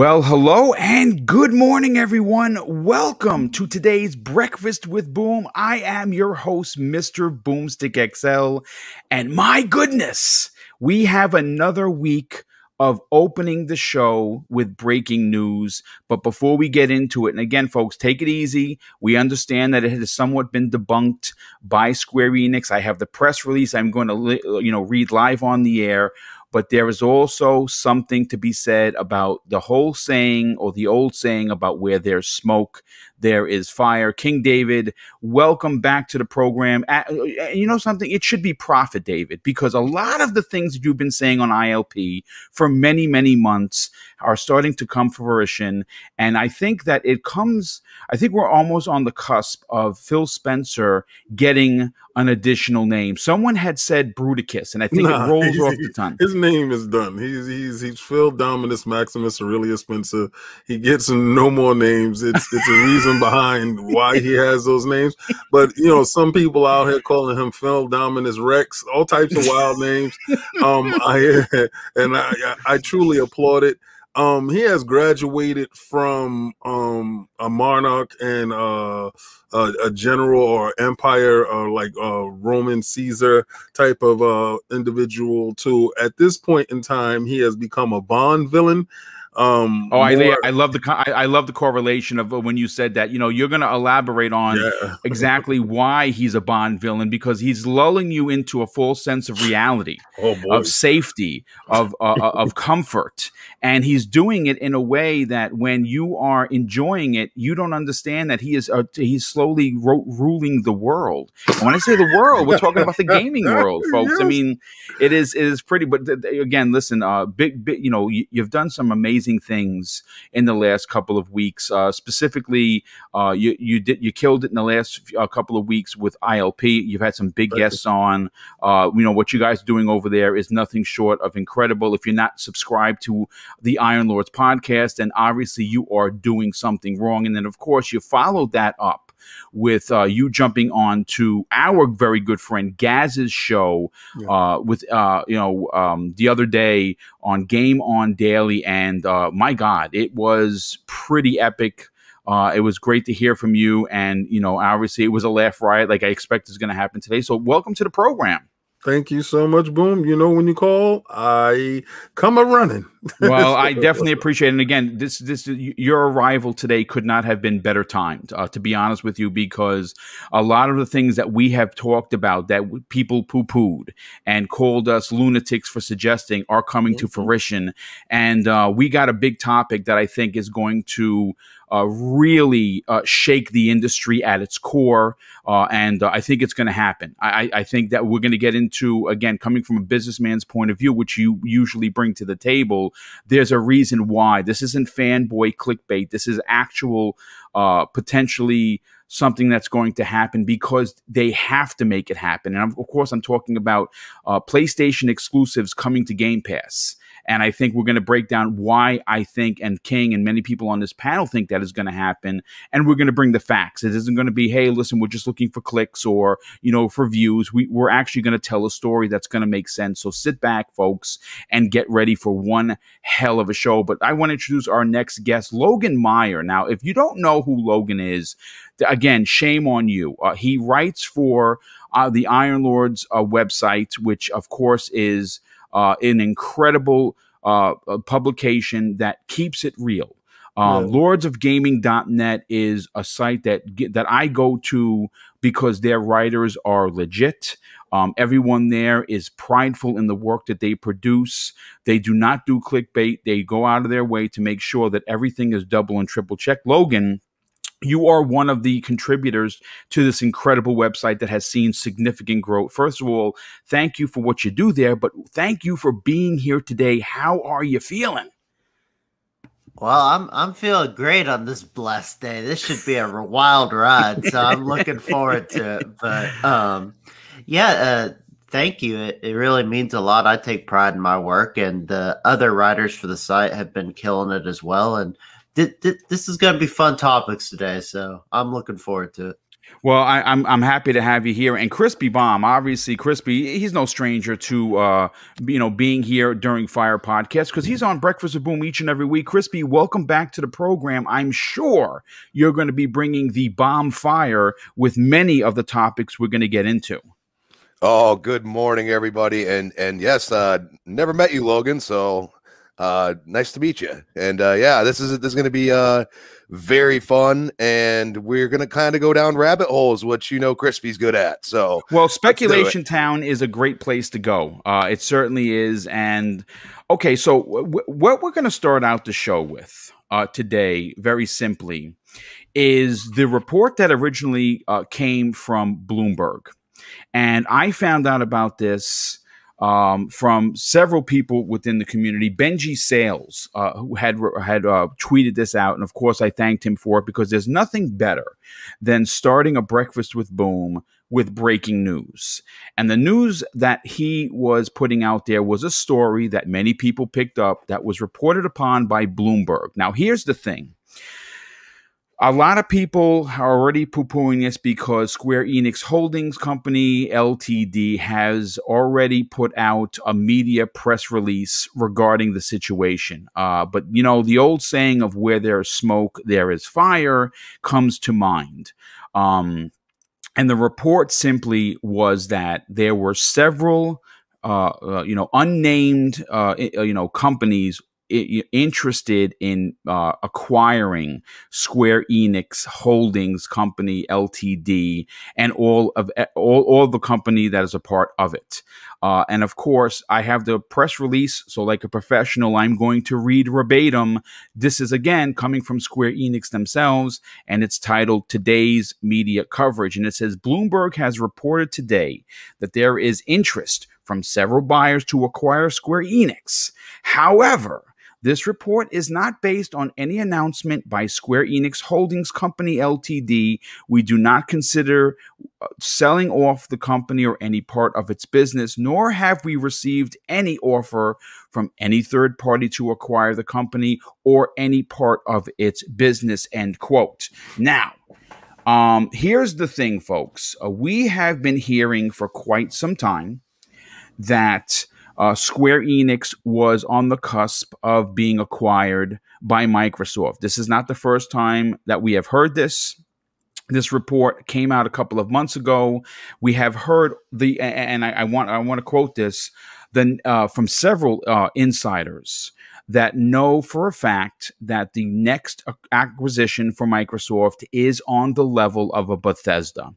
Well, hello and good morning, everyone. Welcome to today's Breakfast with Boom. I am your host, Mr. Boomstick XL. And my goodness, we have another week of opening the show with breaking news. But before we get into it, and again, folks, take it easy. We understand that it has somewhat been debunked by Square Enix. I have the press release I'm going to, you know, read live on the air but there is also something to be said about the whole saying or the old saying about where there's smoke, there is fire. King David, welcome back to the program. you know something? It should be Prophet David because a lot of the things that you've been saying on ILP for many, many months are starting to come fruition. And I think that it comes, I think we're almost on the cusp of Phil Spencer getting an additional name. Someone had said Bruticus, and I think nah, it rolls off the tongue. His name is done. He's he's he's Phil Dominus Maximus Aurelius Spencer. He gets no more names. It's it's a reason reason behind why he has those names. But you know, some people out here calling him Phil Dominus Rex, all types of wild names. Um, I and I, I truly applaud it. Um, he has graduated from um, a monarch and uh, a, a, general or empire or like a Roman Caesar type of uh, individual to at this point in time he has become a Bond villain. Um, oh, more, I, I love the I, I, love the correlation of when you said that. You know, you're going to elaborate on yeah. exactly why he's a Bond villain because he's lulling you into a full sense of reality, oh, of safety, of uh, uh of comfort, and he's doing it in a way that when you are enjoying it, you don't understand that he is uh, he's slowly ro- ruling the world. And when I say the world, we're talking about the gaming world, folks. Yes. I mean, it is it is pretty. But th- again, listen, uh, big, big, you know, you, you've done some amazing amazing things in the last couple of weeks. Uh, specifically, uh, you you did you killed it in the last uh, couple of weeks with ILP. You've had some big guests on. Uh, you know what you guys are doing over there is nothing short of incredible. If you're not subscribed to the Iron Lords podcast, then obviously you are doing something wrong. And then of course you followed that up with uh, you jumping on to our very good friend Gaz's show yeah. uh, with uh, you know um, the other day on Game On Daily, and uh, my God, it was pretty epic. Uh, it was great to hear from you, and you know, obviously, it was a laugh riot, like I expect is going to happen today. So, welcome to the program. Thank you so much, Boom. You know when you call, I come a running. well, I definitely appreciate it. And again, this this your arrival today could not have been better timed. Uh, to be honest with you, because a lot of the things that we have talked about that people poo pooed and called us lunatics for suggesting are coming mm-hmm. to fruition, and uh, we got a big topic that I think is going to uh, really uh, shake the industry at its core. Uh, and uh, I think it's going to happen. I, I, think that we're going to get into, again, coming from a businessman's point of view, which you usually bring to the table, there's a reason why. This isn't fanboy clickbait. This is actual, uh, potentially something that's going to happen because they have to make it happen. And of course, I'm talking about uh, PlayStation exclusives coming to Game Pass. And I think we're going to break down why I think, and King and many people on this panel think that is going to happen. And we're going to bring the facts. It isn't going to be, hey, listen, we're just looking for clicks or, you know, for views. We, we're actually going to tell a story that's going to make sense. So sit back, folks, and get ready for one hell of a show. But I want to introduce our next guest, Logan Meyer. Now, if you don't know who Logan is, again, shame on you. Uh, he writes for uh, the Iron Lords uh, website, which, of course, is uh, an incredible uh, publication that keeps it real. Um, yeah. Lordsofgaming.net is a site that that I go to because their writers are legit. Um, everyone there is prideful in the work that they produce. They do not do clickbait. They go out of their way to make sure that everything is double and triple checked. Logan you are one of the contributors to this incredible website that has seen significant growth. First of all, thank you for what you do there, but thank you for being here today. How are you feeling? Well, I'm I'm feeling great on this blessed day. This should be a wild ride, so I'm looking forward to it. But um, yeah, uh, thank you. It, it really means a lot. I take pride in my work, and the other writers for the site have been killing it as well. And this is going to be fun topics today, so I'm looking forward to it. Well, I, am I'm, I'm happy to have you here, and Crispy Bomb. Obviously, Crispy, he's no stranger to uh, you know being here during Fire Podcast because he's on Breakfast with Boom each and every week. Crispy, welcome back to the program. I'm sure you're going to be bringing the bomb fire with many of the topics we're going to get into. Oh, good morning, everybody, and and yes, uh, never met you, Logan. So uh, nice to meet you. And uh, yeah, this is this is going to be uh, very fun, and we're going to kind of go down rabbit holes, which you know Crispy's good at. So, well, Speculation Town is a great place to go. Uh, it certainly is. And okay, so w- what we're going to start out the show with uh, today, very simply, is the report that originally uh, came from Bloomberg, and I found out about this um, from several people within the community. Benji Sales, uh, who had had uh, tweeted this out, and of course I thanked him for it because there's nothing better than starting a breakfast with Boom with breaking news. And the news that he was putting out there was a story that many people picked up that was reported upon by Bloomberg. Now, here's the thing a lot of people are already poo pooing this because Square Enix Holdings Company LTD has already put out a media press release regarding the situation. Uh, but, you know, the old saying of where there's smoke, there is fire comes to mind. Um, and the report simply was that there were several, uh, uh, you know, unnamed, uh, you know, companies interested in uh, acquiring Square Enix Holdings Company Ltd. and all of all, all the company that is a part of it. Uh, and of course, I have the press release. So, like a professional, I'm going to read verbatim. This is again coming from Square Enix themselves, and it's titled Today's Media Coverage. And it says Bloomberg has reported today that there is interest from several buyers to acquire Square Enix. However, this report is not based on any announcement by Square Enix Holdings Company Ltd. We do not consider uh, selling off the company or any part of its business, nor have we received any offer from any third party to acquire the company or any part of its business. End quote. Now, um, here's the thing, folks. Uh, we have been hearing for quite some time that uh, Square Enix was on the cusp of being acquired by Microsoft. This is not the first time that we have heard this. This report came out a couple of months ago. We have heard the, and I, I want I want to quote this, then uh, from several uh, insiders that know for a fact that the next acquisition for Microsoft is on the level of a Bethesda.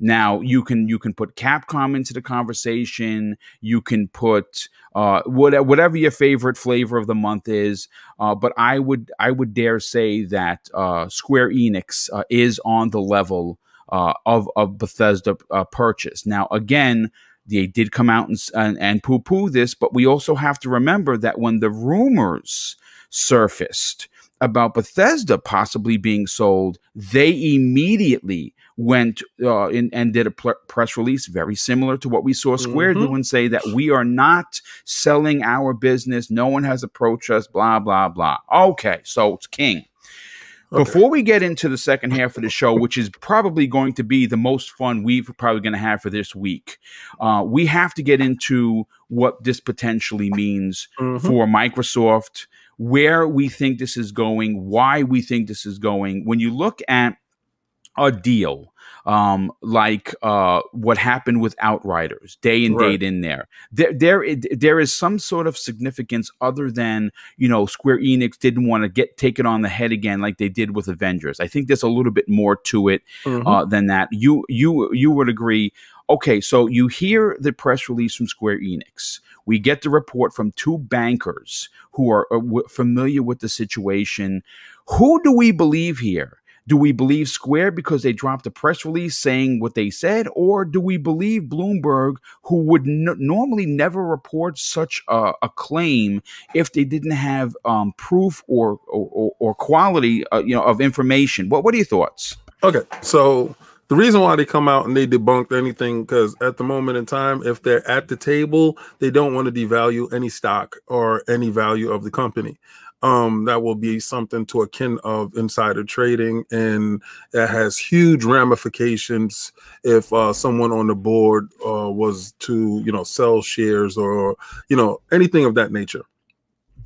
Now you can you can put Capcom into the conversation. You can put uh, whatever, whatever your favorite flavor of the month is. Uh, but I would I would dare say that uh, Square Enix uh, is on the level uh, of of Bethesda uh, purchase. Now again. They did come out and, and, and poo poo this, but we also have to remember that when the rumors surfaced about Bethesda possibly being sold, they immediately went uh, in, and did a press release very similar to what we saw Square mm-hmm. do and say that we are not selling our business. No one has approached us, blah, blah, blah. Okay, so it's King. Okay. Before we get into the second half of the show, which is probably going to be the most fun we've probably going to have for this week, uh, we have to get into what this potentially means mm-hmm. for Microsoft, where we think this is going, why we think this is going. When you look at a deal um, like uh, what happened with Outriders, day and right. date in there. There, there, there is some sort of significance other than you know Square Enix didn't want to get take it on the head again like they did with Avengers. I think there's a little bit more to it mm-hmm. uh, than that. You, you, you would agree. Okay, so you hear the press release from Square Enix. We get the report from two bankers who are, uh, familiar with the situation. Who do we believe here? Do we believe Square because they dropped a press release saying what they said, or do we believe Bloomberg, who would normally never report such a, a, claim if they didn't have um, proof or or, or quality, uh, you know, of information? What What are your thoughts? Okay, so the reason why they come out and they debunked anything because at the moment in time if they're at the table they don't want to devalue any stock or any value of the company um, that will be something to akin of insider trading, and that has huge ramifications if uh, someone on the board uh, was to, you know, sell shares or, you know, anything of that nature.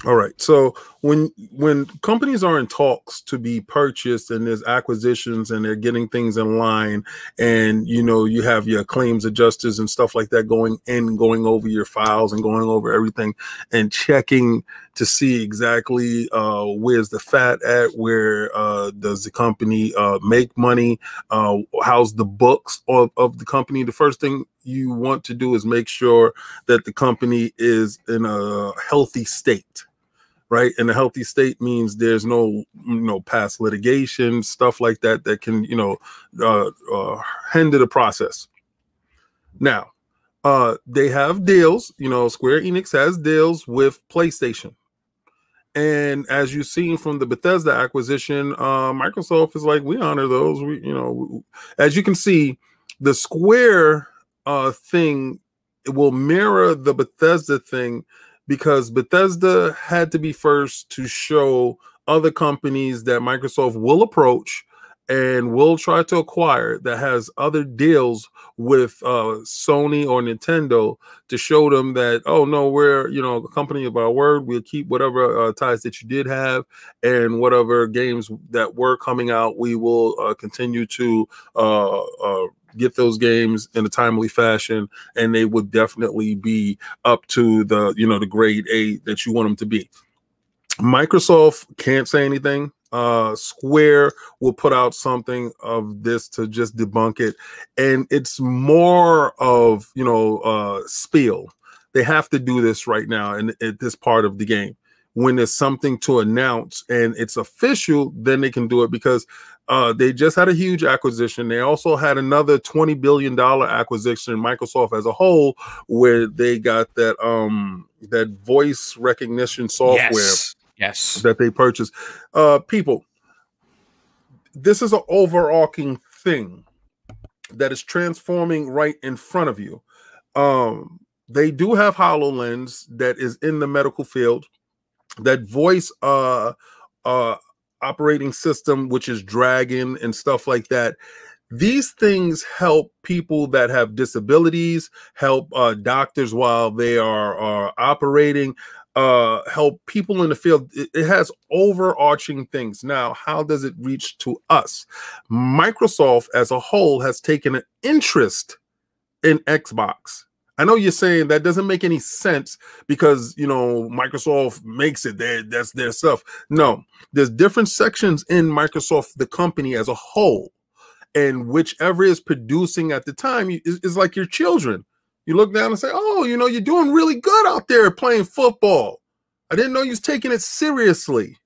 All right. So when when companies are in talks to be purchased and there's acquisitions and they're getting things in line and you know you have your claims adjusters and stuff like that going in going over your files and going over everything and checking to see exactly uh, where's the fat at where uh, does the company uh, make money uh, how's the books of, of the company? The first thing you want to do is make sure that the company is in a healthy state right? And a healthy state means there's no, you know, past litigation, stuff like that, that can, you know, uh, uh, hinder the process. Now, uh, they have deals, you know, Square Enix has deals with PlayStation. And as you've seen from the Bethesda acquisition, uh, Microsoft is like, we honor those. We, you know, as you can see, the Square uh, thing will mirror the Bethesda thing because Bethesda had to be first to show other companies that Microsoft will approach and will try to acquire that has other deals with uh, Sony or Nintendo to show them that oh no we're you know a company of our word. We'll keep whatever uh, ties that you did have and whatever games that were coming out we will uh, continue to uh, uh, get those games in a timely fashion, and they would definitely be up to the you know the grade A that you want them to be. Microsoft can't say anything. Uh, Square will put out something of this to just debunk it, and it's more of you know uh, spiel. They have to do this right now, and at this part of the game when there's something to announce and it's official, then they can do it because uh, they just had a huge acquisition. They also had another twenty billion dollar acquisition, Microsoft as a whole, where they got that um that voice recognition software. Yes. yes. That they purchased. Uh, people, this is an overarching thing that is transforming right in front of you. Um, they do have HoloLens that is in the medical field. That voice uh uh operating system, which is Dragon and stuff like that. These things help people that have disabilities, help uh, doctors while they are, are operating, uh, help people in the field. It, it has overarching things. Now, how does it reach to us? Microsoft as a whole has taken an interest in Xbox I know you're saying that doesn't make any sense because you know Microsoft makes it. That's their stuff. No, there's different sections in Microsoft, the company as a whole, and whichever is producing at the time is, is like your children. You look down and say, "Oh, you know, you're doing really good out there playing football." I didn't know you was taking it seriously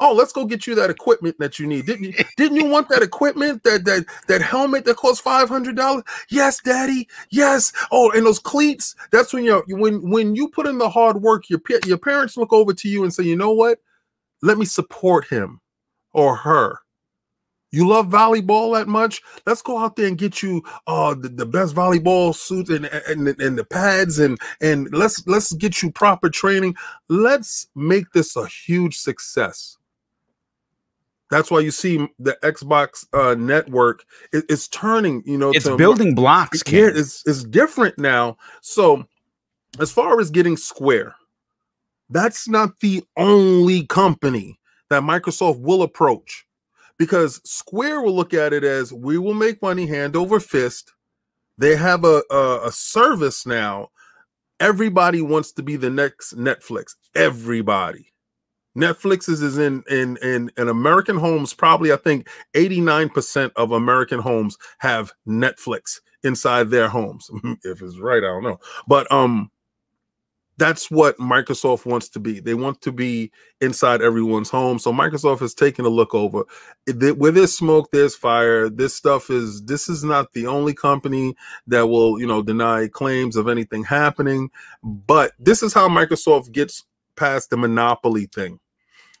oh let's go get you that equipment that you need didn't you didn't you want that equipment that that that helmet that costs five hundred dollars yes daddy yes oh and those cleats that's when you when when you put in the hard work your your parents look over to you and say you know what let me support him or her you love volleyball that much? Let's go out there and get you uh the, the best volleyball suits and, and and the pads and and let's let's get you proper training. Let's make this a huge success. That's why you see the Xbox uh, network is, is turning. You know, it's building blocks. It's it's different now. So, as far as getting Square, that's not the only company that Microsoft will approach, because Square will look at it as we will make money hand over fist. They have a, a, a service now. Everybody wants to be the next Netflix. Everybody Netflix is, is in, in in in American homes. Probably, I think, eighty nine percent of American homes have Netflix inside their homes. if it's right, I don't know, but um, that's what Microsoft wants to be. They want to be inside everyone's home. So Microsoft has taken a look over. Where there's smoke, there's fire. This stuff is. This is not the only company that will, you know, deny claims of anything happening. But this is how Microsoft gets past the monopoly thing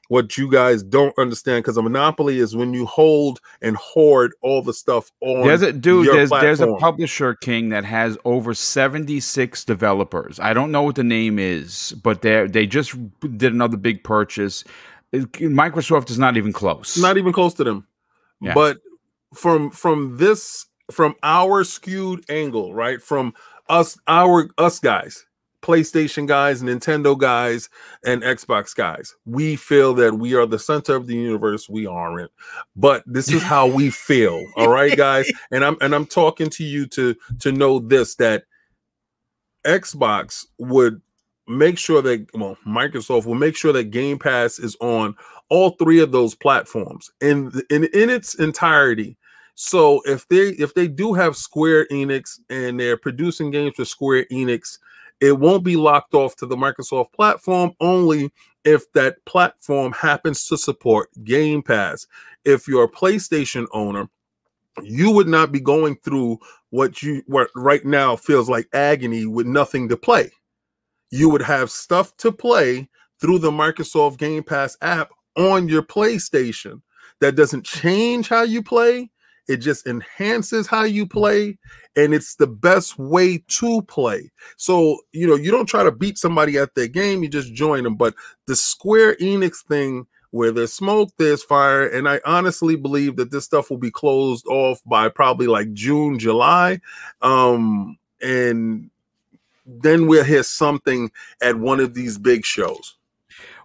what you guys don't understand because a monopoly is when you hold and hoard all the stuff on there's a dude there's platform. there's a publisher king that has over 76 developers i don't know what the name is but they they just did another big purchase microsoft is not even close not even close to them yeah. but from from this from our skewed angle right from us our us guys PlayStation guys, Nintendo guys, and Xbox guys. We feel that we are the center of the universe. We aren't, but this is how we feel. All right, guys. And I'm and I'm talking to you to to know this that Xbox would make sure that well, Microsoft will make sure that Game Pass is on all three of those platforms in in in its entirety. So if they if they do have Square Enix and they're producing games for Square Enix, it won't be locked off to the Microsoft platform only if that platform happens to support Game Pass. If you're a PlayStation owner, you would not be going through what you what right now feels like agony with nothing to play. You would have stuff to play through the Microsoft Game Pass app on your PlayStation. That doesn't change how you play. It just enhances how you play, and it's the best way to play. So, you know, you don't try to beat somebody at their game, you just join them. But the Square Enix thing, where there's smoke, there's fire. And I honestly believe that this stuff will be closed off by probably like June, July. Um, and then we'll hear something at one of these big shows.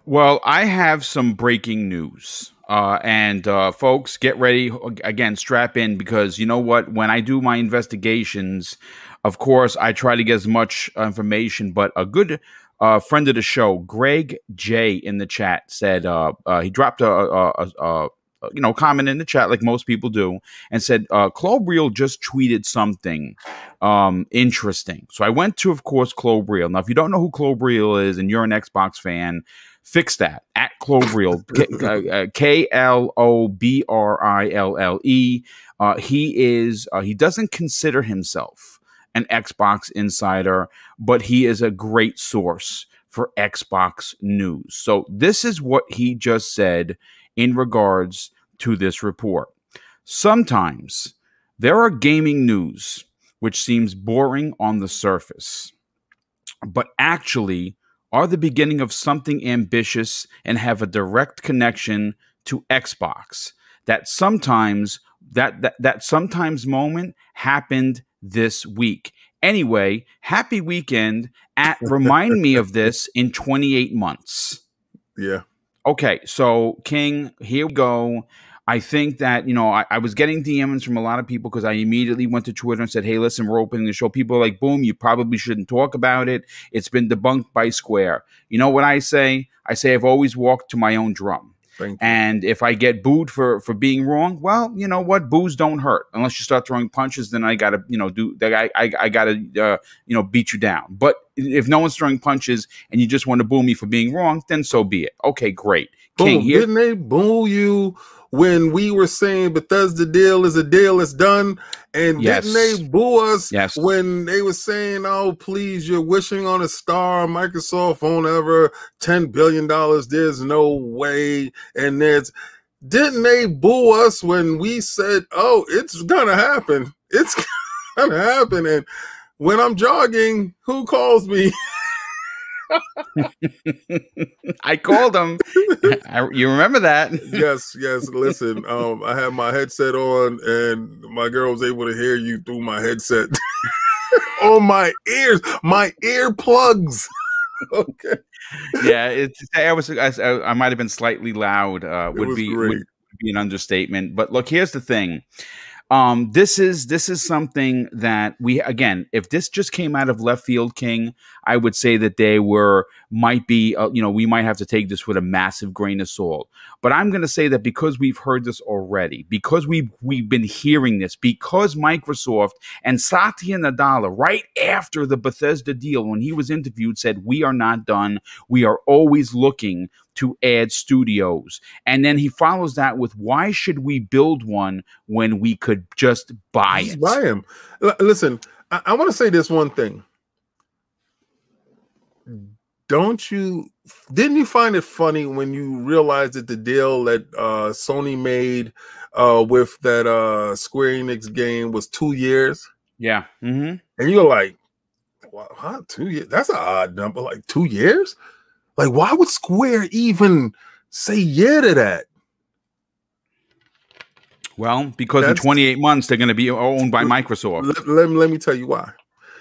Well, I have some breaking news. Uh, and uh, folks, get ready again, strap in because you know what? When I do my investigations, of course, I try to get as much information. But a good uh, friend of the show, Greg J, in the chat said uh, uh, he dropped a, a, a, a, you know comment in the chat like most people do, and said uh, Klobrille just tweeted something um, interesting. So I went to, of course, Klobrille. Now, if you don't know who Klobrille is and you're an Xbox fan Fix that at Klobrille, K uh, uh, L O B R I L L E. Uh, he is, uh, he doesn't consider himself an Xbox insider, but he is a great source for Xbox news. So, this is what he just said in regards to this report. Sometimes there are gaming news which seems boring on the surface, but actually are the beginning of something ambitious and have a direct connection to Xbox. That sometimes that that, that sometimes moment happened this week. Anyway, happy weekend at remind me of this in 28 months. Yeah. Okay, so King, here we go. I think that, you know, I, I was getting DMs from a lot of people because I immediately went to Twitter and said, hey, listen, we're opening the show. People are like, boom, you probably shouldn't talk about it. It's been debunked by Square. You know what I say? I say I've always walked to my own drum. And if I get booed for for being wrong, well, you know what? Boos don't hurt unless you start throwing punches. Then I gotta, you know, do I I, I gotta, uh, you know, beat you down. But if no one's throwing punches and you just want to boo me for being wrong, then so be it. Okay, great. Boom, King, here- didn't they boo you when we were saying Bethesda deal is a deal, it's done. And yes. didn't they boo us yes. when they were saying, "Oh, please, you're wishing on a star. Microsoft won't ever ten billion dollars. There's no way." And there's didn't they boo us when we said, "Oh, it's gonna happen. It's gonna happen." And when I'm jogging, who calls me? I called him. I, you remember that? yes, yes. Listen, um, I had my headset on, and my girl was able to hear you through my headset on my ears, my ear plugs. okay. Yeah, it's. I was. I, I might have been slightly loud. Uh, would be would be an understatement. But look, here's the thing. Um, this is this is something that we again, if this just came out of left field, King, I would say that they were might be, uh, you know, we might have to take this with a massive grain of salt. But I'm going to say that because we've heard this already, because we've we've been hearing this, because Microsoft and Satya Nadella, right after the Bethesda deal, when he was interviewed, said we are not done. We are always looking to add studios. And then he follows that with why should we build one when we could just buy just it? Buy him. L- listen, I, I want to say this one thing. don't you didn't you find it funny when you realized that the deal that uh Sony made uh with that uh Square Enix game was two years? Yeah. Mm-hmm. And you're like, wow, huh, two years? That's an odd number. Like two years? Like, why would Square even say yeah to that? Well, because That's- in 28 months they're going to be owned by Microsoft. Let, let, me- let me tell you why.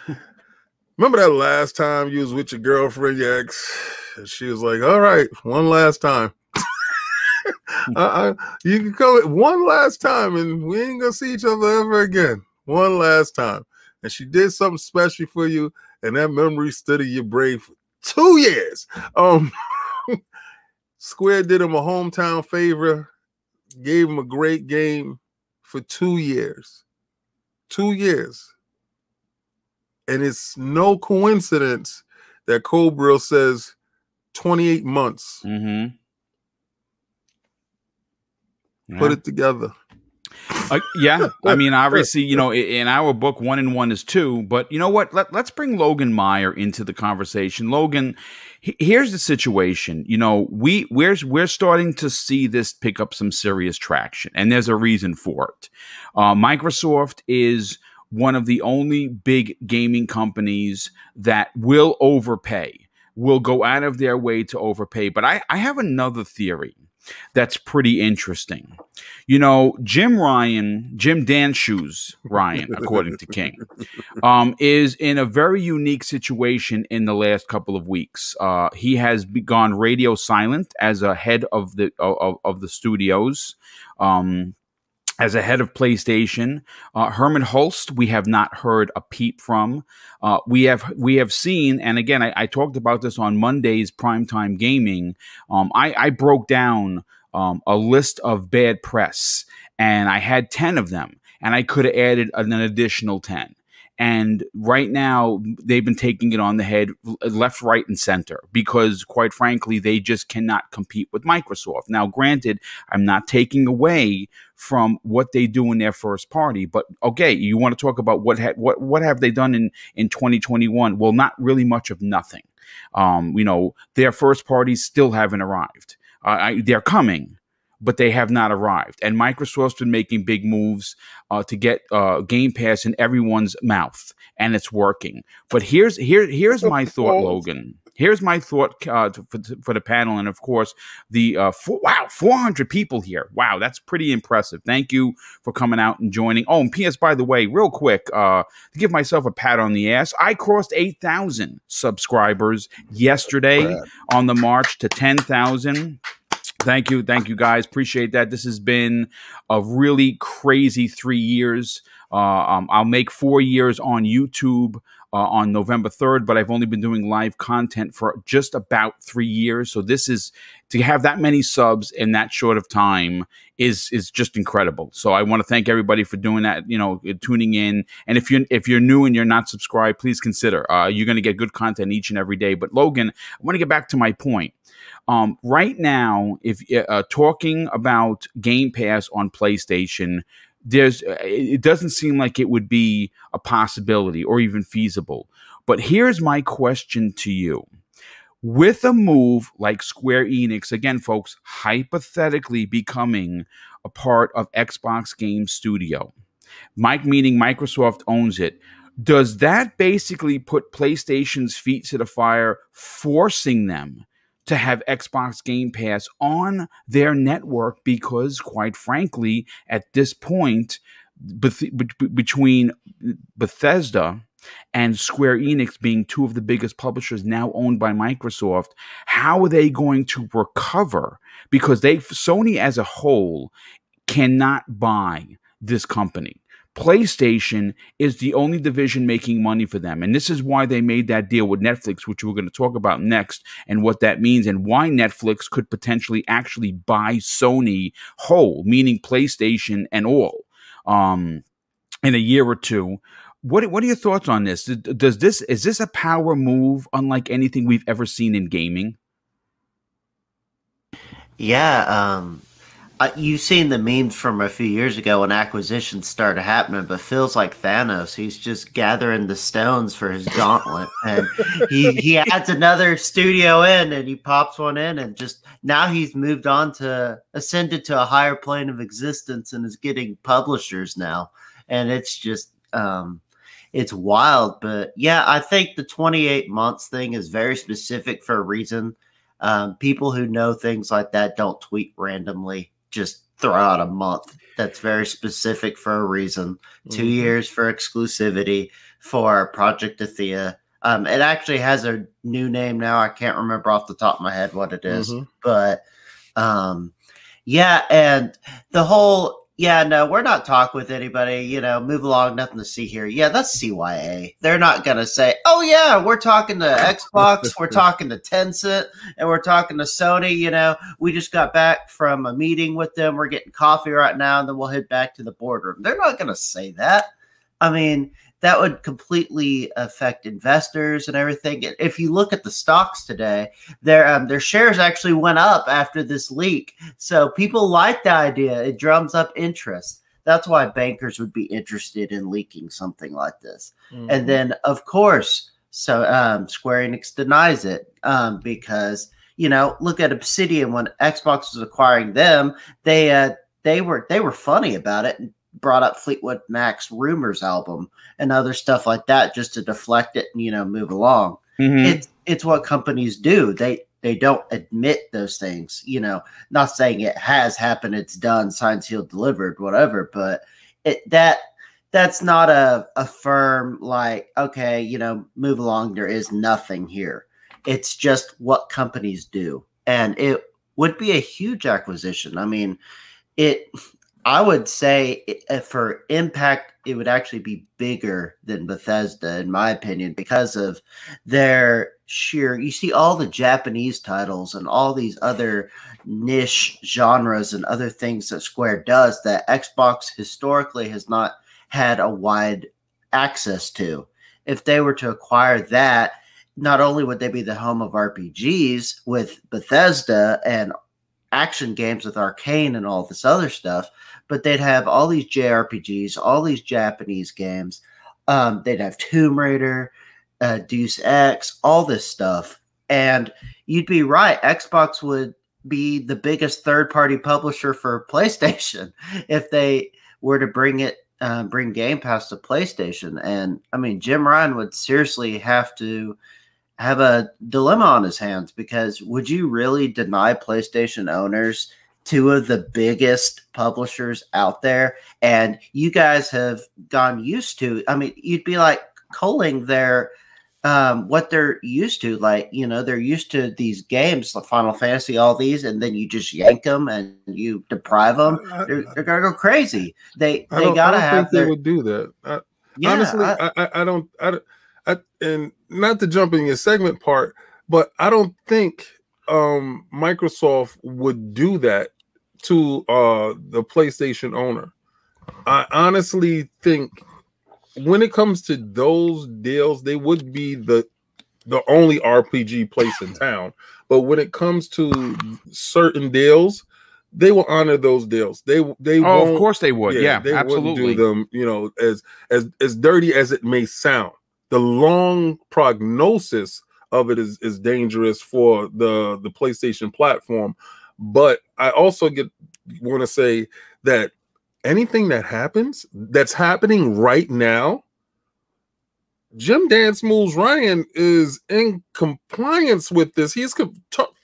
Remember that last time you was with your girlfriend, your ex? and She was like, "All right, one last time. uh, you can call it one last time, and we ain't gonna see each other ever again. One last time." And she did something special for you, and that memory stood in your brain for two years. Um, Square did him a hometown favor, gave him a great game for two years. Two years. And it's no coincidence that Cobra says 28 months. Mm-hmm. Put it together. Uh, yeah, I mean, obviously, you know, in our book, one and one is two. But you know what? Let, let's bring Logan Meyer into the conversation. Logan, he- here's the situation. You know, we we're we're starting to see this pick up some serious traction, and there's a reason for it. Uh, Microsoft is one of the only big gaming companies that will overpay, will go out of their way to overpay. But I, I have another theory that's pretty interesting. You know, Jim Ryan, Jim Dan Shoes Ryan, according to King, um, is in a very unique situation in the last couple of weeks. Uh, he has gone radio silent as a head of the of, of the studios. Um, as a head of PlayStation, uh, Hermen Hulst, we have not heard a peep from. Uh, we have we have seen, and again, I, I talked about this on Monday's primetime gaming. Um, I, I broke down um, a list of bad press, and I had ten of them, and I could have added an additional ten. And right now, they've been taking it on the head, left, right, and center, because quite frankly, they just cannot compete with Microsoft. Now, granted, I'm not taking away from what they do in their first party, but okay, you want to talk about what ha- what what have they done in in 2021? Well, not really much of nothing. Um, you know, their first parties still haven't arrived. Uh, I, they're coming, but they have not arrived. And Microsoft's been making big moves uh, to get uh, Game Pass in everyone's mouth, and it's working. But here's here here's my thought, Logan. Here's my thought uh, to, for, for the panel, and of course the uh, four, wow, 400 people here. Wow, that's pretty impressive. Thank you for coming out and joining. Oh, and P.S. By the way, real quick, uh, to give myself a pat on the ass, I crossed 8,000 subscribers yesterday on the march to 10,000. Thank you. Thank you, guys. Appreciate that. This has been a really crazy three years. Uh, um, I'll make four years on YouTube uh, on November 3rd, but I've only been doing live content for just about three years. So this is to have that many subs in that short of time is is just incredible. So I want to thank everybody for doing that. You know, tuning in. And if you're if you're new and you're not subscribed, please consider. Uh, you're going to get good content each and every day. But Logan, I want to get back to my point. Um, right now, if uh, talking about Game Pass on PlayStation, there's uh, it doesn't seem like it would be a possibility or even feasible. But here's my question to you. With a move like Square Enix, again, folks, hypothetically becoming a part of Xbox Game Studio, Mike meaning Microsoft owns it, does that basically put PlayStation's feet to the fire, forcing them to have Xbox Game Pass on their network because, quite frankly, at this point, beth- be- between Bethesda and Square Enix being two of the biggest publishers now owned by Microsoft, how are they going to recover? Because they, Sony as a whole, cannot buy this company. PlayStation is the only division making money for them. And this is why they made that deal with Netflix, which we're going to talk about next, and what that means, and why Netflix could potentially actually buy Sony whole, meaning PlayStation and all, um, in a year or two. What, what are your thoughts on this? Does this is this a power move unlike anything we've ever seen in gaming? Yeah, um, uh, you've seen the memes from a few years ago when acquisitions started happening, but feels like Thanos. He's just gathering the stones for his gauntlet, and he he adds another studio in, and he pops one in, and just now he's moved on to ascended to a higher plane of existence and is getting publishers now, and it's just um, it's wild. But yeah, I think the 28 months thing is very specific for a reason. Um, people who know things like that don't tweet randomly just throw out a month that's very specific for a reason. Mm-hmm. Two years for exclusivity for Project Athia. Um, it actually has a new name now. I can't remember off the top of my head what it is, mm-hmm. but um, yeah, and the whole yeah, no, we're not talking with anybody. You know, move along, nothing to see here. Yeah, that's CYA. They're not going to say, oh, yeah, we're talking to Xbox, we're talking to Tencent, and we're talking to Sony. You know, we just got back from a meeting with them. We're getting coffee right now, and then we'll head back to the boardroom. They're not going to say that. I mean, that would completely affect investors and everything. If you look at the stocks today, their um, their shares actually went up after this leak. So people like the idea; it drums up interest. That's why bankers would be interested in leaking something like this. Mm-hmm. And then, of course, so um, Square Enix denies it um, because you know, look at Obsidian when Xbox was acquiring them. They uh, they were they were funny about it brought up Fleetwood Mac's Rumors album and other stuff like that just to deflect it and you know move along. Mm-hmm. It's it's what companies do. They they don't admit those things. You know, not saying it has happened, it's done, signed, sealed, delivered, whatever. But it that that's not a, a firm like okay, you know, move along. There is nothing here. It's just what companies do, and it would be a huge acquisition. I mean, it I would say uh, for impact, it would actually be bigger than Bethesda, in my opinion, because of their sheer. You see all the Japanese titles and all these other niche genres and other things that Square does that Xbox historically has not had a wide access to. If they were to acquire that, not only would they be the home of RPGs with Bethesda and action games with Arcane and all this other stuff, but they'd have all these JRPGs, all these Japanese games. Um, they'd have Tomb Raider, uh, Deus Ex, all this stuff. And you'd be right. Xbox would be the biggest third party publisher for PlayStation if they were to bring it, uh, bring Game Pass to PlayStation. And I mean, Jim Ryan would seriously have to have a dilemma on his hands because would you really deny PlayStation owners two of the biggest publishers out there? And you guys have gone used to i mean you'd be like culling their um, what they're used to like you know they're used to these games like final fantasy all these and then you just yank them and you deprive them they're, they're gonna go crazy. They they gotta have think their, they would do that. I, yeah, honestly I, I, I don't I, I and not to jump in your segment part but i don't think um, Microsoft would do that to uh, the PlayStation owner. I honestly think when it comes to those deals, they would be the the only RPG place in town. But when it comes to certain deals, they will honor those deals. They they oh, of course they would. Yeah, yeah they absolutely. do them. You know, as as as dirty as it may sound, the long prognosis of it is is dangerous for the the PlayStation platform. But I also get want to say that anything that happens that's happening right now, Jim Dance Moves Ryan is in compliance with this. He's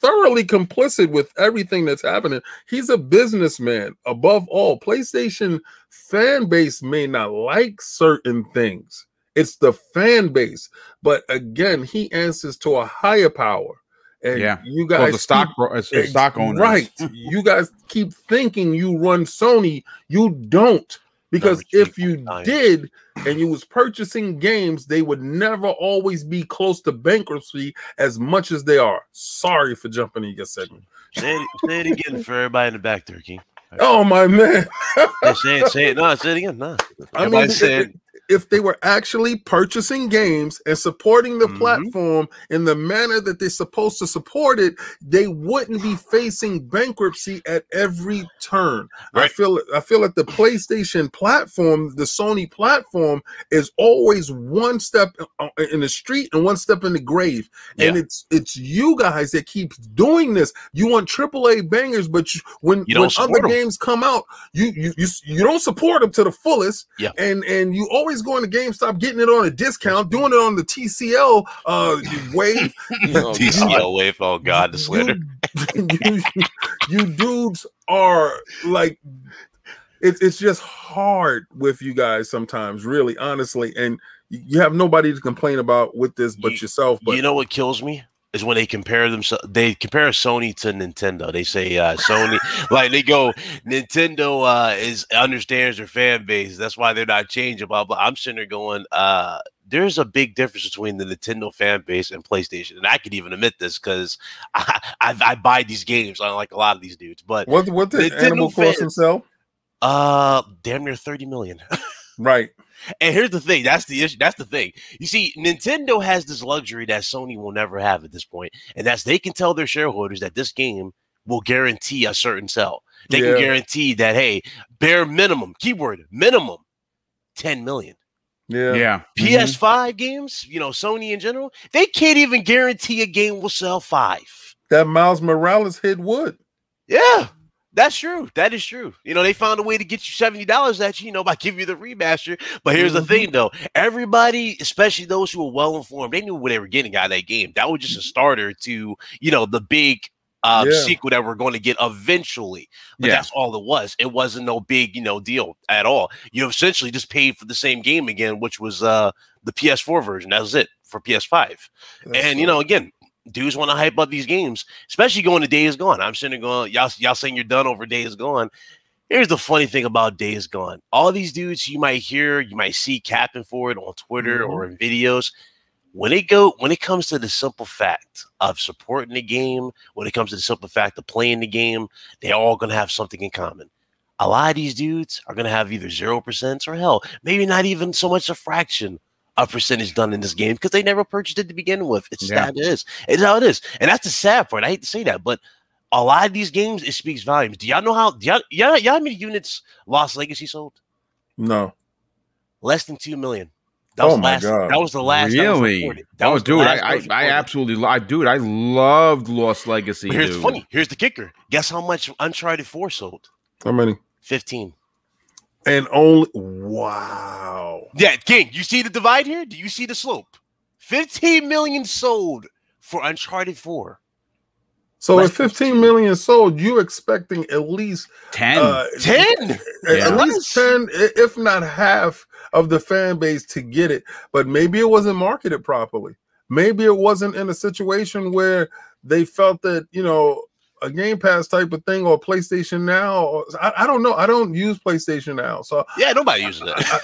thoroughly complicit with everything that's happening. He's a businessman. Above all, PlayStation fan base may not like certain things. It's the fan base. But again, he answers to a higher power. And yeah. you guys, well, the stock, keep, stock owners, right? you guys keep thinking you run Sony. You don't, because no, if you did and you was purchasing games, they would never always be close to bankruptcy as much as they are. Sorry for jumping in your segment. Say it, say it again for everybody in the back there, King. Oh my man! say it, say it. No, say it again. No, I mean, it, if they were actually purchasing games and supporting the Mhm. platform in the manner that they're supposed to support it, they wouldn't be facing bankruptcy at every turn. I Right. feel I feel like the PlayStation platform, the Sony platform, is always one step uh, in the street and one step in the grave. And it's it's you guys that keep doing this. You want AAA bangers, but you, when You when other 'em. games come out, you you you, you don't support them to the fullest. Yeah. And and you always going to GameStop, getting it on a discount, doing it on the TCL uh wave. Oh, TCL wave. Oh God, the slander. You, you, you dudes are like it's it's just hard with you guys sometimes, really, honestly, and you have nobody to complain about with this but You- yourself. But you know what kills me is when they compare themselves. They compare Sony to Nintendo. They say uh, Sony, like they go, Nintendo uh, is understands their fan base. That's why they're not changing. Blah blah. I'm sitting there going, uh, there's a big difference between the Nintendo fan base and PlayStation, and I can even admit this because I, I, I buy these games. I like a lot of these dudes, but what what did Nintendo Animal Crossing sell? uh, damn near thirty million. Right. And here's the thing. That's the issue. That's the thing. You see, Nintendo has this luxury that Sony will never have at this point, and that's they can tell their shareholders that this game will guarantee a certain sell. They Yeah. can guarantee that hey, bare minimum, keyword minimum, ten million. Yeah. Yeah. Mhm. PS5 games, you know, Sony in general, they can't even guarantee a game will sell five. That Miles Morales hit wood. Yeah, that's true. That is true. You know, they found a way to get you seventy dollars at you, you know, by giving you the remaster. But here's the Mhm. thing, though: everybody, especially those who were well informed, they knew what they were getting out of that game. That was just a starter to, you know, the big um, Yeah. sequel that we're going to get eventually. But Yeah. that's all it was. It wasn't no big, you know, deal at all. You essentially just paid for the same game again, which was uh the PS4 version. That was it for PS5 and you know, again, dudes want to hype up these games, especially going to Days Gone. I'm sitting going, y'all, y'all saying you're done over Days Gone. Here's the funny thing about Days Gone. All these dudes you might hear, you might see capping for it on Twitter Mhm. or in videos. When it go, when it comes to the simple fact of supporting the game, when it comes to the simple fact of playing the game, they're all gonna have something in common. A lot of these dudes are gonna have either zero percent or hell, maybe not even so much a fraction of percentage done in this game because they never purchased it to begin with. It's just Yeah. how it is. It's how it is, and that's the sad part. I hate to say that, but a lot of these games it speaks volumes. Do y'all know how? Do y'all, y'all, y'all how many units Lost Legacy sold? No. Less than two million. That Oh was the my last. God. That was the last. that was Really? That oh, was dude, I, I, I absolutely, lo- I, dude, I loved Lost Legacy. But here's the dude. funny. Here's the kicker. Guess how much Uncharted Four sold? How many? Fifteen. And only wow. Yeah, King. You see the divide here? Do you see the slope? Fifteen million sold for Uncharted Four. So Less at 15 million sold, you expecting at least Ten. uh, Ten. at Yeah. least 10, if not half of the fan base to get it. But maybe it wasn't marketed properly. Maybe it wasn't in a situation where they felt that, you know, a Game Pass type of thing or PlayStation Now. Or, I, I don't know. I don't use PlayStation Now. So Yeah, nobody uses that.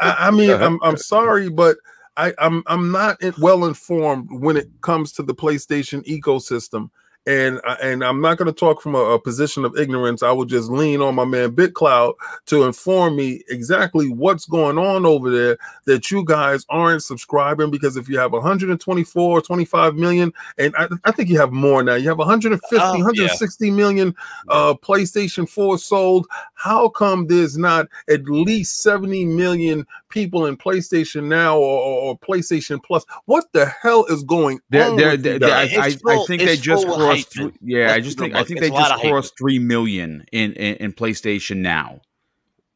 I, I mean, I'm, I'm sorry, but I, I'm I'm not well informed when it comes to the PlayStation ecosystem, and I- and I'm not going to talk from a, a position of ignorance. I will just lean on my man BitCloud to inform me exactly what's going on over there that you guys aren't subscribing because if you have 124 or 25 million and I, I think you have more now you have 150 Oh, yeah. 160 million uh PlayStation 4 sold how come there's not at least 70 million people in PlayStation now or, or, or PlayStation Plus what the hell is going They're, on they're, with they're, I, guys? I, It's I think they just full of crossed. Three, man. yeah, I Let's just think I think it's they just of hype. crossed three million in, in in PlayStation now.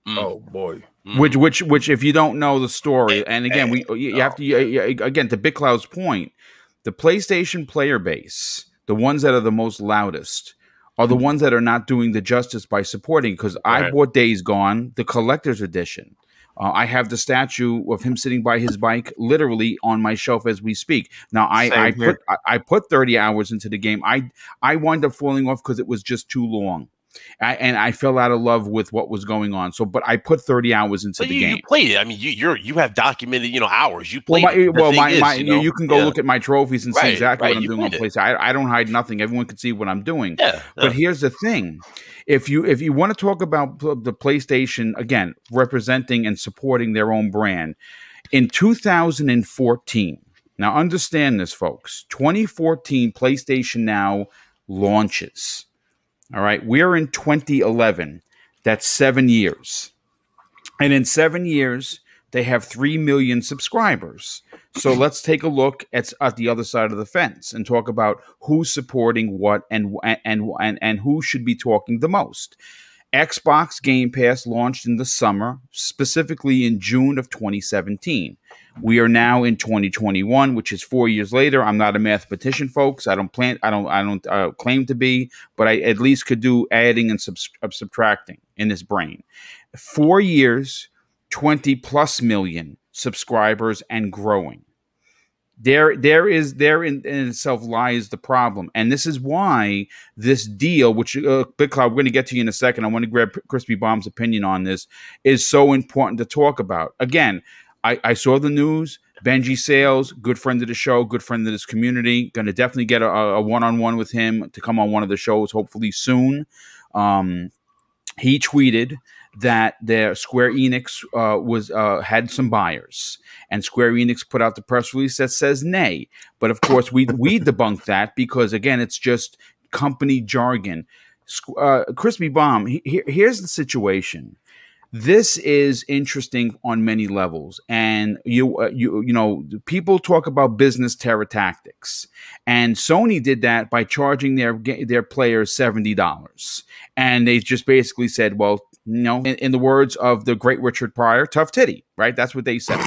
Mm. oh boy Mm. Which which which if you don't know the story, and again we you, you have to you, you- again to Big Cloud's point, the PlayStation player base, the ones that are the most loudest. Are the ones that are not doing the justice by supporting? Because I bought Days Gone, the collector's edition. Uh, I have the statue of him sitting by his bike, literally on my shelf as we speak. Now, I, I put I, I put thirty hours into the game. I I wound up falling off because it was just too long. I, and I fell out of love with what was going on. So, but I put 30 hours into the you, game. you played it. I mean, you you're you have documented, you know, hours. You Well, played. my, well, my, is, my, you, know, you can go yeah. look at my trophies and see exactly right, what I'm doing on. PlayStation. I, I don't hide nothing. Everyone can see what I'm doing. Yeah, But here's the thing: if you if you want to talk about the PlayStation again, representing and supporting their own brand, in 2014. Now, understand this, folks. 2014 PlayStation Now launches. All right, we're in 2011. That's seven years, and in seven years, they have three million subscribers. So let's take a look at, at the other side of the fence and talk about who's supporting what and and and and who should be talking the most. Xbox Game Pass launched in the summer, specifically in June of 2017. We are now in 2021, which is four years later. I'm not a mathematician, folks. I don't plan. I don't. I don't uh, claim to be, but I at least could do adding and subs- uh, subtracting in this brain. Four years, 20 plus million subscribers and growing. There, there is there in, in itself lies the problem, and this is why this deal, which uh, Big Cloud, we're going to get to you in a second. I want to grab Crispy Bomb's opinion on this, is so important to talk about. Again, I, I saw the news. Benji Sales, good friend of the show, good friend of this community. Going to definitely get a, a one-on-one with him to come on one of the shows, hopefully soon. Um, he tweeted that their Square Enix uh, was uh, had some buyers, and Square Enix put out the press release that says nay. But of course, we we debunked that because again, it's just company jargon. Uh, Crispy Bomb. he- he- here's the situation. This is interesting on many levels, and you uh, you you know people talk about business terror tactics, and Sony did that by charging their their players seventy dollars, and they just basically said, well, you know, in, in the words of the great Richard Pryor, tough titty, right? That's what they said.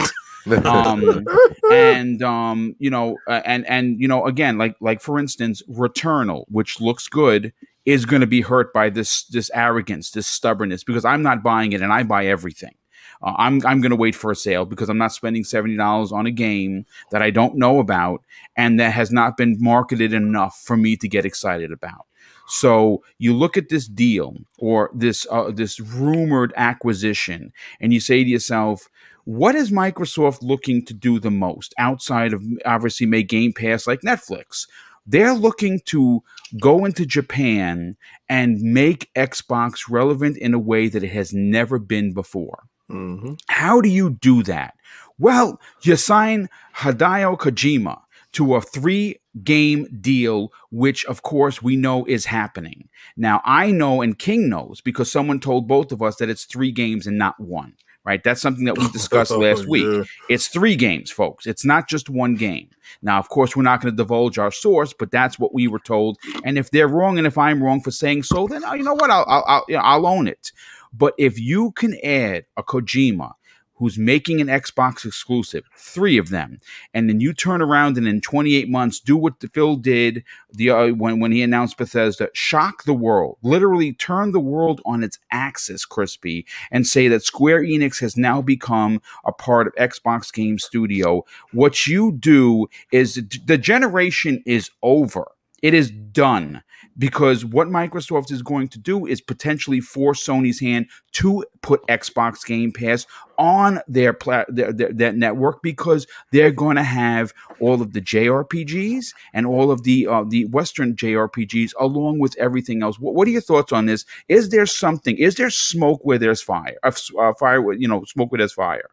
um, and um, you know, uh, and and you know, again, like like for instance, Returnal, which looks good, is going to be hurt by this this arrogance, this stubbornness, because I'm not buying it, and I buy everything. Uh, I'm I'm going to wait for a sale because I'm not spending seventy dollars on a game that I don't know about and that has not been marketed enough for me to get excited about. So you look at this deal or this uh, this rumored acquisition, and you say to yourself, what is Microsoft looking to do the most outside of obviously make Game Pass like Netflix? They're looking to go into Japan and make Xbox relevant in a way that it has never been before. hmm How do you do that? Well, you sign Hideo Kojima to a three game deal, which of course we know is happening. Now, I know and King knows because someone told both of us that it's three games and not one, right? That's something that we discussed last week. It's three games, folks. It's not just one game. Now, of course, we're not going to divulge our source, but that's what we were told. And if they're wrong, and if I'm wrong for saying so, then uh, you know what? I'll I'll, I'll, you know, I'll own it. But if you can add a Kojima who's making an Xbox exclusive, three of them, and then you turn around and in 28 months do what Phil did the uh, when when he announced Bethesda, shock the world, literally turn the world on its axis, crispy, and say that Square Enix has now become a part of Xbox Game Studio. What you do is the generation is over. It is done because what Microsoft is going to do is potentially force Sony's hand to put Xbox Game Pass on their, pla- their, their, their network because they're going to have all of the JRPGs and all of the uh, the Western JRPGs along with everything else. What, what are your thoughts on this? Is there something? Is there smoke where there's fire? Uh, uh, fire, you know, smoke where there's fire.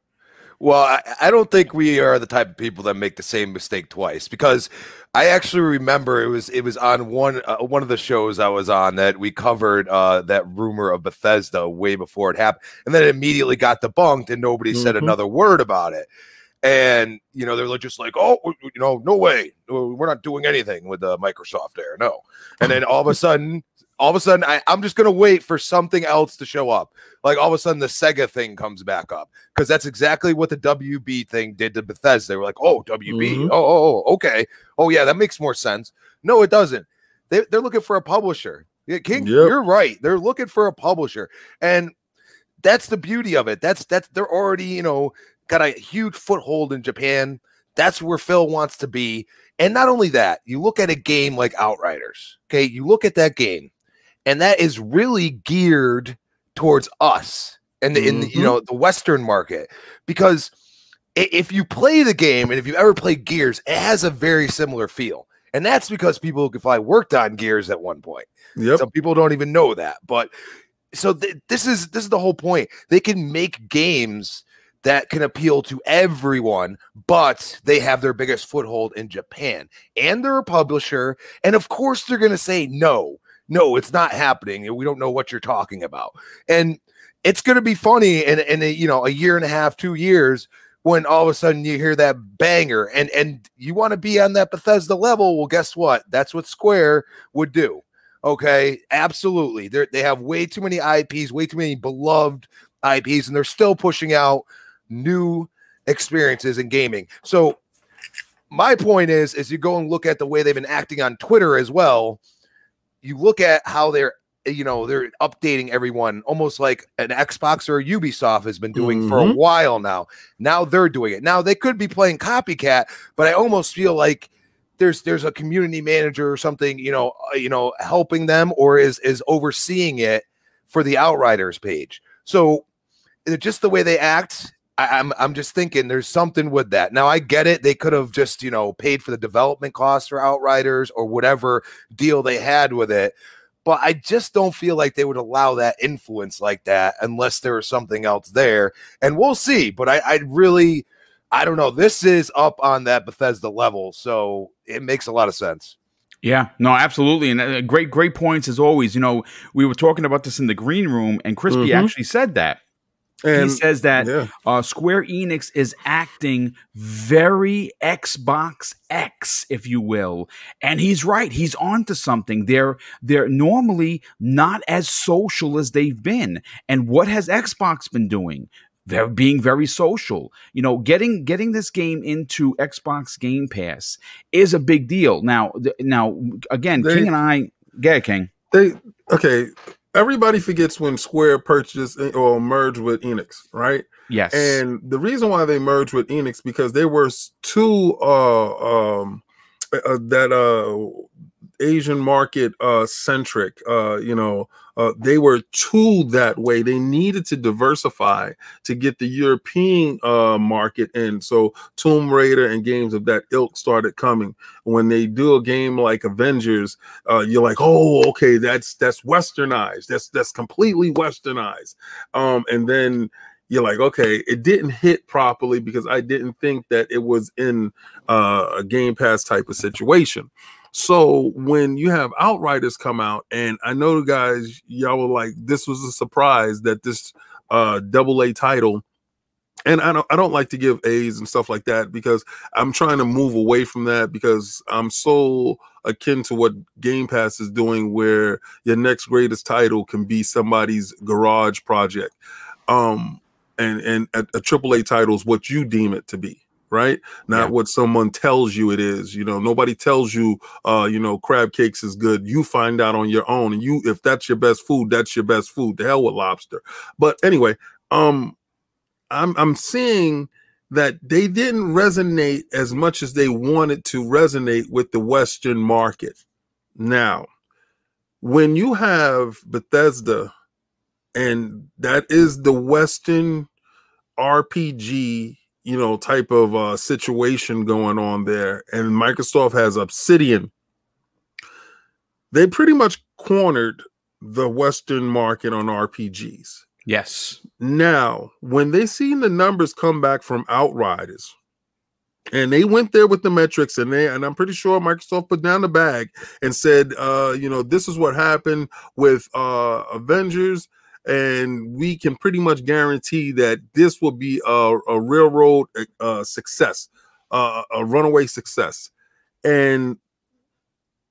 Well, I, I don't think we are the type of people that make the same mistake twice because I actually remember it was it was on one uh, one of the shows I was on that we covered uh, that rumor of Bethesda way before it happened, and then it immediately got debunked and nobody said Mhm. another word about it. And you know they're just like, oh, you know, no way, we're not doing anything with uh, Microsoft there, no. And then all of a sudden, all of a sudden, I, I'm just gonna wait for something else to show up. Like all of a sudden, the Sega thing comes back up because that's exactly what the WB thing did to Bethesda. They were like, "Oh, WB, Mhm. oh, oh, oh, okay, oh yeah, that makes more sense." No, it doesn't. They, they're looking for a publisher. Yeah, King, Yep. you're right. They're looking for a publisher, and that's the beauty of it. That's that's they're already you know got a huge foothold in Japan. That's where Phil wants to be. And not only that, you look at a game like Outriders. Okay, you look at that game, and that is really geared towards us and in, the, you Mhm. know the Western market because if you play the game and if you ever played Gears, it has a very similar feel, and that's because people who could probably worked on Gears at one point. Yep. Some people don't even know that, but so th- this is this is the whole point. They can make games that can appeal to everyone, but they have their biggest foothold in Japan, and they're a publisher, and of course they're going to say no, no, it's not happening, we don't know what you're talking about, and it's going to be funny in in a, you know a year and a half, two years. When all of a sudden you hear that banger and and you want to be on that Bethesda level, well, guess what? That's what Square would do. Okay, absolutely. They they have way too many IPs, way too many beloved IPs, and they're still pushing out new experiences in gaming. So my point is, is you go and look at the way they've been acting on Twitter as well. You look at how they're, you know, they're updating everyone almost like an Xbox or a Ubisoft has been doing for a Mhm. while now. Now they're doing it. Now they could be playing copycat, but I almost feel like there's there's a community manager or something, you know, uh, you know, helping them or is is overseeing it for the Outriders page. So just the way they act, I, I'm I'm just thinking there's something with that. Now I get it; they could have just you know paid for the development costs for Outriders or whatever deal they had with it, but I just don't feel like they would allow that influence like that unless there was something else there. And we'll see. But I, I really, I don't know. This is up on that Bethesda level, so it makes a lot of sense. Yeah, no, absolutely, and uh, great, great points as always. You know, we were talking about this in the green room, and Crispy Mhm. actually said that. And he says that yeah, uh, Square Enix is acting very Xbox X, if you will, and he's right. He's onto something. They're they're normally not as social as they've been. And what has Xbox been doing? They're being very social. You know, getting getting this game into Xbox Game Pass is a big deal. Now, now again, They- King and I, yeah, King. they okay. Everybody forgets when Square purchased or merged with Enix, right? Yes, And the reason why they merged with Enix because there were two uh um uh, that uh Asian market uh centric uh you know uh they were too that way. They needed to diversify to get the European uh market in so Tomb Raider and games of that ilk started coming. When they do a game like Avengers uh you're like oh okay that's that's westernized. That's that's completely westernized. Um and then you're like, okay, it didn't hit properly because I didn't think that it was in uh, a Game Pass type of situation. So when you have Outriders come out, and I know guys, y'all were like, this was a surprise that this uh, double A title. And I don't, I don't like to give A's and stuff like that because I'm trying to move away from that because I'm so akin to what Game Pass is doing, where your next greatest title can be somebody's garage project. Um, and and a, a AAA title is what you deem it to be, right? Not Yeah. what someone tells you it is. You know, nobody tells you, uh, you know, crab cakes is good. You find out on your own, and you if that's your best food, that's your best food. The hell with lobster. But anyway, um, I'm I'm seeing that they didn't resonate as much as they wanted to resonate with the Western market. Now, when you have Bethesda and that is the western rpg you know type of uh situation going on there. And microsoft has obsidian. They pretty much cornered the western market on rpgs yes, now when they seen the numbers come back from outriders and they went there with the metrics and they and i'm pretty sure microsoft put down the bag and said uh you know this is what happened with uh avengers and we can pretty much guarantee that this will be a, a railroad uh, success uh, a runaway success. And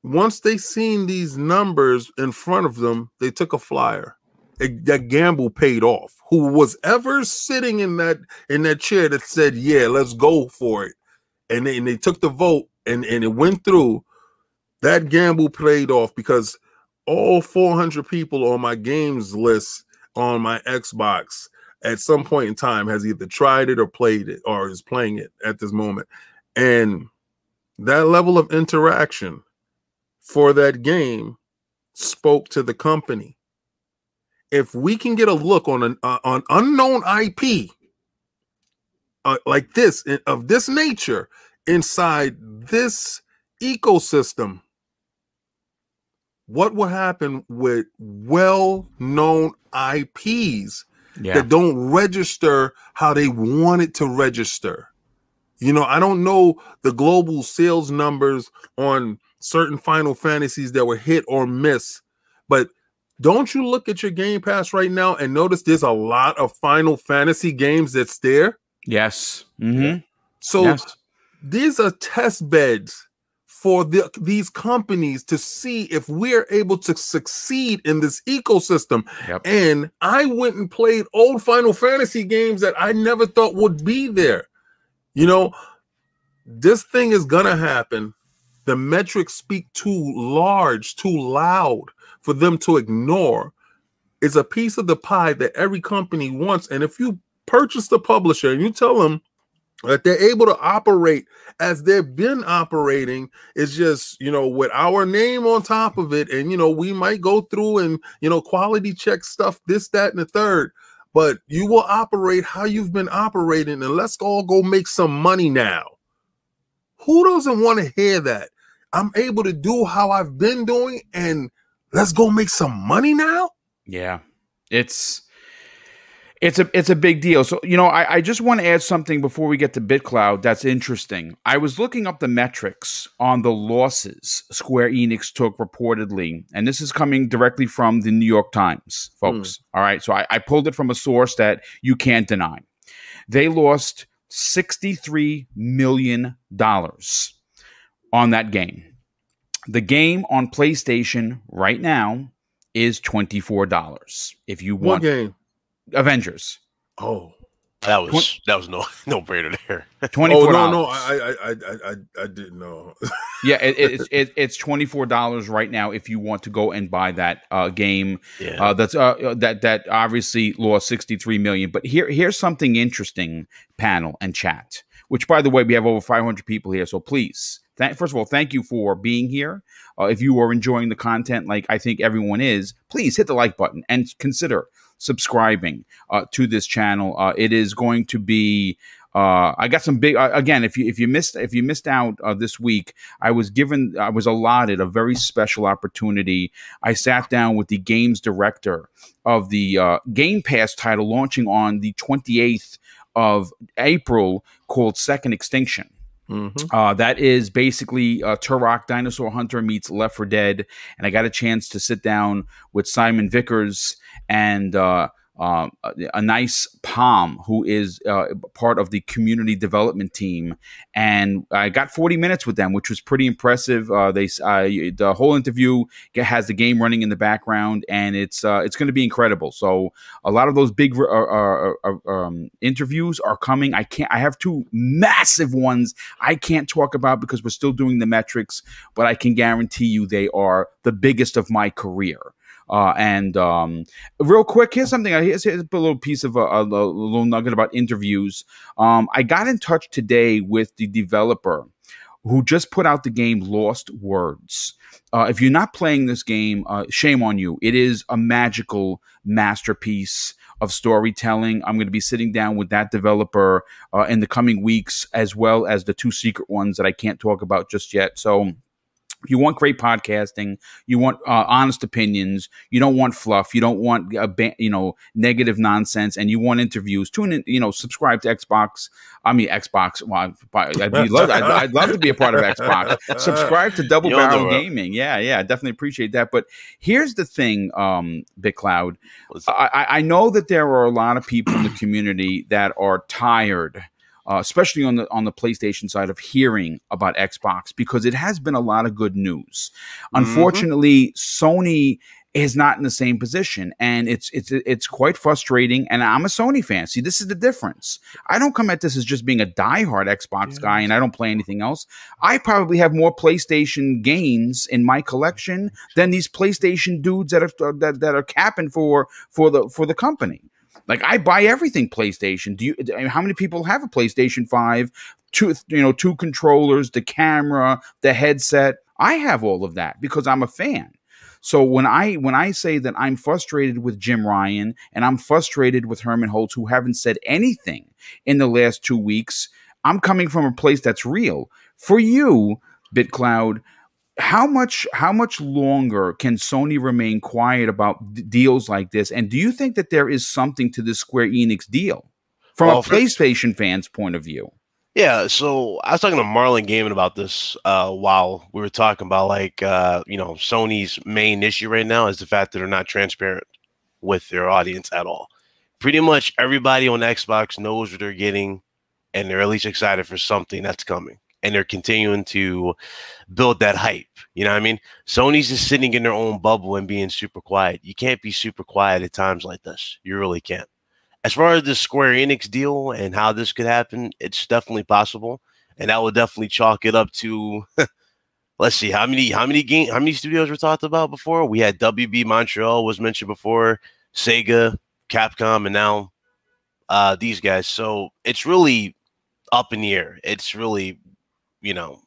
once they seen these numbers in front of them they took a flyer. It- that gamble paid off. Who was ever sitting in that in that chair that said yeah let's go for it and they, and they took the vote and, and it went through, that gamble played off because all 400 people on my games list on my Xbox at some point in time has either tried it or played it or is playing it at this moment. And that level of interaction for that game spoke to the company. If we can get a look on an uh, on unknown IP uh, like this of this nature inside this ecosystem, what will happen with well-known IPs yeah. that don't register how they want it to register? You know, I don't know the global sales numbers on certain Final Fantasies that were hit or miss, but don't you look at your Game Pass right now and notice there's a lot of Final Fantasy games that's there? Yes. Mm-hmm. So yes. these are test beds for the, these companies to see if we're able to succeed in this ecosystem. Yep. And I went and played old Final Fantasy games that I never thought would be there. You know, this thing is going to happen. The metrics speak too large, too loud for them to ignore. It's a piece of the pie that every company wants. And if you purchase the publisher and you tell them that they're able to operate as they've been operating it's just you know with our name on top of it and you know we might go through and you know quality check stuff this that and the third but you will operate how you've been operating and let's all go make some money now. Who doesn't want to hear that? I'm able to do how I've been doing and let's go make some money now? Yeah. It's it's a it's a big deal. So you know, I, I just want to add something before we get to BitCloud that's interesting. I was looking up the metrics on the losses Square Enix took reportedly, and this is coming directly from the New York Times, folks. Mm. All right, so I, I pulled it from a source that you can't deny. They lost sixty-three million dollars on that game. The game on PlayStation right now is twenty-four dollars. If you want what game Avengers. Oh, that was that was no no brainer there. Twenty four. Oh no no I I I I, I didn't know. yeah, it, it's it, it's twenty four dollars right now if you want to go and buy that uh, game. Yeah. Uh, that's uh, that that obviously lost sixty three million. But here here's something interesting, panel and chat. Which by the way, we have over five hundred people here. So please, th- first of all, thank you for being here. Uh, if you are enjoying the content, like I think everyone is, please hit the like button and consider subscribing uh, to this channel. Uh, it is going to be. Uh, I got some big uh, again. If you if you missed if you missed out uh, this week, I was given I was allotted a very special opportunity. I sat down with the games director of the uh, Game Pass title launching on the 28th of April called Second Extinction. Mm-hmm. Uh, that is basically uh, Turok Dinosaur Hunter meets Left 4 Dead, and I got a chance to sit down with Simon Vickers and uh, uh, a nice Palm, who is uh, part of the community development team, and I got 40 minutes with them, which was pretty impressive. Uh, they uh, the whole interview has the game running in the background, and it's uh, it's going to be incredible. So a lot of those big uh, um, interviews are coming. I can't. I have two massive ones I can't talk about because we're still doing the metrics, but I can guarantee you they are the biggest of my career. Uh, and um, real quick, here's something. Here's, here's a little piece of a, a, a little nugget about interviews. Um, I got in touch today with the developer who just put out the game Lost Words. Uh, if you're not playing this game, uh, shame on you. It is a magical masterpiece of storytelling. I'm going to be sitting down with that developer uh, in the coming weeks, as well as the two secret ones that I can't talk about just yet. So you want great podcasting. You want uh, honest opinions. You don't want fluff. You don't want ba- you know negative nonsense, and you want interviews. Tune in. You know, subscribe to Xbox. I mean Xbox. Well, I'd, love, I'd, I'd, love to be a part of Xbox. subscribe to Double Barrel Gaming. Yeah, yeah, definitely appreciate that. But here's the thing, um, BitCloud. I, I know that there are a lot of people in the community that are tired uh, especially on the on the PlayStation side of hearing about Xbox because it has been a lot of good news. Mm-hmm. Unfortunately, Sony is not in the same position and it's it's it's quite frustrating and I'm a Sony fan. See, this is the difference. I don't come at this as just being a diehard Xbox yeah. guy and I don't play anything else. I probably have more PlayStation games in my collection than these PlayStation dudes that are that, that are capping for for the for the company. Like I buy everything PlayStation. Do you? How many people have a PlayStation Five? Two, you know, two controllers, the camera, the headset. I have all of that because I'm a fan. So when I when I say that I'm frustrated with Jim Ryan and I'm frustrated with Hermen Hulst, who haven't said anything in the last two weeks, I'm coming from a place that's real. For you, BitCloud, how much how much longer can Sony remain quiet about d- deals like this? And do you think that there is something to this Square Enix deal from Well, a for- PlayStation fan's point of view? Yeah, so I was talking to Marlon Gaiman about this uh, while we were talking about like uh, you know Sony's main issue right now is the fact that they're not transparent with their audience at all. Pretty much everybody on Xbox knows what they're getting, and they're at least excited for something that's coming, and they're continuing to build that hype. You know what I mean? Sony's just sitting in their own bubble and being super quiet. You can't be super quiet at times like this. You really can't as far as the Square Enix deal and how this could happen, it's definitely possible, and that would definitely chalk it up to. let's see how many how many game how many studios were talked about before. We had WB Montreal was mentioned before, Sega, Capcom, and now uh, these guys. So it's really up in the air. It's really, you know,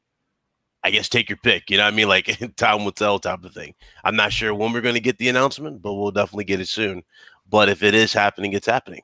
I guess take your pick. You know what I mean? Like time will tell type of thing. I'm not sure when we're going to get the announcement, but we'll definitely get it soon. But if it is happening, it's happening.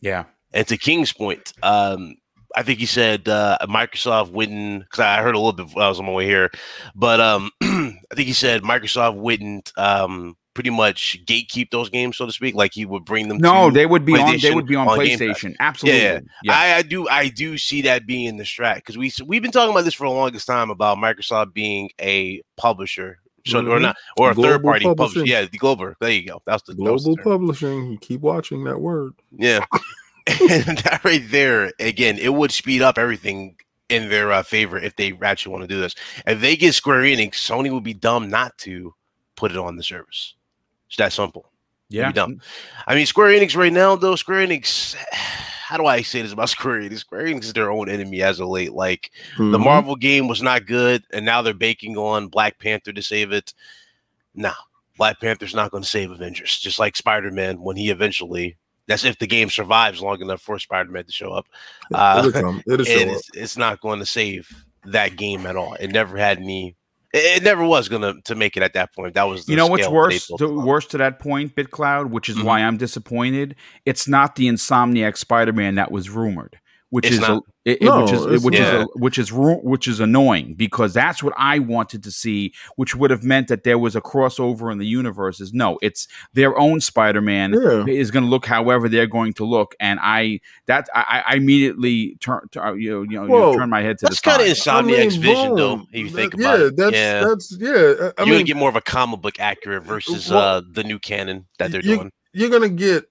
Yeah. And to King's point, um, I think he said uh, Microsoft wouldn't. Because I heard a little bit while I was on my way here, but um, I think he said Microsoft wouldn't um, pretty much gatekeep those games, so to speak. Like he would bring them. No, to they would be on. They would be on, on PlayStation. Absolutely. Yeah, Yeah. I, I do. I do see that being the strat because we we've been talking about this for the longest time about Microsoft being a publisher, so or Mhm. not, or a Global third party publisher. Yeah, the global. There you go. That's the that the Global term. publishing. Keep watching that word. Yeah. and that right there, again, it would speed up everything in their uh, favor if they actually want to do this. If they get Square Enix, Sony would be dumb not to put it on the service. It's that simple. yeah. dumb. I mean, Square Enix right now, though, Square Enix, how do I say this about Square Enix? Square Enix is their own enemy as of late. Like, the Mhm. Marvel game was not good, and now they're baking on Black Panther to save it. No, Black Panther's not going to save Avengers, just like Spider Man when he eventually. That's if the game survives long enough for Spider Man to show up. Uh, It'll come. It'll show it up. it's not going to save that game at all. It never had any. It, it never was going to to make it at that point. That was the You know what's worse? they built To, worse to that point, BitCloud, which is Mhm. why I'm disappointed. It's not the Insomniac Spider-Man that was rumored, which It's is not. it, it- No, which is it's which is which is which is annoying because that's what I wanted to see, which would have meant that there was a crossover in the universes. No, it's their own Spider-Man Yeah. is going to look however they're going to look, and I that I, I immediately turn to, you know you know, Well, turn my head to That's the kind of. Insomniac's I mean, vision, though. If you think That- about yeah, it, that's yeah, that's yeah. I- I you're mean, gonna get more of a comic book accurate versus Well, uh the new canon that they're you- doing. you're gonna get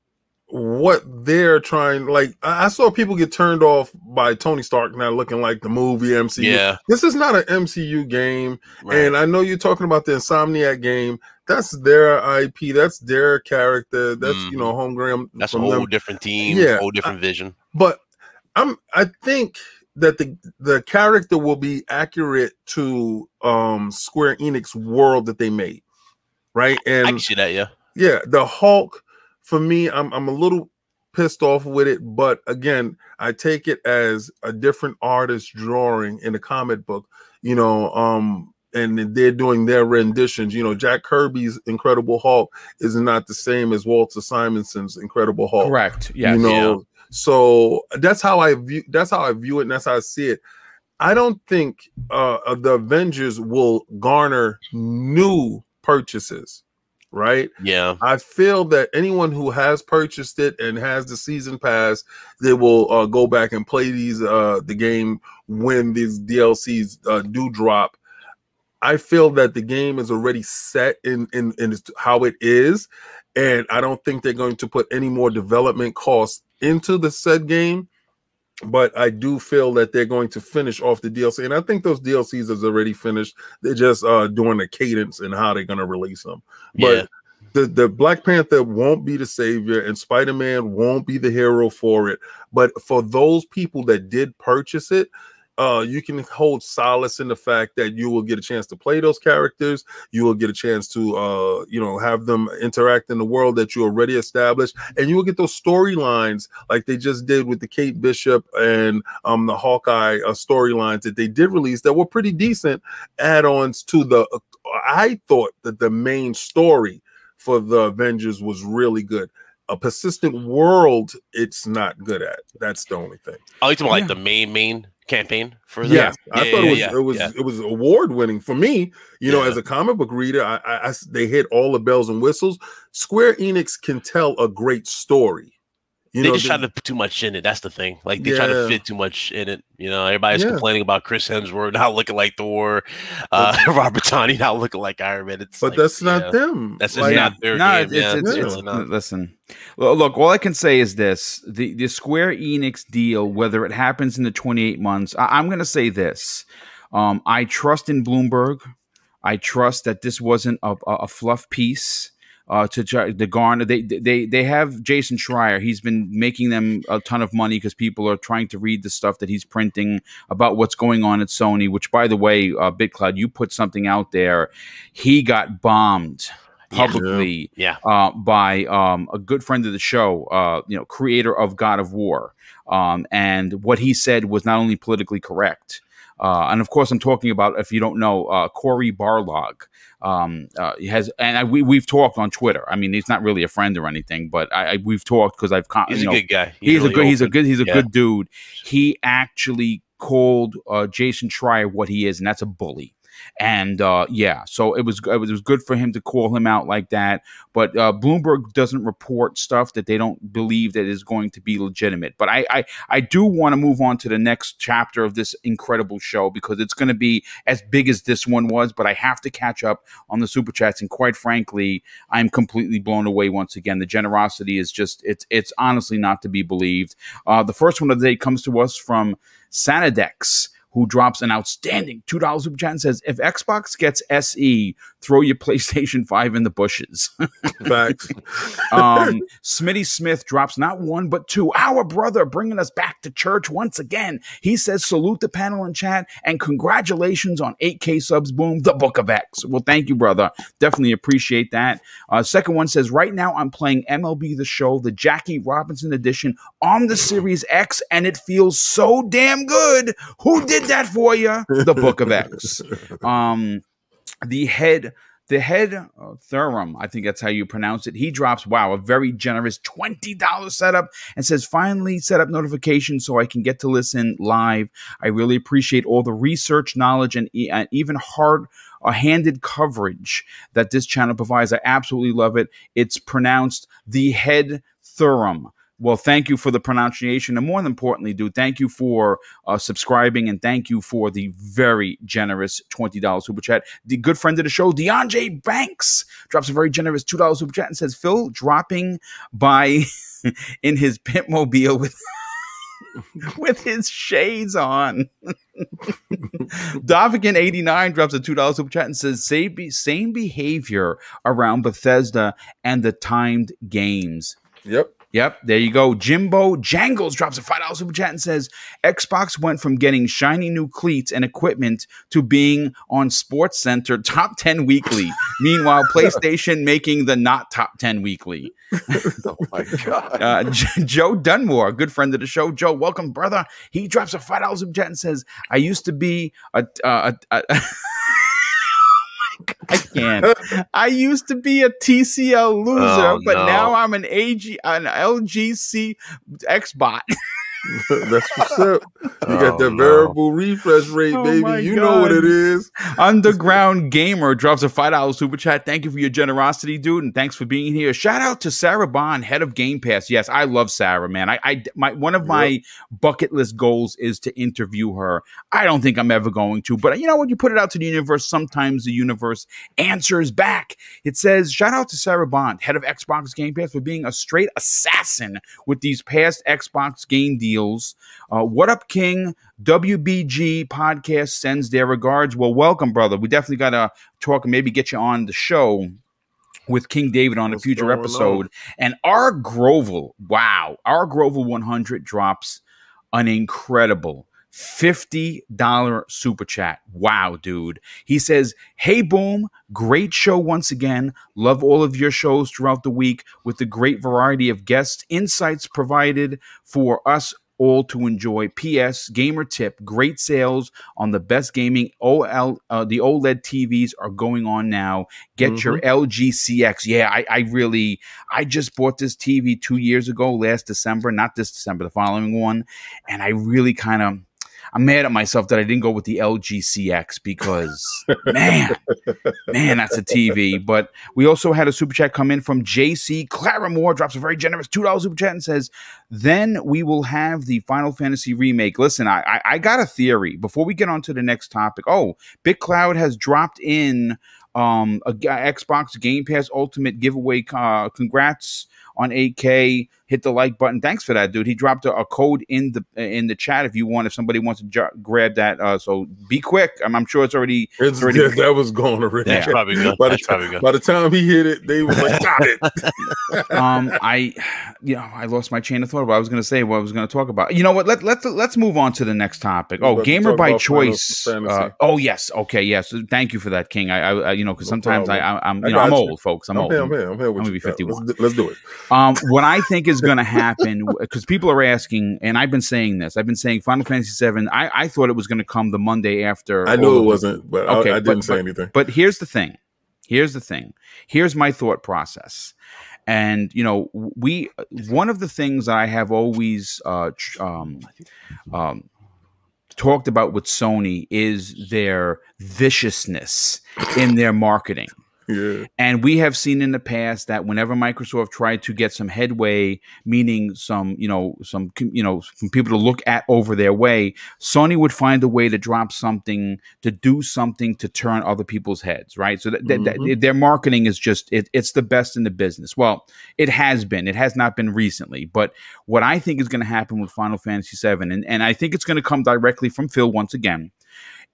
what they're trying. Like I I saw people get turned off by Tony Stark not looking like the movie MCU. Yeah, This is not an MCU game, right. and I know you're talking about the Insomniac game. That's their IP. That's their character. That's you know homegrown that's a whole them. different team, Yeah, whole different vision. But I'm I think that the the character will be accurate to um Square Enix world that they made. Right? I And can see that. Yeah, yeah, the Hulk for me, I'm I'm a little pissed off with it, but again, I take it as a different artist drawing in a comic book, you know, um and they're doing their renditions. You know, Jack Kirby's Incredible Hulk is not the same as Walter Simonson's Incredible Hulk Correct. Yes. you know so that's how i view that's how i view it and that's how i see it i don't think uh, the avengers will garner new purchases right yeah. i feel that anyone who has purchased it and has the season pass they will uh, go back and play these uh the game when these dlcs uh, do drop I feel that the game is already set in in in how it is, and I don't think they're going to put any more development costs into the said game. But I do feel that they're going to finish off the DLC, and I think those DLCs is already finished. They're just uh doing the cadence and how they're going to release them. But yeah. the the Black Panther won't be the savior, and Spider Man won't be the hero for it. But for those people that did purchase it, uh, you can hold solace in the fact that you will get a chance to play those characters. You will get a chance to, uh, you know, have them interact in the world that you already established, and you will get those storylines like they just did with the Kate Bishop and um the Hawkeye uh, storylines that they did release that were pretty decent add-ons to the uh, I thought that the main story for the Avengers was really good. A persistent world, it's not good at. That's the only thing. Oh, you talking about Yeah. like the main main campaign for Yeah, that? I thought it was yeah, it was yeah. it was award winning for me. You know, as a comic book reader, I, I, I, they hit all the bells and whistles. Square Enix can tell a great story. You they know, just the- try to put too much in it. That's the thing. Like they try to fit too much in it. You know, everybody's Yeah. complaining about Chris Hemsworth not looking like Thor, uh, Robert Downey not looking like Iron Man. It's but like, that's not yeah. them. That's just Like, not their no, game. it's, yeah, it's, Yeah. it's, really not. listen. Well, Look, all I can say is this: the the Square Enix deal, whether it happens in the 28 months, I, I'm going to say this: um, I trust in Bloomberg. I trust that this wasn't a, a, a fluff piece. Uh, to try to garner, they they they have Jason Schreier. He's been making them a ton of money because people are trying to read the stuff that he's printing about what's going on at Sony. Which, by the way, uh, BitCloud, you put something out there. He got bombed publicly Yeah. uh, by um, a good friend of the show, uh, you know, creator of God of War, um, and what he said was not only politically correct, uh, and of course, I'm talking about if you don't know uh, Cory Barlog. Um, uh, he has, and I, we we've talked on Twitter. I mean, he's not really a friend or anything, but I, I we've talked because I've con- He's you a know, good guy. he's, a really good he's a good he's a Yeah. good dude he actually called uh, jason schreier what he is and that's a bully and uh, yeah so it was it was good for him to call him out like that. But uh, bloomberg doesn't report stuff that they don't believe that is going to be legitimate. But i i, I do want to move on to the next chapter of this incredible show because it's going to be as big as this one was but i have to catch up on the super chats. And quite frankly i'm completely blown away once again. The generosity is just it's it's honestly not to be believed. Uh, the first one of the day comes to us from Sanadex, who drops an outstanding $2 super chat and says, If Xbox gets SE, throw your PlayStation 5 in the bushes. Facts. um, Smitty Smith drops not one, but two. Our brother bringing us back to church once again. He says, Salute the panel in chat and congratulations on 8K subs. Boom, the Book of X. Well, thank you, brother. Definitely appreciate that. Uh, second one says, Right now I'm playing MLB The Show, the Jackie Robinson edition on the Series X, and it feels so damn good. Who did that for you? The Book of X. Um, the head the head uh, Thurum, I think that's how you pronounce it. He drops, wow, a very generous $20 setup and says, finally set up notifications so I can get to listen live. I really appreciate all the research, knowledge, and, e- and even hard uh, handed coverage that this channel provides. I absolutely love it. It's pronounced the head Thurum. Well, thank you for the pronunciation. And more importantly, dude, thank you for uh, subscribing and thank you for the very generous $20 super chat. The good friend of the show, DeAndre Banks, drops a very generous $2 super chat and says, Phil dropping by in his pitmobile with. with his shades on. Davigan89 drops a $2 super chat and says, same, be- same behavior around Bethesda and the timed games. Yep. Yep, there you go. Jimbo Jangles drops a $5 super chat and says Xbox went from getting shiny new cleats and equipment to being on Sports Center top 10 weekly. Meanwhile, PlayStation making the not top 10 weekly. oh my god. Uh, Joe Dunmore, good friend of the show. Joe, welcome, brother. He drops a $5 super chat and says, I used to be a. a, a, a I can't. I used to be a TCL loser, Oh, but no. now I'm an AG, an LGC Xbot. That's what's up. You got Oh, that no. variable refresh rate, Oh my baby. You know what it is. Underground Gamer drops a five dollar super chat. Thank you for your generosity, dude, and thanks for being here. Shout out to Sarah Bond, head of Game Pass. Yes, I love Sarah, man. I, I my one of my bucket list goals is to interview her. I don't think I'm ever going to, but you know what? You put it out to the universe. Sometimes the universe answers back. It says, "Shout out to Sarah Bond, head of Xbox Game Pass, for being a straight assassin with these past Xbox game deals." Uh, what up, King? WBG podcast sends their regards. Well, welcome, brother. We definitely got to talk and maybe get you on the show with King David on a future episode. on? And our Grovel, wow, our Grovel 100 drops an incredible $50 super chat. Wow, dude. He says, Hey, Boom, great show once again. Love all of your shows throughout the week with the great variety of guests, insights provided for us all to enjoy. P.S. Gamer tip: great sales on the best gaming OL. Uh, the OLED TVs are going on now. Get your LG CX. Yeah, I, I really, I just bought this TV two years ago, last December, not this December, the following one, and I really kind of. I'm mad at myself that I didn't go with the LG CX because man, man, that's a TV. But we also had a super chat come in from JC Claramore, drops a very generous two dollars super chat and says, "Then we will have the Final Fantasy remake." Listen, I, I I got a theory before we get on to the next topic. Oh, Big Cloud has dropped in um a g- Xbox Game Pass Ultimate giveaway. Uh, congrats on 8K. Hit the like button. Thanks for that, dude. He dropped a, a code in the in the chat if you want. If somebody wants to jo- grab that, uh, so be quick. I'm, I'm sure it's already. It's, already yeah, that was gone already. That's probably good. By the, probably good. by the time he hit it, they were like, got it. um, I, you know, I lost my chain of thought. What I was going to say, what I was going to talk about. You know what? Let let's let's move on to the next topic. Oh, gamer by choice. Uh, oh yes, okay, yes. Thank you for that, King. I, I I- you know, because No sometimes I, problem. I I'm I you know I'm you. old, folks. I'm, I'm old. here, I'm here. I'm here with I'm gonna you. be 51. Let's, do- let's do it. Um, what I think is going to happen, because people are asking, and I've been saying this. I've been saying Final Fantasy VII. I, I thought it was going to come the Monday after. I knew it wasn't, but Okay, I, I didn't say but- anything. But here's the thing. Here's the thing. Here's my thought process. And you know, we one of the things I have always uh, tr- um, um, talked about with Sony is their viciousness in their marketing. Yeah, And we have seen in the past that whenever Microsoft tried to get some headway, meaning some, you know, some, you know, some people to look at over their way, Sony would find a way to drop something, to do something to turn other people's heads, right? So that, that- that- Mhm. their marketing is just, it, it's the best in the business. Well, it has been. It has not been recently. But what I think is going to happen with Final Fantasy VII, and, and I think it's going to come directly from Phil once again,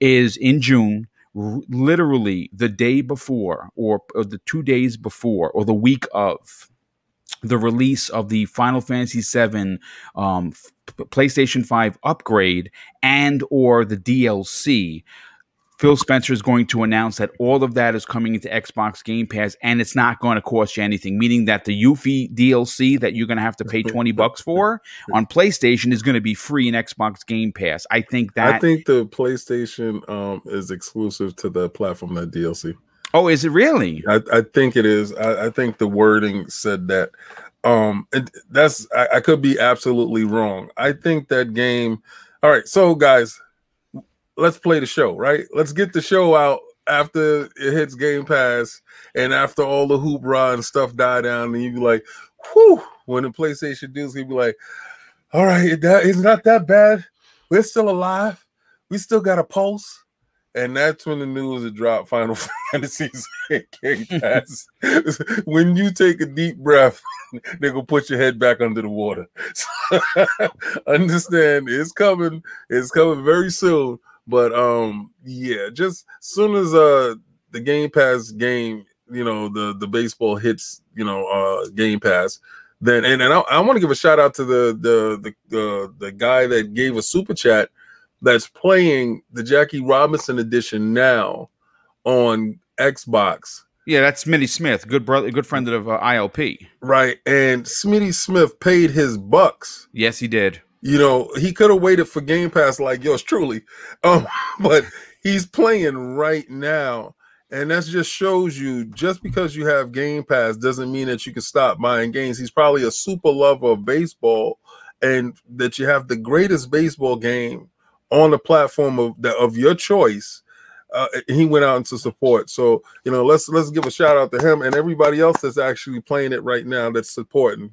is in June r- literally the day before or, or the two days before or the week of the release of the Final Fantasy VII um, PlayStation 5 upgrade and or the DLC, Phil Spencer is going to announce that all of that is coming into Xbox Game Pass and it's not going to cost you anything, meaning that the Yuffie DLC that you're going to have to pay 20 bucks for on PlayStation is going to be free in Xbox Game Pass. I think that I think the PlayStation um, is exclusive to the platform that DLC. Oh, is it really? I, I think it is. I, I think the wording said that. Um, that's I, I could be absolutely wrong. I think that game. All right, so guys, let's play the show. Right, let's get the show out after it hits Game Pass and after all the hoopla and stuff die down, and you be like, "Whew!" When the PlayStation deals, you be like, "All right, it's not that bad. We're still alive. We still got a pulse." And that's when the news had dropped Final Fantasies Game Pass. when you take a deep breath, they gonna put your head back under the water. So, understand it's coming, it's coming very soon. But um, yeah, just as soon as uh the Game Pass game, you know, the the baseball hits, you know, uh Game Pass, then and, and I, I want to give a shout out to the the the uh, the guy that gave a super chat that's playing the Jackie Robinson edition now on Xbox, Yeah, that's Smitty Smith, good brother, good friend of uh, ILP. right? And Smitty Smith paid his bucks. Yes, he did. You know, he could have waited for Game Pass like yours truly, um, but he's playing right now. And that just shows you just because you have Game Pass doesn't mean that you can stop buying games. He's probably a super lover of baseball, and that you have the greatest baseball game on the platform of the, of your choice. Uh, he went out into support. So you know, let's let's give a shout out to him and everybody else that's actually playing it right now. That's supporting.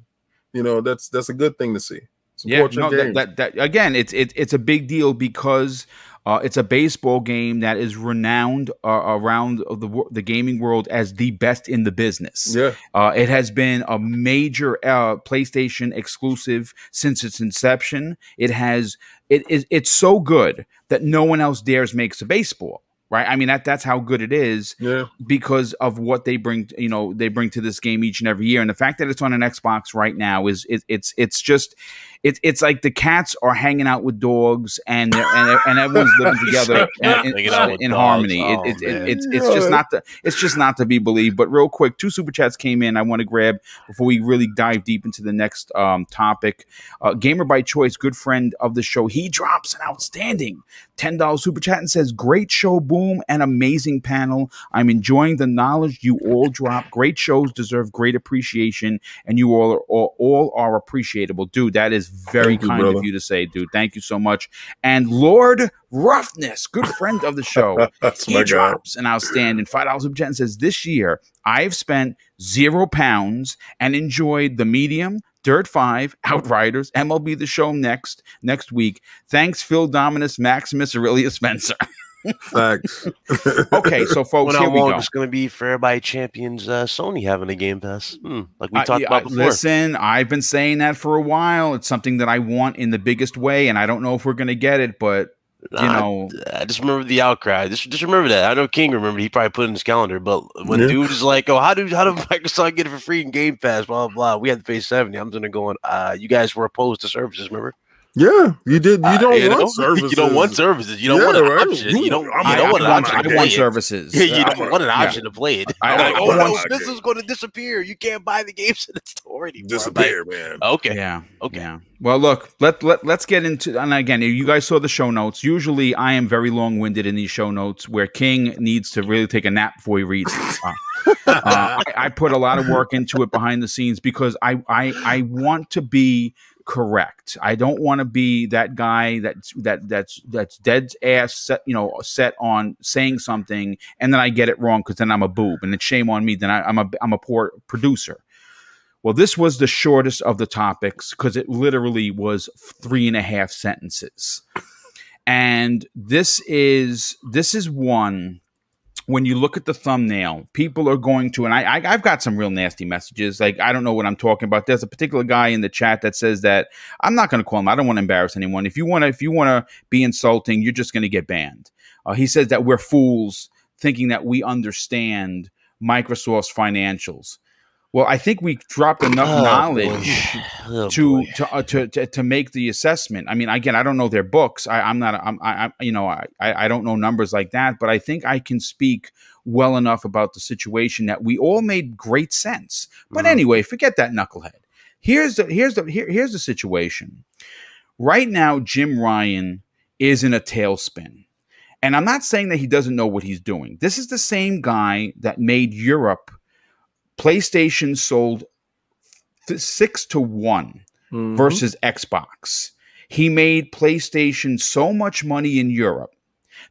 You know, that's that's a good thing to see. Yeah, no, that, that, that again, it's it, it's a big deal because uh, it's a baseball game that is renowned uh, around the the gaming world as the best in the business. yeah. Uh, it has been a major uh, PlayStation exclusive since its inception. It has it is it's so good that no one else dares makes a baseball. right? I mean that that's how good it is Yeah. because of what they bring. You know, they bring to this game each and every year, and the fact that it's on an Xbox right now is it, it's it's just it's it's like the cats are hanging out with dogs and they're- and, and everyone's living together in, in- Hanging out with in harmony. It, Oh, it, it, man. it's it's just not the it's just not to be believed. But real quick, two super chats came in. I want to grab before we really dive deep into the next um, topic. Uh, Gamer by choice, good friend of the show, he drops an outstanding ten dollars super chat and says, "Great show, boom, and amazing panel. I'm enjoying the knowledge you all drop. Great shows deserve great appreciation, and you all are all, all are appreciable, dude. That is very Thank kind brother. of you to say, dude. Thank you so much. And Lord Roughness, good friend of the show, he drops an outstanding five dollars chat and says, "This year I've spent zero pounds and enjoyed the medium." Dirt Five, Outriders, MLB The Show next next week. Thanks, Phil Dominus, Maximus Aurelius Spencer. Facts. Okay, so folks, Well, here how we long go. it's going to be for everybody champions uh, Sony having a Game Pass? Hmm, like we I- talked yeah, about before. listen, I've been saying that for a while. It's something that I want in the biggest way, and I don't know if we're going to get it, but you know, I just remember the outcry. Just, just remember that. I know King remembered. He probably put it in his calendar. But when Yeah. dude is like, "Oh, how do how do Microsoft get it for free in Game Pass?" Blah blah. blah. We had to pay seventy. I'm gonna go on. Uh, you guys were opposed to services. Remember? Yeah, you did. You Uh, don't you want know? services. You don't want services. You don't Yeah, want an right. option. You don't. You I'm I, don't not- want an I want, option. I to want play it. services. Yeah, you Uh, don't want an yeah. option to play it. I- like, oh no, I this get is going to disappear. You can't buy the games in the store anymore. disappear, man. Okay. Yeah. Okay. Yeah. Well, look, let, let let's get into and again, you guys saw the show notes. Usually I am very long-winded in these show notes where King needs to really take a nap before he reads. Uh, uh, I, I put a lot of work into it behind the scenes because I I, I want to be correct. I don't want to be that guy that's that that's that's dead ass set, you know, set on saying something and then I get it wrong because then I'm a boob and it's shame on me. Then I, I'm a I'm a poor producer. Well, this was the shortest of the topics because it literally was three and a half sentences. And this is this is one when you look at the thumbnail, people are going to, and I, I I've got some real nasty messages. Like I don't know what I'm talking about. There's a particular guy in the chat that says that I'm not going to call him. I don't want to embarrass anyone. If you want to, if you want to be insulting, you're just going to get banned. Uh, he says that we're fools thinking that we understand Microsoft's financials. Well, I think we dropped enough Oh, knowledge. Oh, to to, uh, to to to make the assessment. I mean, again, I don't know their books. I, I'm not. I'm. I, I you know. I I don't know numbers like that. But I think I can speak well enough about the situation that we all made great sense. But Mhm. anyway, forget that knucklehead. Here's the here's the here, here's the situation. Right now, Jim Ryan is in a tailspin. And I'm not saying that he doesn't know what he's doing. This is the same guy that made Europe PlayStation sold six to one Mhm. versus Xbox. He made PlayStation so much money in Europe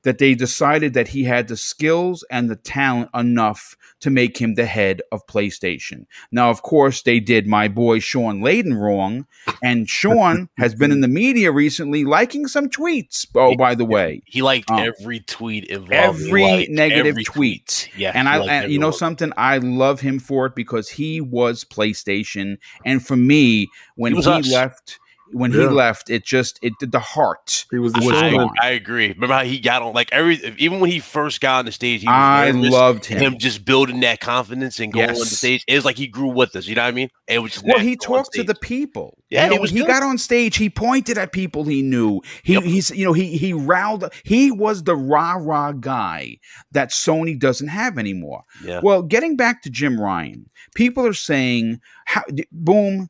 that they decided that he had the skills and the talent enough to make him the head of PlayStation. Now, of course, they did my boy Shawn Layden wrong, and Shawn has been in the media recently liking some tweets. Oh, by the way, He liked Um, every tweet involved. every negative every tweet. Yeah, and I, and you know something, I love him for it because he was PlayStation, and for me, when He he, left, when he left, it just it did the heart. He was the was I, I agree. Remember how he got on like every even when he first got on the stage, he was I nervous. loved him. him just building that confidence and going on the stage. It was like he grew with us. You know what I mean? It was just Well, he talked to the people. Yeah, you know, he was he good. got on stage. He pointed at people he knew. He Yep. he's you know he he riled. He was the rah rah guy that Sony doesn't have anymore. yeah. Well, getting back to Jim Ryan, people are saying, how, boom,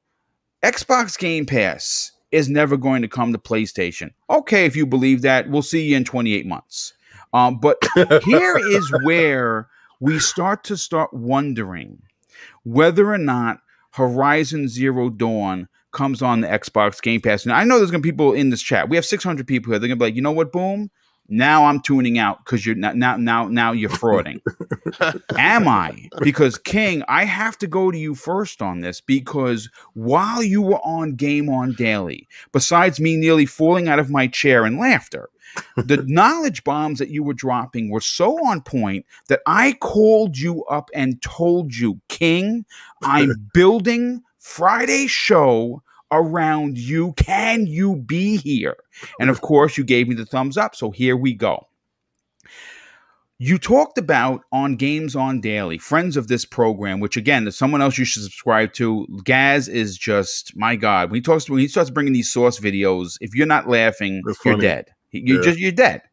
Xbox Game Pass is never going to come to PlayStation. Okay, if you believe that, we'll see you in 28 months. Um, but here is where we start to start wondering whether or not Horizon Zero Dawn comes on the Xbox Game Pass. And I know there's gonna be people in this chat. We have 600 people here. They're gonna be like, you know what, boom. Now I'm tuning out because you're not now now now you're frauding. Am I? Because King, I have to go to you first on this because while you were on Game On Daily, besides me nearly falling out of my chair in laughter, the knowledge bombs that you were dropping were so on point that I called you up and told you, King, I'm building Friday show around you. Can you be here? And of course, you gave me the thumbs up. So here we go. You talked about on Games on Daily, friends of this program, which again, is someone else you should subscribe to. Gaz is just my God. When he talks, when he starts bringing these source videos, if you're not laughing, you're dead. You Yeah. just you're dead.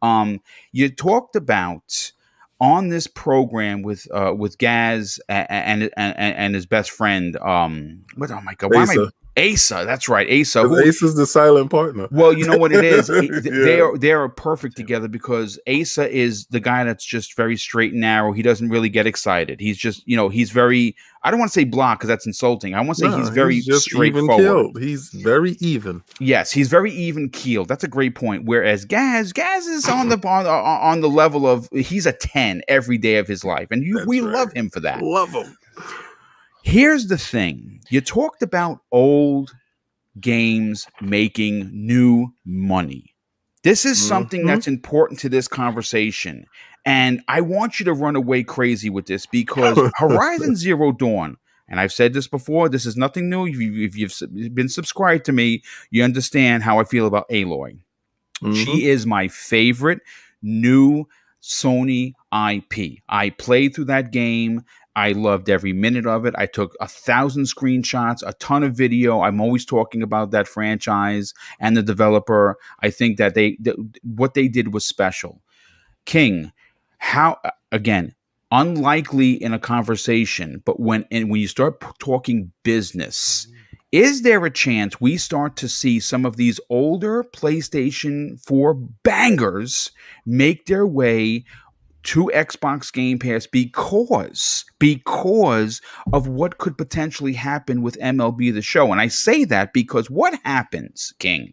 Um, you talked about on this program with uh with Gaz and and and, and his best friend. Um, what? Oh my God, why am I? Asa. That's right, Asa. Who, is the silent partner. well, you know what it is. They Yeah. are they are perfect together because Asa is the guy that's just very straight and narrow. He doesn't really get excited. He's just you know he's very. I don't want to say block because that's insulting. I want to say No, he's very even straightforward. He's very even. Yes, he's very even keeled. That's a great point. Whereas Gaz, Gaz is on the on, on on the level of he's a ten every day of his life, and you we right. love him for that. Love him. Here's the thing: you talked about old games making new money. This is something Mhm. that's important to this conversation, and I want you to run away crazy with this because Horizon Zero Dawn. And I've said this before. This is nothing new. If, you, if you've been subscribed to me, you understand how I feel about Aloy. Mhm. She is my favorite new Sony IP. I played through that game. I loved every minute of it. I took a thousand screenshots, a ton of video. I'm always talking about that franchise and the developer. I think that they th- what they did was special. King, how again? Unlikely in a conversation, but when and when you start p- talking business, mm-hmm. is there a chance we start to see some of these older PlayStation 4 bangers make their way to Xbox Game Pass because because of what could potentially happen with MLB the show and I say that because what happens King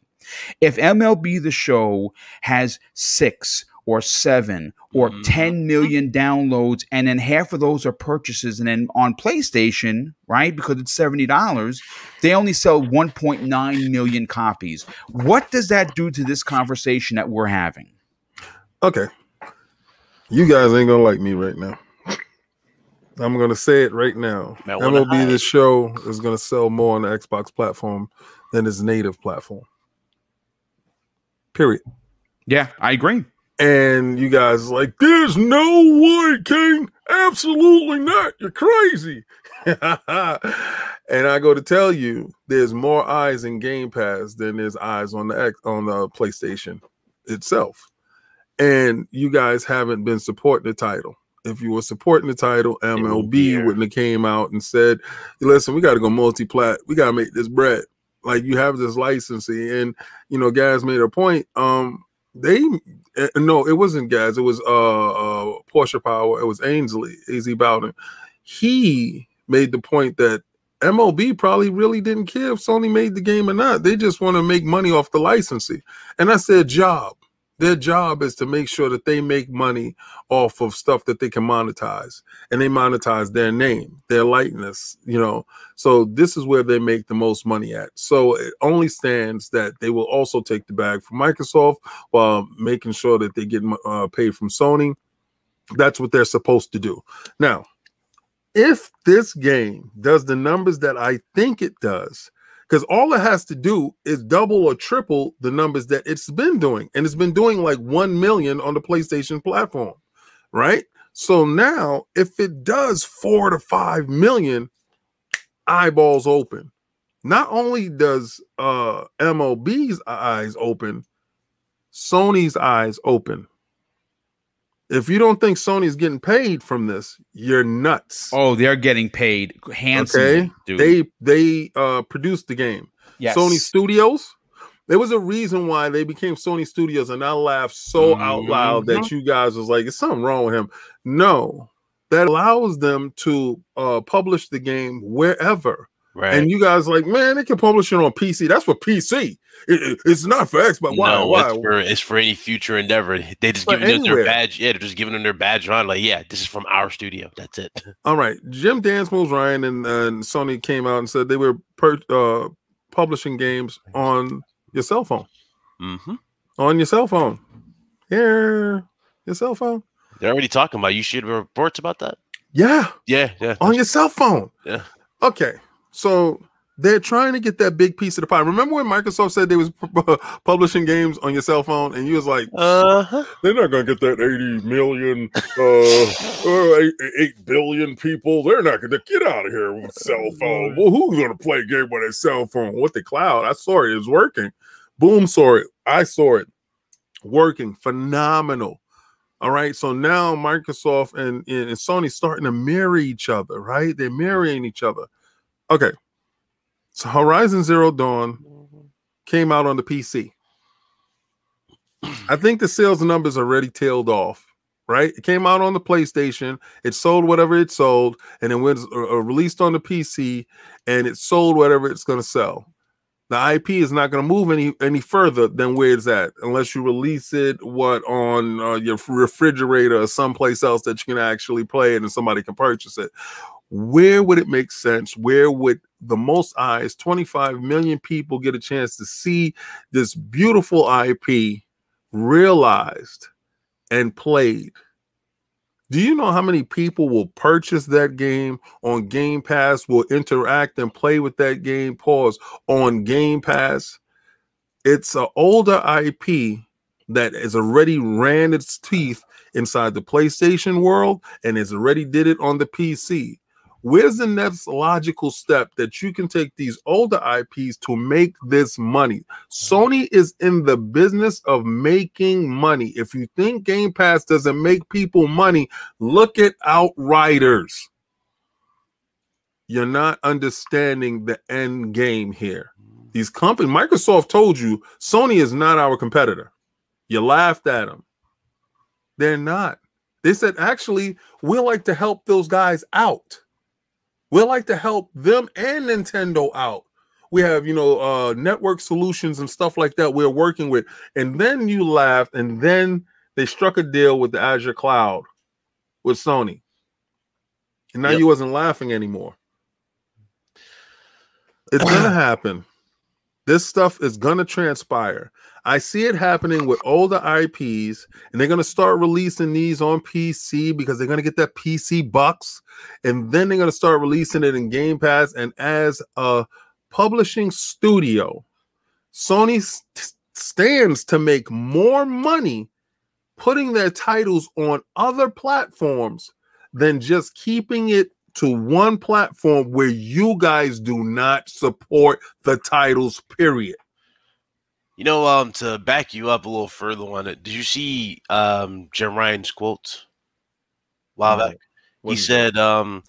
if MLB the show has 6 or 7 or Mhm. 10 million downloads and then half of those are purchases and then on PlayStation right because it's $70 they only sell 1.9 million copies. What does that do to this conversation that we're having? Okay. You guys ain't gonna like me right now. I'm gonna say it right now. MLB hide. this show is gonna sell more on the Xbox platform than its native platform. Period. Yeah, I agree. And you guys are like, there's no way, King. Absolutely not. You're crazy. and I go to tell you, there's more eyes in Game Pass than there's eyes on the X on the PlayStation itself. And you guys haven't been supporting the title. If you were supporting the title, MLB wouldn't have came out and said, "Listen, we got to go multi-plat. We got to make this bread. Like you have this licensing." And you know, guys made a point. Um, they uh, no, it wasn't guys. It was uh, uh Porsche Power. It was Ainsley, Az Bowden. He made the point that MLB probably really didn't care if Sony made the game or not. They just want to make money off the licensing, and that's their job. Their job is to make sure that they make money off of stuff that they can monetize, and they monetize their name, their likeness. You know, so this is where they make the most money at. So it only stands that they will also take the bag from Microsoft while making sure that they get uh, paid from Sony. That's what they're supposed to do. Now, if this game does the numbers that I think it does, because all it has to do is double or triple the numbers that it's been doing, and it's been doing like 1 million on the PlayStation platform, right? So now, if it does four to five million, eyeballs open. Not only does uh MLB's eyes open, Sony's eyes open. If you don't think Sony's getting paid from this, you're nuts. Oh, they're getting paid handsomely, okay, dude. they they uh produced the game. yes. Sony Studios. There was a reason why they became Sony Studios, and I laughed so out loud Mm-hmm. that you guys was like, "Is something wrong with him?" No, that allows them to uh, publish the game wherever. Right. And you guys like, man, they can publish it on PC. That's for PC. It- it- it's not for Xbox. Why? no, Why? It's, for, it's for any future endeavor. They just giving them their badge. Yeah, they're just giving them their badge on. Like, yeah, this is from our studio. That's it. All right, Jim Dance Moves Ryan and, and Sony came out and said they were per, uh, publishing games on your cell phone. hmm On your cell phone. Here, your cell phone. They're already talking about. You should reports about that. Yeah, Yeah, yeah. on your cell phone. Yeah. Okay, so They're trying to get that big piece of the pie. Remember when Microsoft said they was publishing games on your cell phone, and you was like, Uh-huh. "They're not going to get that eighty million, uh, or eight, eight billion people. They're not going to get out of here with cell phone. Well, who's going to play a game with a cell phone? What the cloud? I saw it. It's working. Boom, saw it. I saw it working. Phenomenal. All right. So now Microsoft and, and Sony starting to marry each other, right? They're marrying each other. Okay. So Horizon Zero Dawn came out on the PC. I think the sales numbers already tailed off, right? It came out on the PlayStation, it sold whatever it sold, and then was uh, uh, released on the PC, and it sold whatever it's going to sell. The IP is not going to move any any further than where it's at, unless you release it what on uh, your refrigerator or someplace else that you can actually play it and somebody can purchase it. Where would it make sense? Where would the most eyes, 25 million people, get a chance to see this beautiful IP realized and played? Do you know how many people will purchase that game on Game Pass, will interact and play with that game, pause, on Game Pass? It's an older IP that has already ran its teeth inside the PlayStation world and has already did it on the PC. Where's the next logical step that you can take these older IPs to make this money? Sony is in the business of making money. If you think Game Pass doesn't make people money, look at Outriders. You're not understanding the end game here. These companies, Microsoft told you Sony is not our competitor. You laughed at them. They're not. They said, actually, we like to help those guys out. We like to help them and Nintendo out. We have, you know, uh, network solutions and stuff like that we're working with. And then you laughed, and then they struck a deal with the Azure Cloud with Sony. And now Yep. you wasn't laughing anymore. It's gonna happen. This stuff is gonna transpire. I see it happening with older IPs, and they're gonna start releasing these on PC because they're gonna get that PC bucks, and then they're gonna start releasing it in Game Pass. And as a publishing studio, Sony st- stands to make more money putting their titles on other platforms than just keeping it to one platform where you guys do not support the titles, period. You know, um, to back you up a little further on it, did you see um Jim Ryan's quote? Wow, No. back. He said, um,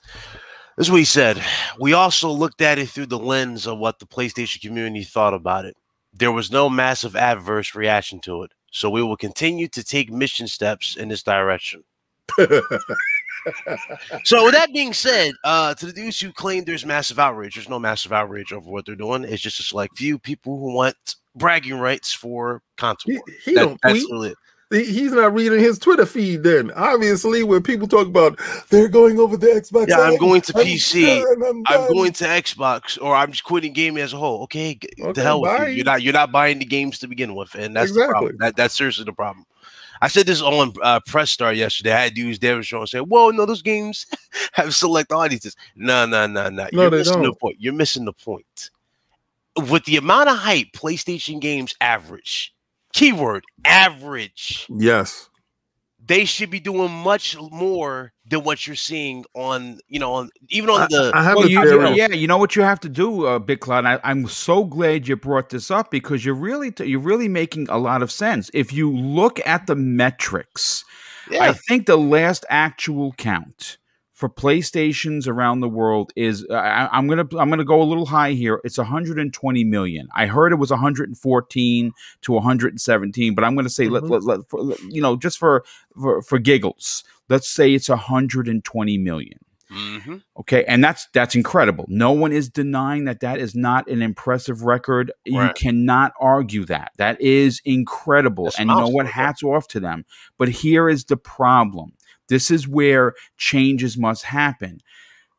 this is what he said. We also looked at it through the lens of what the PlayStation community thought about it. There was no massive adverse reaction to it. So we will continue to take mission steps in this direction. So with that being said, uh, to the dudes who claim there's massive outrage, there's no massive outrage over what they're doing. It's just a select few people who want bragging rights for console. he he That- don't that's really it. He's not reading his Twitter feed. Then obviously, when people talk about they're going over the Xbox, Yeah, I'm going to I'm PC. I'm, I'm going to Xbox, or I'm just quitting gaming as a whole. Okay, Okay, the hell with you. You're not you're not buying the games to begin with, and that's the problem. Exactly. That, that's seriously the problem. I said this on uh, Press Star yesterday. I had dudes David Shaw and say, "Whoa, no, those games have select audiences." No, no, no, no. No, You're missing the don't. point. You're missing the point. With the amount of hype PlayStation games average, keyword average, Yes, they should be doing much more than what you're seeing on, you know, on even on I, the I have Well, a you, theory. yeah, you know what you have to do, uh, BitCloud. I, I'm so glad you brought this up because you're really t- you're really making a lot of sense. If you look at the metrics, I think the last actual count for PlayStations around the world is I, I'm gonna I'm gonna go a little high here. It's 120 million. I heard it was 114 to 117, but I'm gonna say let, let, let, for, let- you know just for, for for giggles, let's say it's 120 million. Mhm. Okay, and that's that's incredible. No one is denying that that is not an impressive record. You cannot argue that. That is incredible, That's and you know what? Hats off to them. But here is the problem. This is where changes must happen.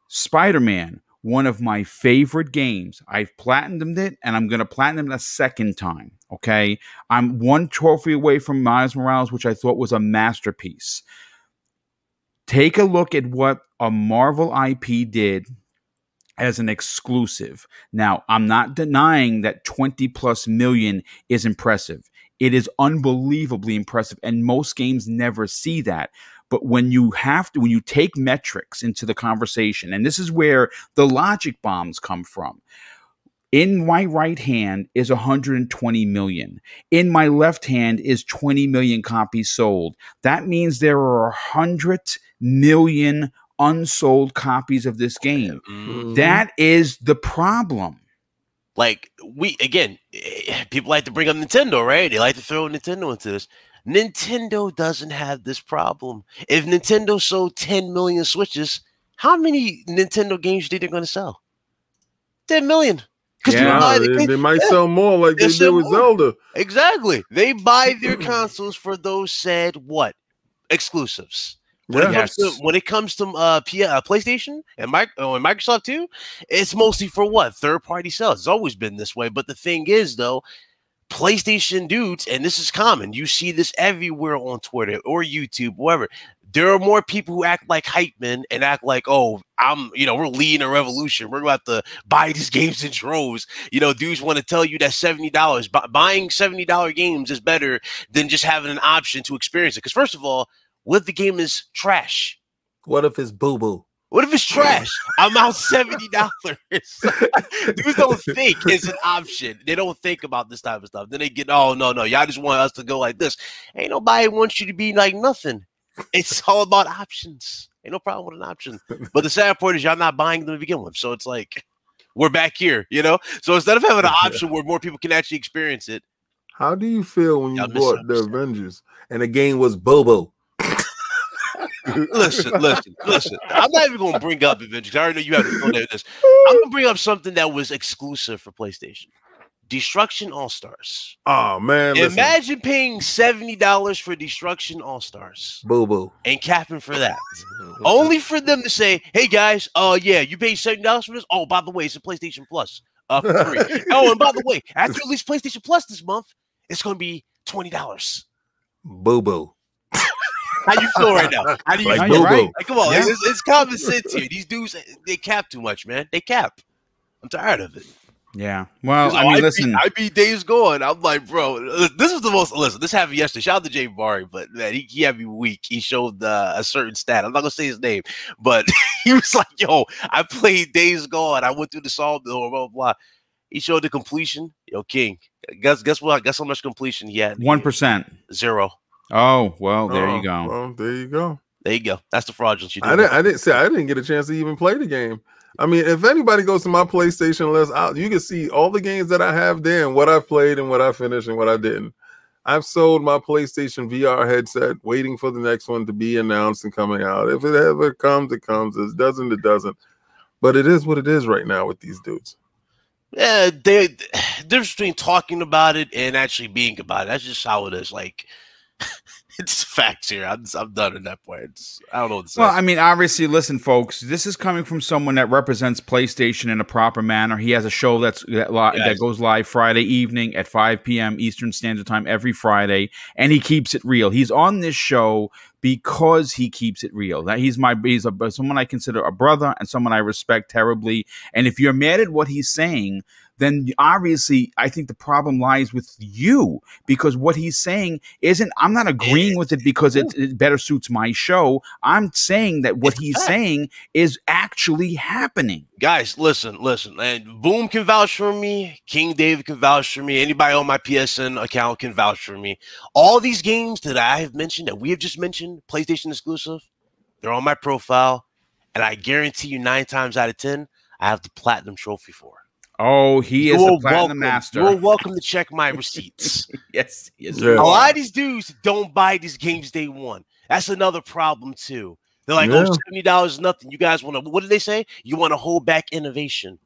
Spider-Man, one of my favorite games. I've platinumed it, and I'm going to platinum it a second time. Okay, I'm one trophy away from Miles Morales, which I thought was a masterpiece take a look at what a Marvel IP did as an exclusive. Now, I'm not denying that 20 plus million is impressive. It is unbelievably impressive, and most games never see that. But when you have to, when you take metrics into the conversation, and this is where the logic bombs come from. In my right hand is 120 million. In my left hand is 20 million copies sold. That means there are 100 million unsold copies of this game. Mhm. That is the problem. like we again eh, people like to bring up nintendo right they like to throw nintendo into this nintendo doesn't have this problem if nintendo sold 10 million switches how many nintendo games do you think they're going to sell 10 million because Yeah, people buy the they, they might Yeah. sell more like They'll they did with more. Zelda. exactly they buy their consoles for those said what exclusives when, it comes Yes. to, when it comes to uh, P- uh, PlayStation and, Mic- oh, and Microsoft too, it's mostly for what third party sales. It's always been this way. But the thing is, though, PlayStation dudes, and this is common. You see this everywhere on Twitter or YouTube, wherever. There are more people who act like hype men and act like, oh, I'm, you know, we're leading a revolution. We're about to buy these games in droves. You know, dudes want to tell you that seventy dollars bu- buying seventy dollar games is better than just having an option to experience it. Because first of all, what if the game is trash? What if it's boo boo? What if it's trash? I'm out seventy dollars. Dudes don't think it's an option. They don't think about this type of stuff. Then they get, oh no, no, y'all just want us to go like this. Ain't nobody wants you to be like nothing. It's all about options. Ain't no problem with an option. But the sad part is y'all not buying them to begin with. So it's like we're back here, you know. So instead of having an option where more people can actually experience it, How do you feel when you bought the. Avengers and the game was Bobo? Listen, listen, listen. I'm not even gonna bring up Avengers. I already know you have to go there with this. I'm gonna bring up something that was exclusive for PlayStation. Destruction All Stars. Oh man, listen. Imagine paying seventy dollars for Destruction All Stars Boo boo. and capping for that, only for them to say, "Hey guys, uh, yeah, you paid seventy dollars for this. Oh, by the way, it's a PlayStation Plus, uh, for free. oh, and by the way, after you release PlayStation Plus this month, it's gonna be twenty dollars. Boo boo. How you feel right now? How do you Like feel? you're right. Like, come on, Yeah. it's, it's common sense here. These dudes, they cap too much, man. They cap. I'm tired of it. Yeah. Well, I mean, beat- listen. I beat Days Gone. I'm like, bro, this is the most. Listen, this happened yesterday. Shout out to Jay Barry, but man, he, he had me weak. He showed uh, a certain stat. I'm not gonna say his name, but he was like, "Yo, I played Days Gone. I went through the song, blah blah blah." He showed the completion. Yo, King, guess guess what? Guess how much completion he had? One zero. Oh well, there Oh, you go. Well, there you go. There you go. That's the fraudulence you do. I didn't. I didn't say I didn't get a chance to even play the game. I mean, if anybody goes to my PlayStation list, I'll, you can see all the games that I have there and what I played and what I finished and what I didn't. I've sold my PlayStation VR headset, waiting for the next one to be announced and coming out. If it ever comes, it comes. If it doesn't, it doesn't. But it is what it is right now with these dudes. Yeah, they the difference between talking about it and actually being about it. That's just how it is. Like it's facts here. I'm, I'm done at that point. It's, I don't know what to say. Well, I mean, obviously, listen, folks. This is coming from someone that represents PlayStation in a proper manner. He has a show that's that, li- Yes. that goes live Friday evening at 5 p.m. Eastern Standard Time every Friday, and he keeps it real. He's on this show because he keeps it real. That he's my he's a, someone I consider a brother and someone I respect terribly. And if you're mad at what he's saying, then obviously I think the problem lies with you because what he's saying isn't. I'm not agreeing with it because it, it better suits my show. I'm saying that what It's he's saying is actually happening. Guys, listen, listen. And Boom can vouch for me. King David can vouch for me. Anybody on my PSN account can vouch for me. All these games that I have mentioned, that we have just mentioned, PlayStation exclusive, they're on my profile. And I guarantee you, nine times out of 10, I have the platinum trophy for. Oh, he is You're the platinum welcome. master. You're welcome to check my receipts. yes, yes. Yeah. A lot of these dudes don't buy these games day one. That's another problem too. They're like, Yeah. oh, seventy dollars is nothing. You guys want to? What did they say? You want to hold back innovation?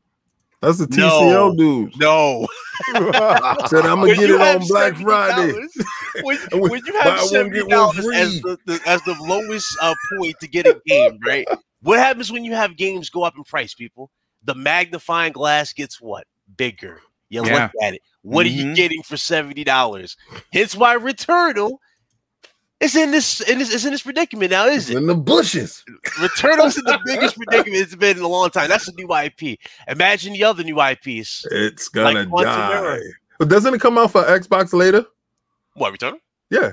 That's the No. TCL dudes. No. Said I'm gonna get it on Black Friday. when, When- when you have one, seventy get one dollars as the, the as the lowest uh, point to get a game, right? What happens when you have games go up in price, people? The magnifying glass gets what bigger. You Yeah. look at it. What are you Mhm. getting for seventy dollars? Hence why Returnal It's in this, in this, it's in this predicament now, is It's it? in the bushes. Returnal's in the biggest predicament it's been in a long time. That's a new IP. Imagine the other new IPs. It's gonna Like Quantum die. Error. But doesn't it come out for Xbox later? What Returnal? Yeah.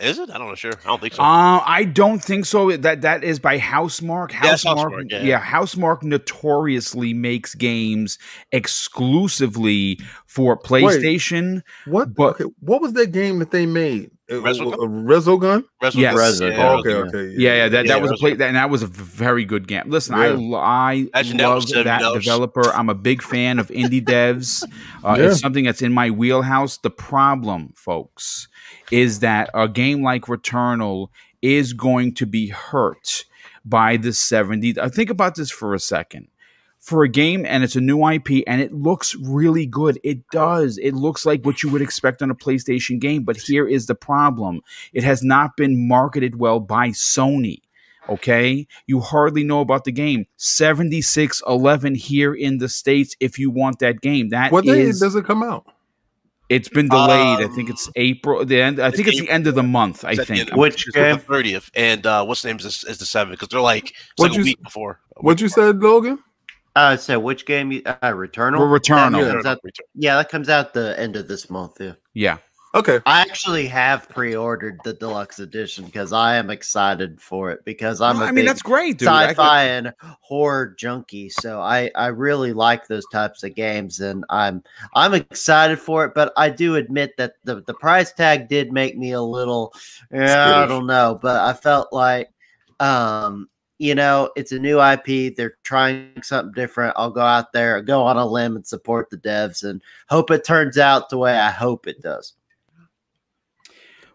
Is it? I don't know. Sure, I don't think so. Uh, I don't think so. That that is by Housemarque. Yeah, it's Housemarque, Housemarque, yeah. yeah. Housemarque notoriously makes games exclusively for PlayStation. What? But- okay, what was that game that they made? It was Resogun? Resogun? Resogun. yes. Resogun. Yeah, Oh, okay, okay. Yeah, yeah, that, Yeah, that was a play, that, and that was a v- very good game. Listen, I I Imagine love was that developer. I'm a big fan of indie devs. Uh, Yeah. It's something that's in my wheelhouse. The problem, folks, is that a game like Returnal is going to be hurt by the 70. Uh, think about this for a second. For a game, and it's a new IP, and it looks really good. It does. It looks like what you would expect on a PlayStation game. But here is the problem it has not been marketed well by Sony. Okay, you hardly know about the game. Seventy six eleven here in the states. If you want that game, that What day is- does it come out? It's been delayed. I think it's Um, April. The end. I think it's the end of the month. I Is the think. Which game? the thirtieth, and uh, what's the name is, is the seventh because they're like it's What'd like a you week before. What you said, Logan? Uh, so which game? You, uh, Returnal. Returnal. That Yeah. comes yeah, that comes out the end of this month. Yeah. Yeah. Okay. I actually have pre-ordered the deluxe edition because I am excited for it because I'm No, a I mean, that's great, dude. Sci-fi and horror junkie. So I I really like those types of games, and I'm I'm excited for it. But I do admit that the the price tag did make me a little yeah, I don't know, but I felt like um you know it's a new IP. They're trying something different. I'll go out there, go on a limb, and support the devs, and hope it turns out the way I hope it does.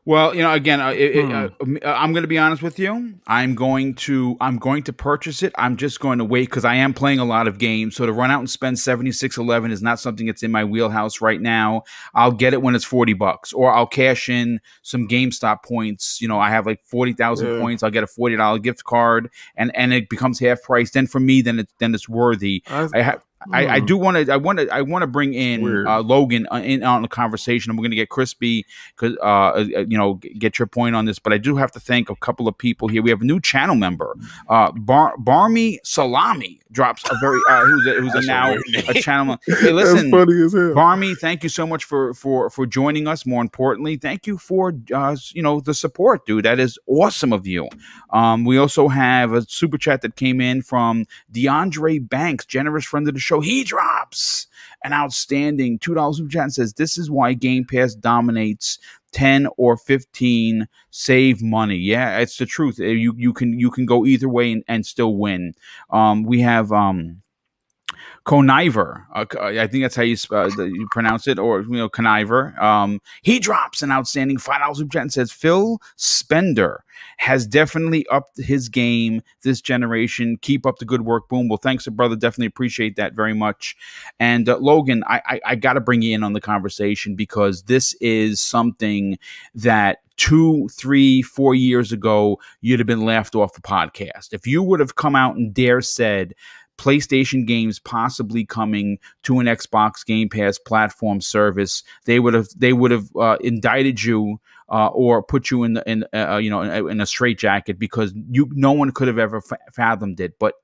Well, you know, again, uh, it, it, Hmm. uh, uh, I'm going to be honest with you. I'm going to I'm going to purchase it. I'm just going to wait because I am playing a lot of games. So to run out and spend seventy six eleven is not something that's in my wheelhouse right now. I'll get it when it's forty bucks, or I'll cash in some GameStop points. You know, I have like forty thousand Yeah. points. I'll get a forty dollar gift card, and and it becomes half price. Then for me, then it's then it's worthy. I, I have. I, I Hmm. do want to. I want to. I want to bring in uh, Logan uh, in on the conversation, and we're going to get crispy because uh, uh, you know get your point on this. But I do have to thank a couple of people here. We have a new channel member, uh, Bar- Barmy Salami drops a very uh, who's a, who's a now a channel. Hey, listen, funny as hell. Barmy, thank you so much for for for joining us. More importantly, thank you for uh, you know the support, dude. That is awesome of you. Um, we also have a super chat that came in from DeAndre Banks, generous friend of the show. So he drops an outstanding two dollars super chat and says, "This is why Game Pass dominates." 10 or 15 save money. Yeah it's the truth. Uh, you you can you can go either way and, and still win. Um we have um Conniver, uh, I think that's how you, uh, you pronounce it, or you know, Conniver. Um, he drops an outstanding five dollars super chat and says Phil Spender has definitely upped his game this generation. Keep up the good work. Boom. Well, thanks, brother. Definitely appreciate that very much. And uh, Logan, I, I, I got to bring you in on the conversation because this is something that two, three, four years ago you'd have been laughed off the podcast if you would have come out and dare said PlayStation games possibly coming to an Xbox Game Pass platform service, they would have they would have uh, indicted you uh, or put you in the, in uh, you know in, in a straitjacket because you no one could have ever fa- fathomed it. But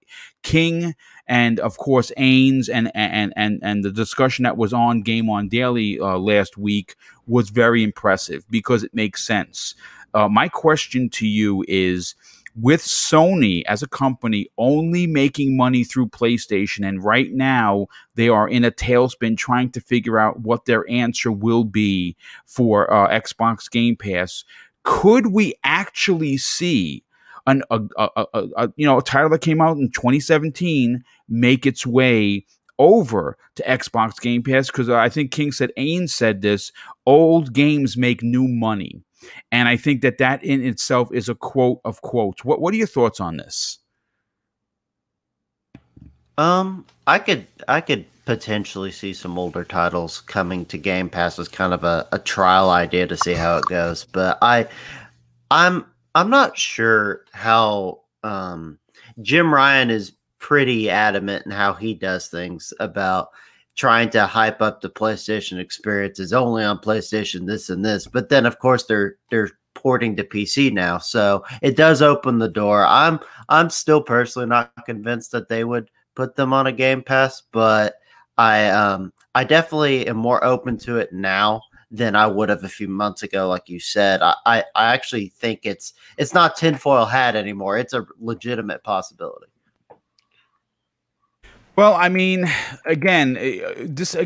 King and of course Ains and and and and the discussion that was on Game On Daily uh, last week was very impressive because it makes sense. Uh, my question to you is with Sony as a company only making money through PlayStation, and right now they are in a tailspin trying to figure out what their answer will be for uh, Xbox Game Pass. Could we actually see an a, a, a, you know a title that came out in 2017 make its way over to Xbox Game Pass? Because I think King said, Ain said this: old games make new money. And I think that that in itself is a quote of quotes. What What are your thoughts on this? Um, I could I could potentially see some older titles coming to Game Pass as kind of a, a trial idea to see how it goes. But I I'm I'm not sure how um Jim Ryan is pretty adamant in how he does things about trying to hype up the PlayStation experiences only on PlayStation this and this. But then of course they're they're porting to PC now. So it does open the door. I'm I'm still personally not convinced that they would put them on a Game Pass, but I um I definitely am more open to it now than I would have a few months ago. Like you said, I I, I actually think it's it's not tinfoil hat anymore. It's a legitimate possibility. Well, I mean, again, uh, this uh,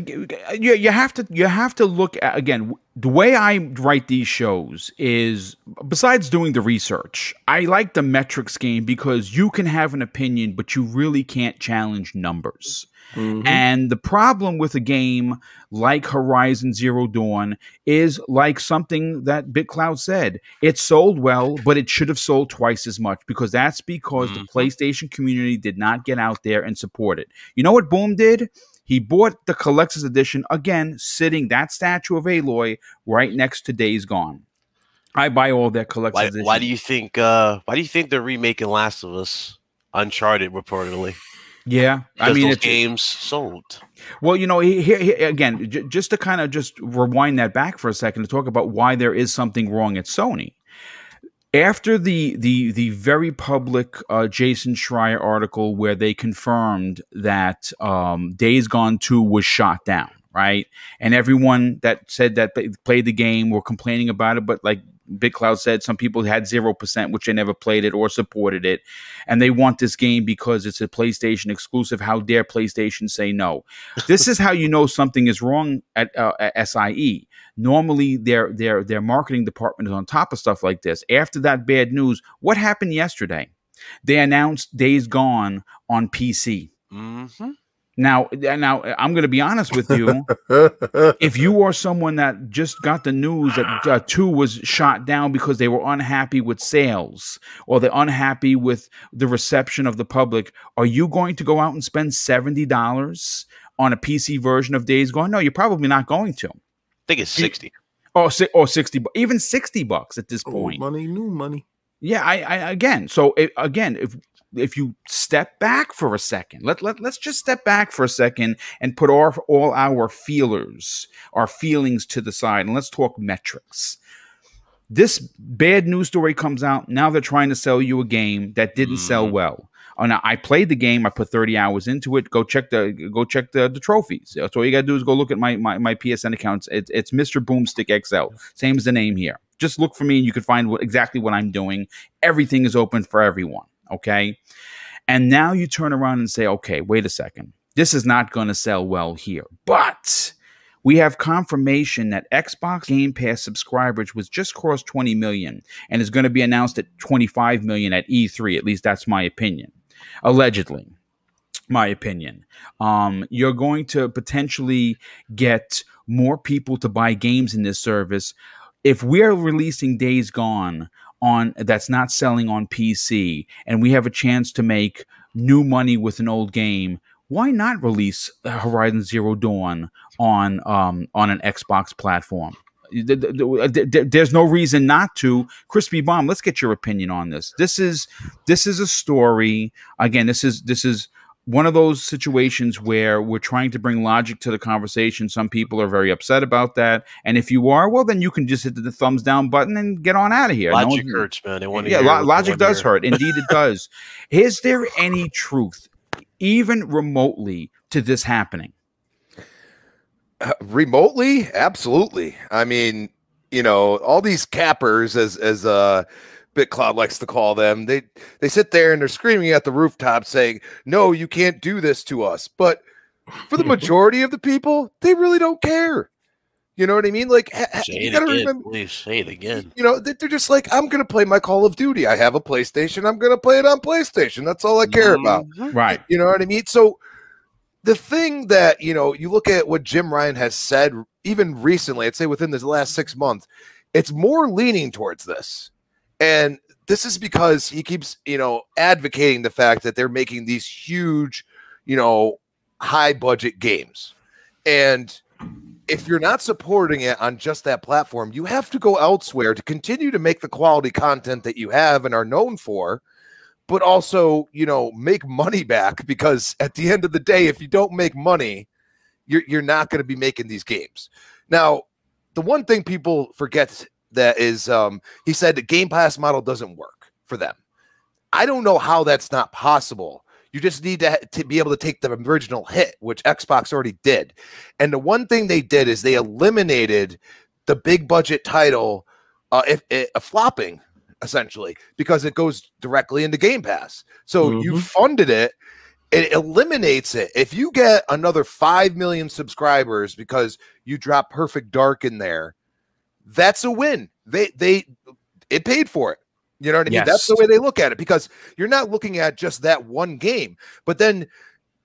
you, you have to you have to look at again the way I write these shows is besides doing the research, I like the metrics game because you can have an opinion, but you really can't challenge numbers. Mm-hmm. And the problem with a game like Horizon Zero Dawn is like something that BitCloud said. It sold well, but it should have sold twice as much because that's because mm-hmm. the PlayStation community did not get out there and support it. You know what Boom did? He bought the collector's edition again, sitting that statue of Aloy right next to Days Gone. I buy all their collector's why, why do you think? Uh, why do you think they're remaking Last of Us, Uncharted, reportedly? Yeah, I mean, those games sold. Well, you know, here, here again, j- just to kind of just rewind that back for a second to talk about why there is something wrong at Sony. After the the the very public uh, Jason Schreier article where they confirmed that um, Days Gone Two was shot down, right, and everyone that said that they played the game were complaining about it, but like BitCloud said some people had 0%, which they never played it or supported it. And they want this game because it's a PlayStation exclusive. How dare PlayStation say no? this is how you know something is wrong at, uh, at SIE. Normally, their, their, their marketing department is on top of stuff like this. After that bad news, what happened yesterday? They announced Days Gone on PC. Mm-hmm. Now, now I'm going to be honest with you. if you are someone that just got the news that uh, two was shot down because they were unhappy with sales or they're unhappy with the reception of the public, are you going to go out and spend seventy dollars on a PC version of Days Gone? No, you're probably not going to. I think it's sixty. Or, or 60 even 60 bucks at this point. Old money, new money. Yeah, I, I again. So it, again, if if you step back for a second, let, let, let's just step back for a second and put our, all our feelers, our feelings to the side, and let's talk metrics. This bad news story comes out. Now they're trying to sell you a game that didn't mm. sell well. Oh, now I played the game. I put 30 hours into it. Go check the go check the, the trophies. That's all you gotta do is go look at my my, my PSN accounts. It, it's Mr. Boomstick XL. Same as the name here. Just look for me and you can find what, exactly what I'm doing. Everything is open for everyone. Okay. And now you turn around and say, okay, wait a second. This is not going to sell well here. But we have confirmation that Xbox Game Pass subscribers was just crossed 20 million and is going to be announced at 25 million at E3. At least that's my opinion. Allegedly, my opinion. Um, you're going to potentially get more people to buy games in this service. If we're releasing Days Gone on that's not selling on PC and we have a chance to make new money with an old game, why not release Horizon Zero Dawn on um, on an Xbox platform? There's no reason not to. Crispy Bomb, let's get your opinion on this. This is this is a story. Again, this is this is one of those situations where we're trying to bring logic to the conversation. Some people are very upset about that, and if you are, well, then you can just hit the thumbs down button and get on out of here. Logic no hurts, man. yeah, lo- logic does hear. hurt. Indeed, it does. Is there any truth, even remotely, to this happening? Uh, remotely, absolutely. I mean, you know, all these cappers, as as uh BitCloud likes to call them. They they sit there and they're screaming at the rooftop saying, "No, you can't do this to us." But for the majority of the people, they really don't care. You know what I mean? Like, say it again. Remember, please say it again. You know, they're just like, I'm going to play my Call of Duty. I have a PlayStation. I'm going to play it on PlayStation. That's all I care about. Mm-hmm. Right. You know what I mean? So, the thing that, you know, you look at what Jim Ryan has said, even recently, I'd say within the last six months, it's more leaning towards this. And this is because he keeps, you know, advocating the fact that they're making these huge, you know, high budget games. And if you're not supporting it on just that platform, you have to go elsewhere to continue to make the quality content that you have and are known for, but also, you know, make money back because at the end of the day, if you don't make money, you're, you're not going to be making these games. Now, the one thing people forget that is um he said the Game Pass model doesn't work for them. I don't know how that's not possible. You just need to, to be able to take the original hit, which Xbox already did. And the one thing they did is they eliminated the big budget title uh, if, if, uh, flopping essentially because it goes directly into Game Pass. So mm-hmm. you funded it, it eliminates it. If you get another 5 million subscribers because you drop Perfect Dark in there, that's a win. They they it paid for it. You know what I mean? Yes. That's the way they look at it because you're not looking at just that one game. But then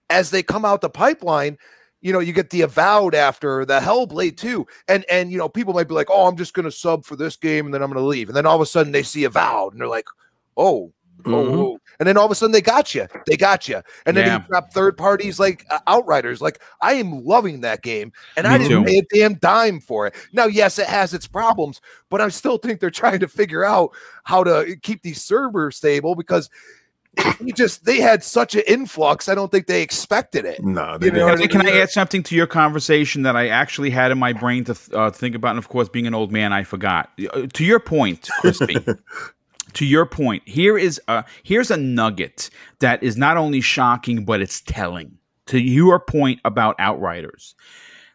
as they come out the pipeline, you know, you get the avowed after the Hellblade 2. And and you know, people might be like, Oh, I'm just gonna sub for this game and then I'm gonna leave. And then all of a sudden they see avowed and they're like, Oh, oh mm-hmm. oh, and then all of a sudden they got you. They got you. And then yeah. you drop third parties like uh, Outriders. Like I am loving that game, and Me I didn't too. pay a damn dime for it. Now, yes, it has its problems, but I still think they're trying to figure out how to keep these servers stable because you just they had such an influx. I don't think they expected it. No, you know can, I, can I add something to your conversation that I actually had in my brain to uh, think about? And of course, being an old man, I forgot. Uh, to your point, Crispy. to your point, here is a here's a nugget that is not only shocking but it's telling. To your point about Outriders,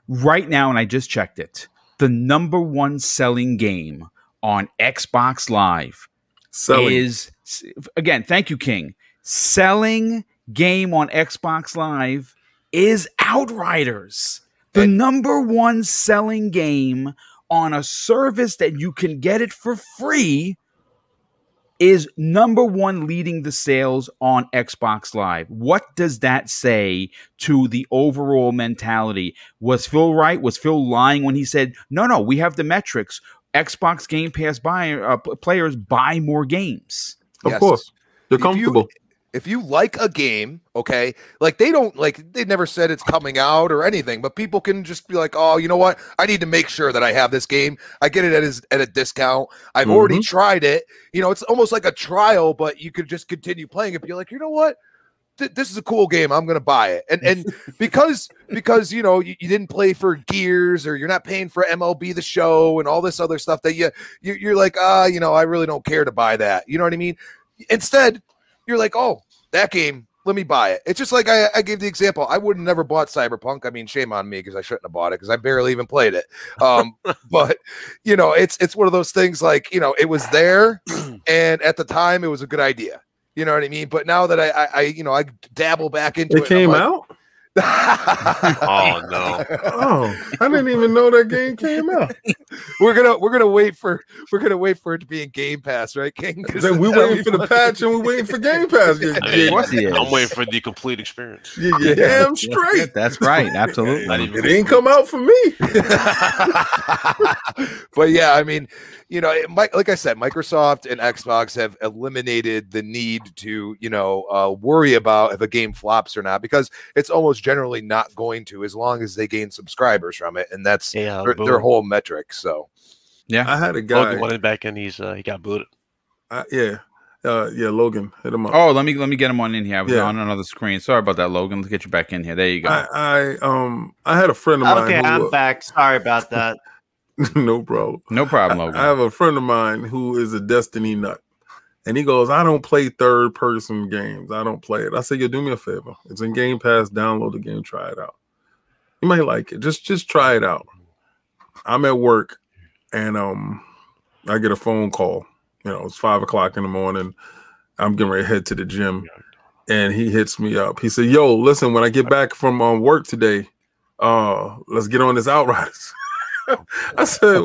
right now, and I just checked it, the number one selling game on Xbox Live selling. is again. Thank you, King. Selling game on Xbox Live is Outriders, the number one selling game on a service that you can get it for free is number one leading the sales on Xbox Live. What does that say to the overall mentality? Was Phil right? Was Phil lying when he said, no, no, we have the metrics. Xbox Game Pass buy, uh, players buy more games? Of yes. course. They're comfortable. If you like a game, okay, like they don't like they never said it's coming out or anything, but people can just be like, oh, you know what? I need to make sure that I have this game. I get it at his, at a discount. I've mm-hmm. already tried it. You know, it's almost like a trial, but you could just continue playing it. Be like, you know what? this is a cool game. I'm gonna buy it, and and because because you know you, you, didn't play for Gears or you're not paying for MLB the Show and all this other stuff that you, you you're like ah uh, you know I really don't care to buy that. You know what I mean? Instead, you're like, oh, that game, let me buy it. It's just like I, I gave the example. I would have never bought Cyberpunk. I mean, shame on me because I shouldn't have bought it because I barely even played it. Um, but you know, it's it's one of those things like you know, it was there, and at the time, it was a good idea. You know what I mean? But now that I, I, I you know, I dabble back into it, it came like, out. oh no! Oh, I didn't even know that game came out. we're gonna we're gonna wait for we're gonna wait for it to be a Game Pass, right, King? Then we're waiting for the patch and we're waiting for Game Pass. Yeah, yeah. I'm waiting for the complete experience. Yeah, yeah. damn straight. That's right. Absolutely. it ain't come out for me. but yeah, I mean, you know, it, like I said, Microsoft and Xbox have eliminated the need to, you know, uh, worry about if a game flops or not because it's almost generally not going to as long as they gain subscribers from it, and that's yeah, their, their, whole metric. So, yeah, I had a guy Logan wanted back in. He's uh, he got booted. Uh, yeah. Uh, yeah, Logan, hit him up. Oh, let me let me get him on in here. I was yeah. on another screen. Sorry about that, Logan. Let's get you back in here. There you go. I, I um I had a friend of mine. Okay, who, I'm back. Sorry about that. no problem. No problem, Logan. I, I have a friend of mine who is a Destiny nut. And he goes, I don't play third person games. I don't play it. I said, you do me a favor. It's in Game Pass. Download the game, try it out. You might like it. Just just try it out. I'm at work and um I get a phone call. You know, it's five o'clock in the morning. I'm getting ready to head to the gym. And he hits me up. He said, Yo, listen, when I get back from um, work today, uh, let's get on this Outriders. I said,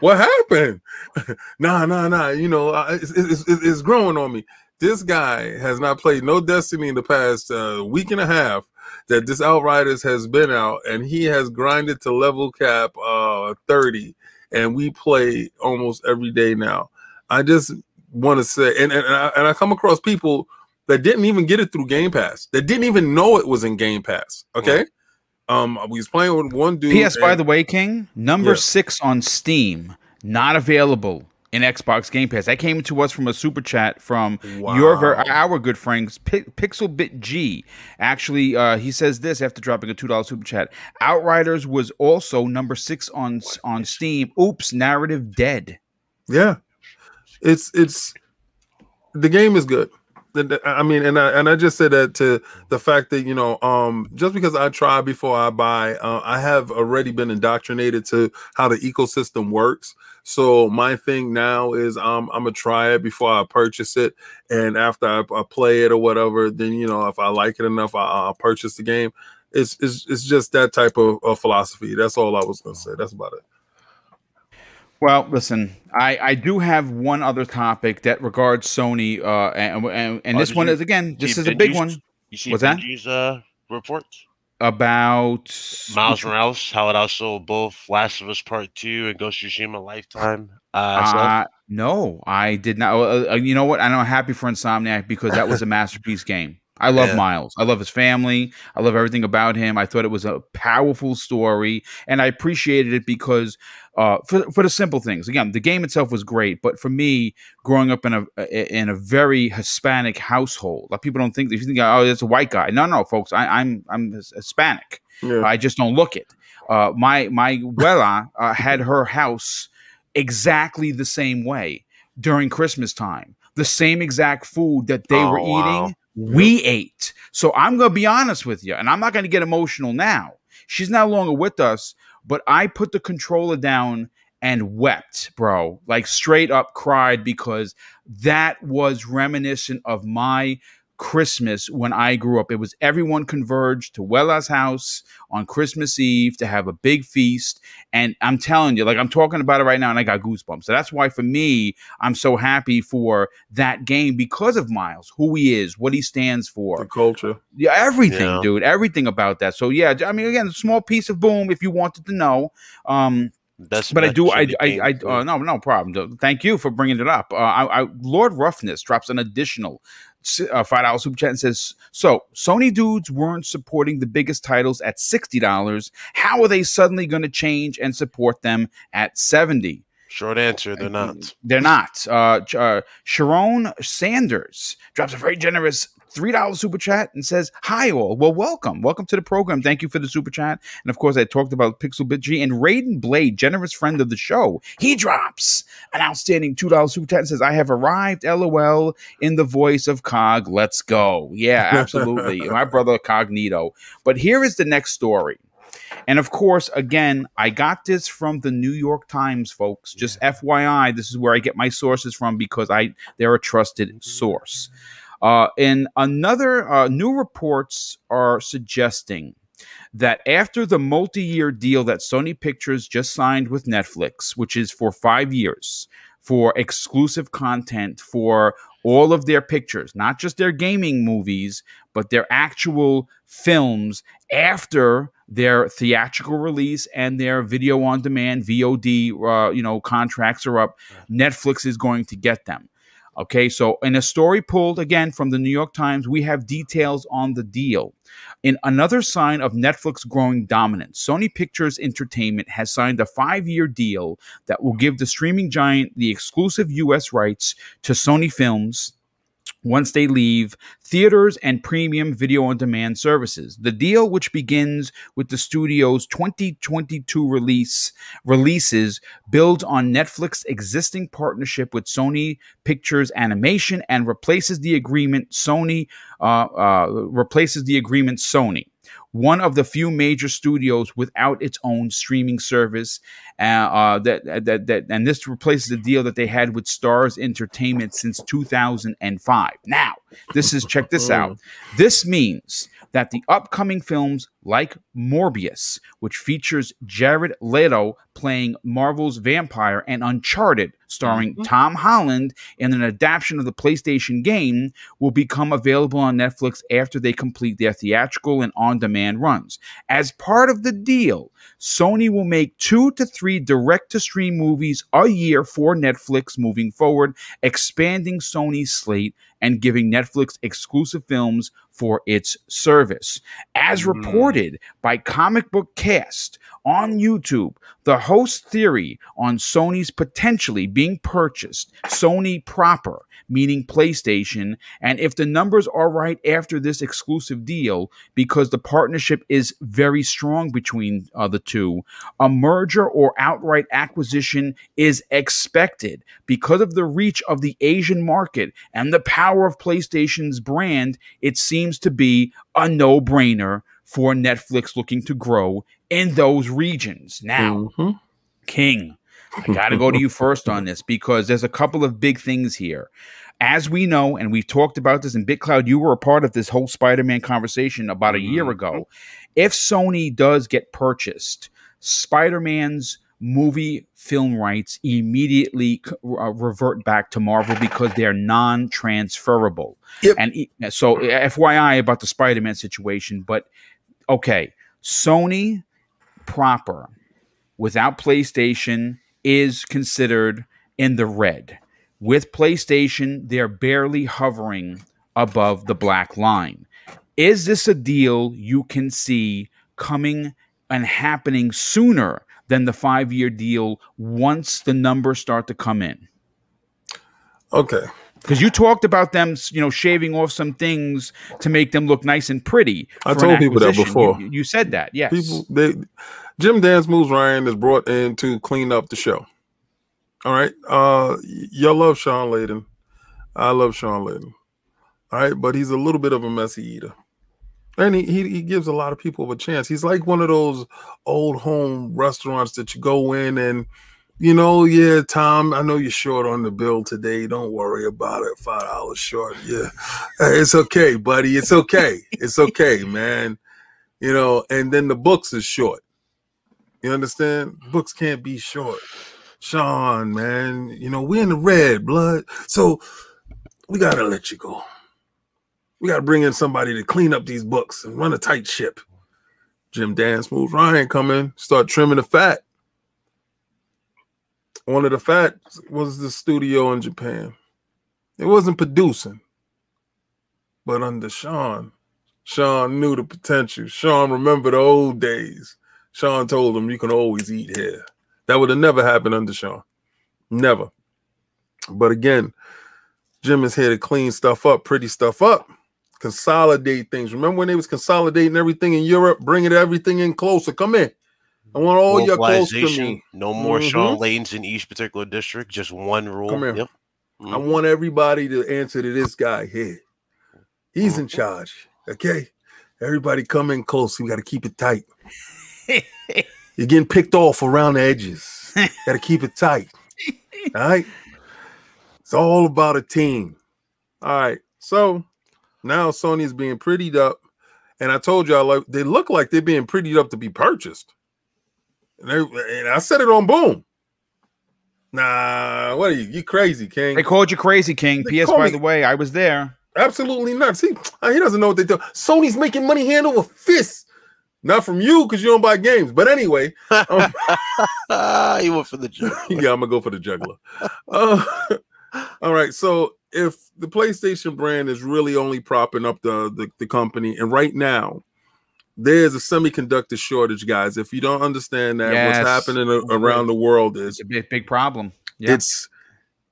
"What happened?" nah, nah, nah. You know, it's, it's, it's, growing on me. This guy has not played no Destiny in the past uh, week and a half. That this Outriders has been out, and he has grinded to level cap uh, thirty, and we play almost every day now. I just want to say, and and, I, and I come across people that didn't even get it through Game Pass, that didn't even know it was in Game Pass. Okay. Um, we was playing with one dude. P.S. by the way, King number yeah. six on Steam, not available in Xbox Game Pass. That came to us from a super chat from wow. your our good friends P- Pixelbit G. Actually, uh, he says this after dropping a two dollar super chat. Outriders was also number six on what? on Steam. Oops, narrative dead. Yeah, it's it's the game is good. I mean, and I and I just said that to the fact that you know, um, just because I try before I buy, uh, I have already been indoctrinated to how the ecosystem works. So my thing now is um, I'm gonna try it before I purchase it, and after I, I play it or whatever, then you know if I like it enough, I, will purchase the game. It's, it's it's just that type of, of philosophy. That's all I was gonna say. That's about it. Well, listen, I, I do have one other topic that regards Sony, uh, and and, and this one you, is again, this is a big one. You see What's Benji's, that? Uh, reports about Miles Morales, how it also both Last of Us Part Two and Ghost of Tsushima Lifetime. Uh, uh no, I did not. Uh, uh, you know what? I'm happy for Insomniac because that was a masterpiece game. I love yeah. Miles. I love his family. I love everything about him. I thought it was a powerful story, and I appreciated it because uh, for for the simple things. Again, the game itself was great, but for me, growing up in a in a very Hispanic household, like people don't think if you think oh, it's a white guy. No, no, folks, I, am I'm, I'm Hispanic. Yeah. I just don't look it. Uh, my my abuela uh, had her house exactly the same way during Christmas time. The same exact food that they oh, were wow. We ate. So I'm going to be honest with you, and I'm not going to get emotional now. She's no longer with us, but I put the controller down and wept, bro. Like straight up cried because that was reminiscent of my Christmas when I grew up. It was everyone converged to Wella's house on Christmas Eve to have a big feast. And I'm telling you, like I'm talking about it right now and I got goosebumps. So that's why for me, I'm so happy for that game because of Miles, who he is, what he stands for. The culture. Yeah, everything, yeah. dude. Everything about that. So yeah, I mean again, a small piece of boom if you wanted to know. Um that's but I do. I I, I uh, no no problem. Thank you for bringing it up. Uh, I, I, Lord Roughness drops an additional uh, five dollars super chat and says, "So Sony dudes weren't supporting the biggest titles at sixty dollars. How are they suddenly going to change and support them at seventy? Short answer: They're not. They're not. Uh, uh, Sharon Sanders drops a very generous $3 super chat and says, Hi, all. Well, welcome. Welcome to the program. Thank you for the super chat. And of course, I talked about Pixel Bitchy and Raiden Blade, generous friend of the show. He drops an outstanding $2 super chat and says, I have arrived, lol, in the voice of Cog. Let's go. Yeah, absolutely. My brother Cognito. But here is the next story. And of course, again, I got this from the New York Times, folks. Just FYI, this is where I get my sources from because I they're a trusted source. Uh, and another uh, new reports are suggesting that after the multi-year deal that Sony Pictures just signed with Netflix, which is for five years for exclusive content for all of their pictures, not just their gaming movies, but their actual films after their theatrical release and their video on demand VOD, uh, you know, contracts are up. Netflix is going to get them. Okay, so in a story pulled again from the New York Times, we have details on the deal. In another sign of Netflix growing dominance, Sony Pictures Entertainment has signed a five year deal that will give the streaming giant the exclusive U.S. rights to Sony films once they leave theaters and premium video on demand services. The deal, which begins with the studio's 2022 release releases, builds on Netflix's existing partnership with Sony Pictures Animation and replaces the agreement Sony uh, uh, replaces the agreement Sony one of the few major studios without its own streaming service. Uh, uh, that, that, that, and this replaces the deal that they had with Starz Entertainment since 2005. Now, this is check this out. This means that the upcoming films like Morbius, which features Jared Leto playing Marvel's vampire, and Uncharted, starring mm-hmm. Tom Holland in an adaptation of the PlayStation game, will become available on Netflix after they complete their theatrical and on demand runs. As part of the deal, Sony will make two to three direct to stream movies a year for Netflix moving forward, expanding Sony's slate and giving Netflix exclusive films for its service. As Mm. reported by Comic Book Cast on YouTube, the host theory on Sony's potentially being purchased, Sony proper, meaning PlayStation, and if the numbers are right after this exclusive deal, because the partnership is very strong between uh, the two, a merger or outright acquisition is expected because of the reach of the Asian market and the power of PlayStation's brand. It seems to be a no brainer for Netflix looking to grow in those regions. Now, Mhm. King, I got to go to you first on this because there's a couple of big things here. As we know, and we've talked about this in BitCloud, you were a part of this whole Spider Man conversation about a year ago. If Sony does get purchased, Spider Man's movie film rights immediately uh, revert back to Marvel because they're non transferable. Yep. And e- so, FYI about the Spider Man situation, but okay, Sony proper without PlayStation is considered in the red. With PlayStation, they're barely hovering above the black line. Is this a deal you can see coming and happening sooner than the five year deal once the numbers start to come in? Okay. Because you talked about them, you know, shaving off some things to make them look nice and pretty. I told people that before. You, you said that, yes. People, they, Jim Dance Moves Ryan is brought in to clean up the show. All right. Uh, y'all love Shawn Layden. I love Shawn Layden. All right, but he's a little bit of a messy eater. And he, he, he gives a lot of people a chance. He's like one of those old home restaurants that you go in and, you know, yeah, Tom, I know you're short on the bill today. Don't worry about it. Five dollars short. Yeah. It's okay, buddy. It's okay. It's okay, man. You know, and then the books is short. You understand? Mm-hmm. Books can't be short. Shawn, man, you know, we're in the red blood. So we gotta let you go. We gotta bring in somebody to clean up these books and run a tight ship. Jim Dan Smooth Ryan come in, start trimming the fat. One of the fat was the studio in Japan. It wasn't producing, but under Shawn, Shawn knew the potential. Shawn remembered the old days. Shawn told him you can always eat here. That would have never happened under Shawn. Never. But again, Jim is here to clean stuff up, pretty stuff up, consolidate things. Remember when they was consolidating everything in Europe, bringing everything in closer? Come in. I want all your close to me. No more Mhm. Shawn Layden's in each particular district. Just one rule. Come here. Yep. I want everybody to answer to this guy here. He's in charge. Okay. Everybody come in close. We got to keep it tight. You're getting picked off around the edges. got to keep it tight. All right. It's all about a team. All right. So now Sony's being prettied up. And I told y'all like they look like they're being prettied up to be purchased. And, they- and I said it on boom. Nah, what are you? You crazy, King? They called you crazy, King. They P.S. By me- the way, I was there. Absolutely not. See, uh, he doesn't know what they do. Sony's making money hand over fist. Not from you because you don't buy games. But anyway, um, he went for the joke. yeah, I'm gonna go for the juggler. Uh, all right. So if the PlayStation brand is really only propping up the, the the company, and right now there's a semiconductor shortage, guys. If you don't understand that, Yes. what's happening around the world is It's a big, big problem. Yeah. it's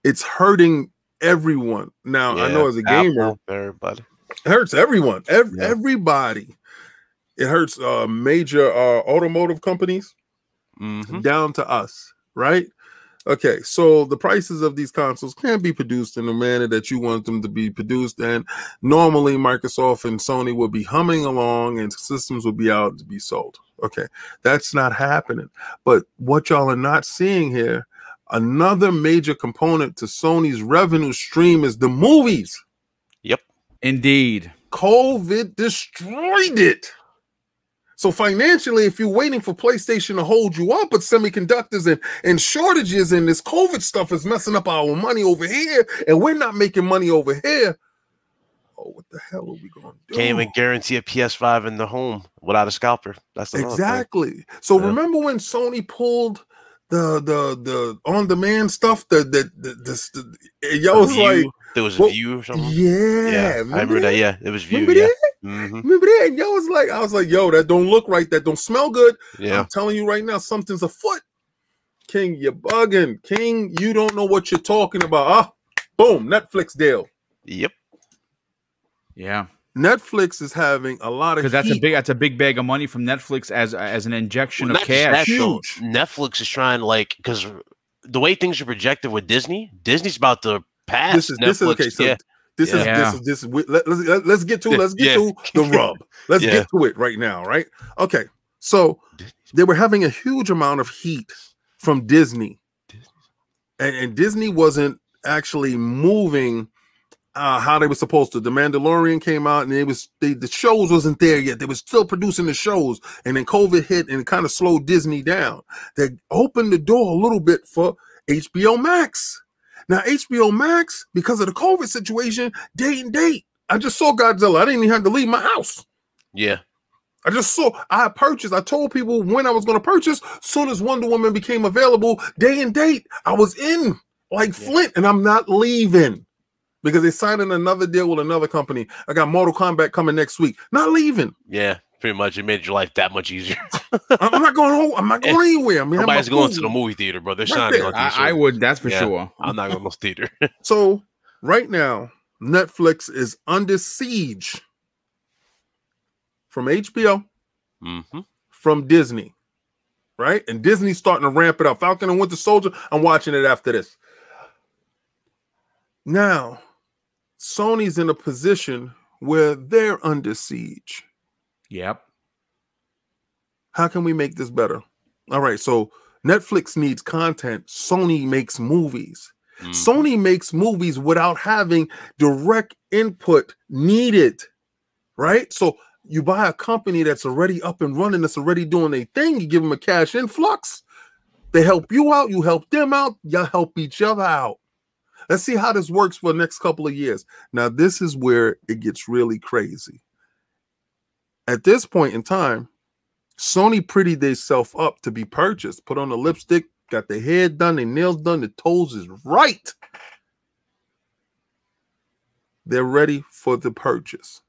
it's hurting everyone. Now I know as a gamer, everybody. It hurts everyone, ev- Yeah. everybody. It hurts uh, major uh, automotive companies Mhm. down to us, right? Okay, so the prices of these consoles can be produced in the manner that you want them to be produced, and normally Microsoft and Sony will be humming along, and systems will be out to be sold. Okay, that's not happening. But what y'all are not seeing here, another major component to Sony's revenue stream is the movies. Yep, indeed. COVID destroyed it. So financially, if you're waiting for PlayStation to hold you up, but semiconductors and, and shortages and this COVID stuff is messing up our money over here, and we're not making money over here. Oh, what the hell are we going to do? Can't even guarantee a PS5 in the home without a scalper. That's. Exactly. So Yeah. remember when Sony pulled the the the on demand stuff? The the the, the, the y'all was like. There was a well, Vue or something. yeah, Yeah, I remember that. Yeah, it was Vue. Remember Yeah, that? Mhm. Remember that? And yo was like, I was like, yo, that don't look right. That don't smell good. Yeah. I'm telling you right now, something's afoot. King, you're bugging. King, you don't know what you're talking about. Ah, boom, Netflix deal. Yep. Yeah, Netflix is having a lot of because that's a big that's a big bag of money from Netflix as as an injection Well, of cash. that. Huge. Netflix is trying like because the way things are projected with Disney, Disney's about to pass This is Netflix. this is okay. So yeah. this is Yeah. this is this is we- let, let's let, let's get to Yeah, let's get yeah. to the rub. Let's Yeah. get to it right now, right? Okay. So they were having a huge amount of heat from Disney. And, and Disney wasn't actually moving uh, how they were supposed to. The Mandalorian came out and it was they, the shows wasn't there yet. They were still producing the shows, and then COVID hit and kind of slowed Disney down. They opened the door a little bit for HBO Max. Now HBO Max, because of the COVID situation, day and date. I just saw Godzilla. I didn't even have to leave my house. Yeah. I just saw I purchased. I told people when I was going to purchase. Soon as Wonder Woman became available, day and date, I was in like Yeah. Flint, and I'm not leaving because they signed another deal with another company. I got Mortal Kombat coming next week. Not leaving. Yeah. Pretty much, it made your life that much easier. I'm not going home. I'm not going anywhere. I mean, Nobody's going to the movie theater, bro. They're Right signing there. on I, I would, that's for Yeah. sure. I'm not going to the theater. So right now, Netflix is under siege from HBO, hmm from Disney, right? And Disney's starting to ramp it up. Falcon and Winter Soldier, I'm watching it after this. Now, Sony's in a position where they're under siege. Yep. How can we make this better? All right, so Netflix needs content, Sony makes movies. Mm. Sony makes movies without having direct input needed, right? So you buy a company that's already up and running, that's already doing a thing, you give them a cash influx. They help you out, you help them out, y'all help each other out. Let's see how this works for the next couple of years. Now, this is where it gets really crazy. At this point in time, Sony prettied themselves up to be purchased, put on the lipstick, got their hair done, their nails done, the toes is right. They're ready for the purchase.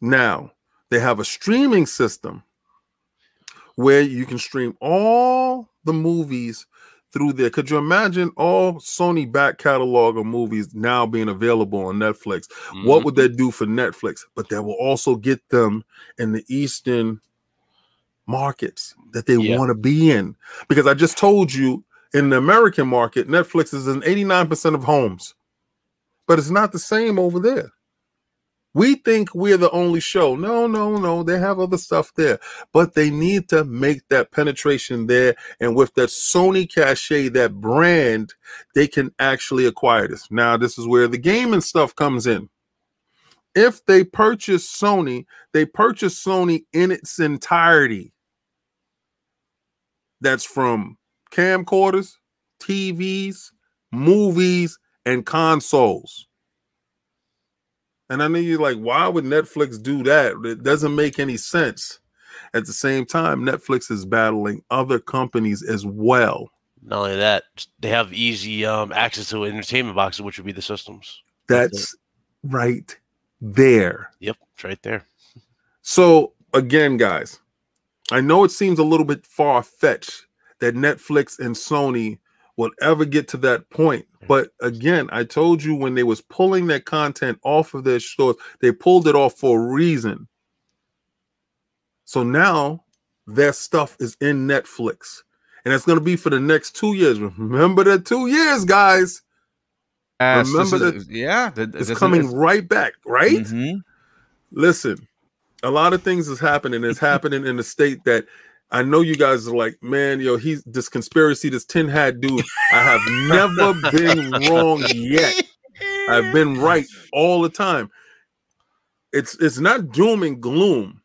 Now, they have a streaming system where you can stream all the movies through there. Could you imagine all Sony back catalog of movies now being available on Netflix? What Mhm. would that do for Netflix? But that will also get them in the Eastern markets that they Yeah. want to be in. Because I just told you in the American market, Netflix is in 89% of homes, but it's not the same over there. We think we're the only show. No, no, no. They have other stuff there, but they need to make that penetration there. And with that Sony cachet, that brand, they can actually acquire this. Now, this is where the gaming stuff comes in. If they purchase Sony, they purchase Sony in its entirety. That's from camcorders, TVs, movies, and consoles. And I know you're like, why would Netflix do that? It doesn't make any sense. At the same time, Netflix is battling other companies as well. Not only that, they have easy um, access to entertainment boxes, which would be the systems. That's right there. Yep, it's right there. So, again, guys, I know it seems a little bit far fetched that Netflix and Sony will ever get to that point. But again, I told you when they was pulling that content off of their stores, they pulled it off for a reason. So now their stuff is in Netflix. And it's going to be for the next two years. Remember the two years, guys. Remember is- yeah, It's this coming right back, right? Mhm. listen, a lot of things is happening. It's happening in a state that I know you guys are like, man, yo, he's this conspiracy, this tin hat dude. I have never been wrong yet. I've been right all the time. It's it's not doom and gloom.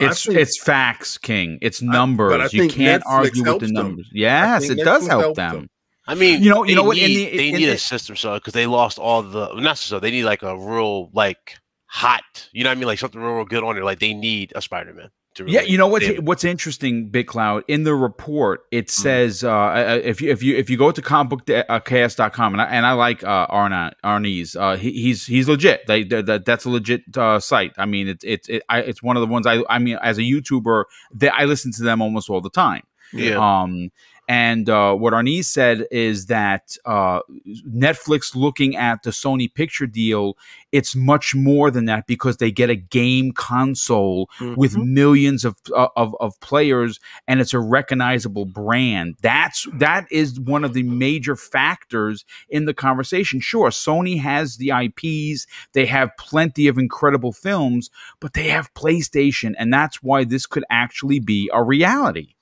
It's think- it's facts, King. It's numbers. I you can't Netflix argue with helps the them. numbers. Yes, think it does help them. them. I mean, You know- you they know what, in Need, the- they in need the- a system so because they lost all the not so they need like a real like hot. You know what I mean? Like something real, real good on there. Like they need a Spider Man to Yeah, you know what's it. what's interesting, BitCloud. In the report, it Mm-hmm. says uh, uh, if you if you if you go to comicbookcast.com and I, and I like uh, Arna Arnie's, uh, he, he's he's legit. They, they- that that's a legit uh, site. I mean, it's it's it, I, it's one of the ones I I mean as a YouTuber, they, I listen to them almost all the time. Yeah. Um, and uh, what Arnie said is that uh, Netflix looking at the Sony picture deal, it's much more than that because they get a game console with Mhm. millions of, uh, of of players, and it's a recognizable brand. That's that is one of the major factors in the conversation. Sure, Sony has the IPs, they have plenty of incredible films, but they have PlayStation, and that's why this could actually be a reality.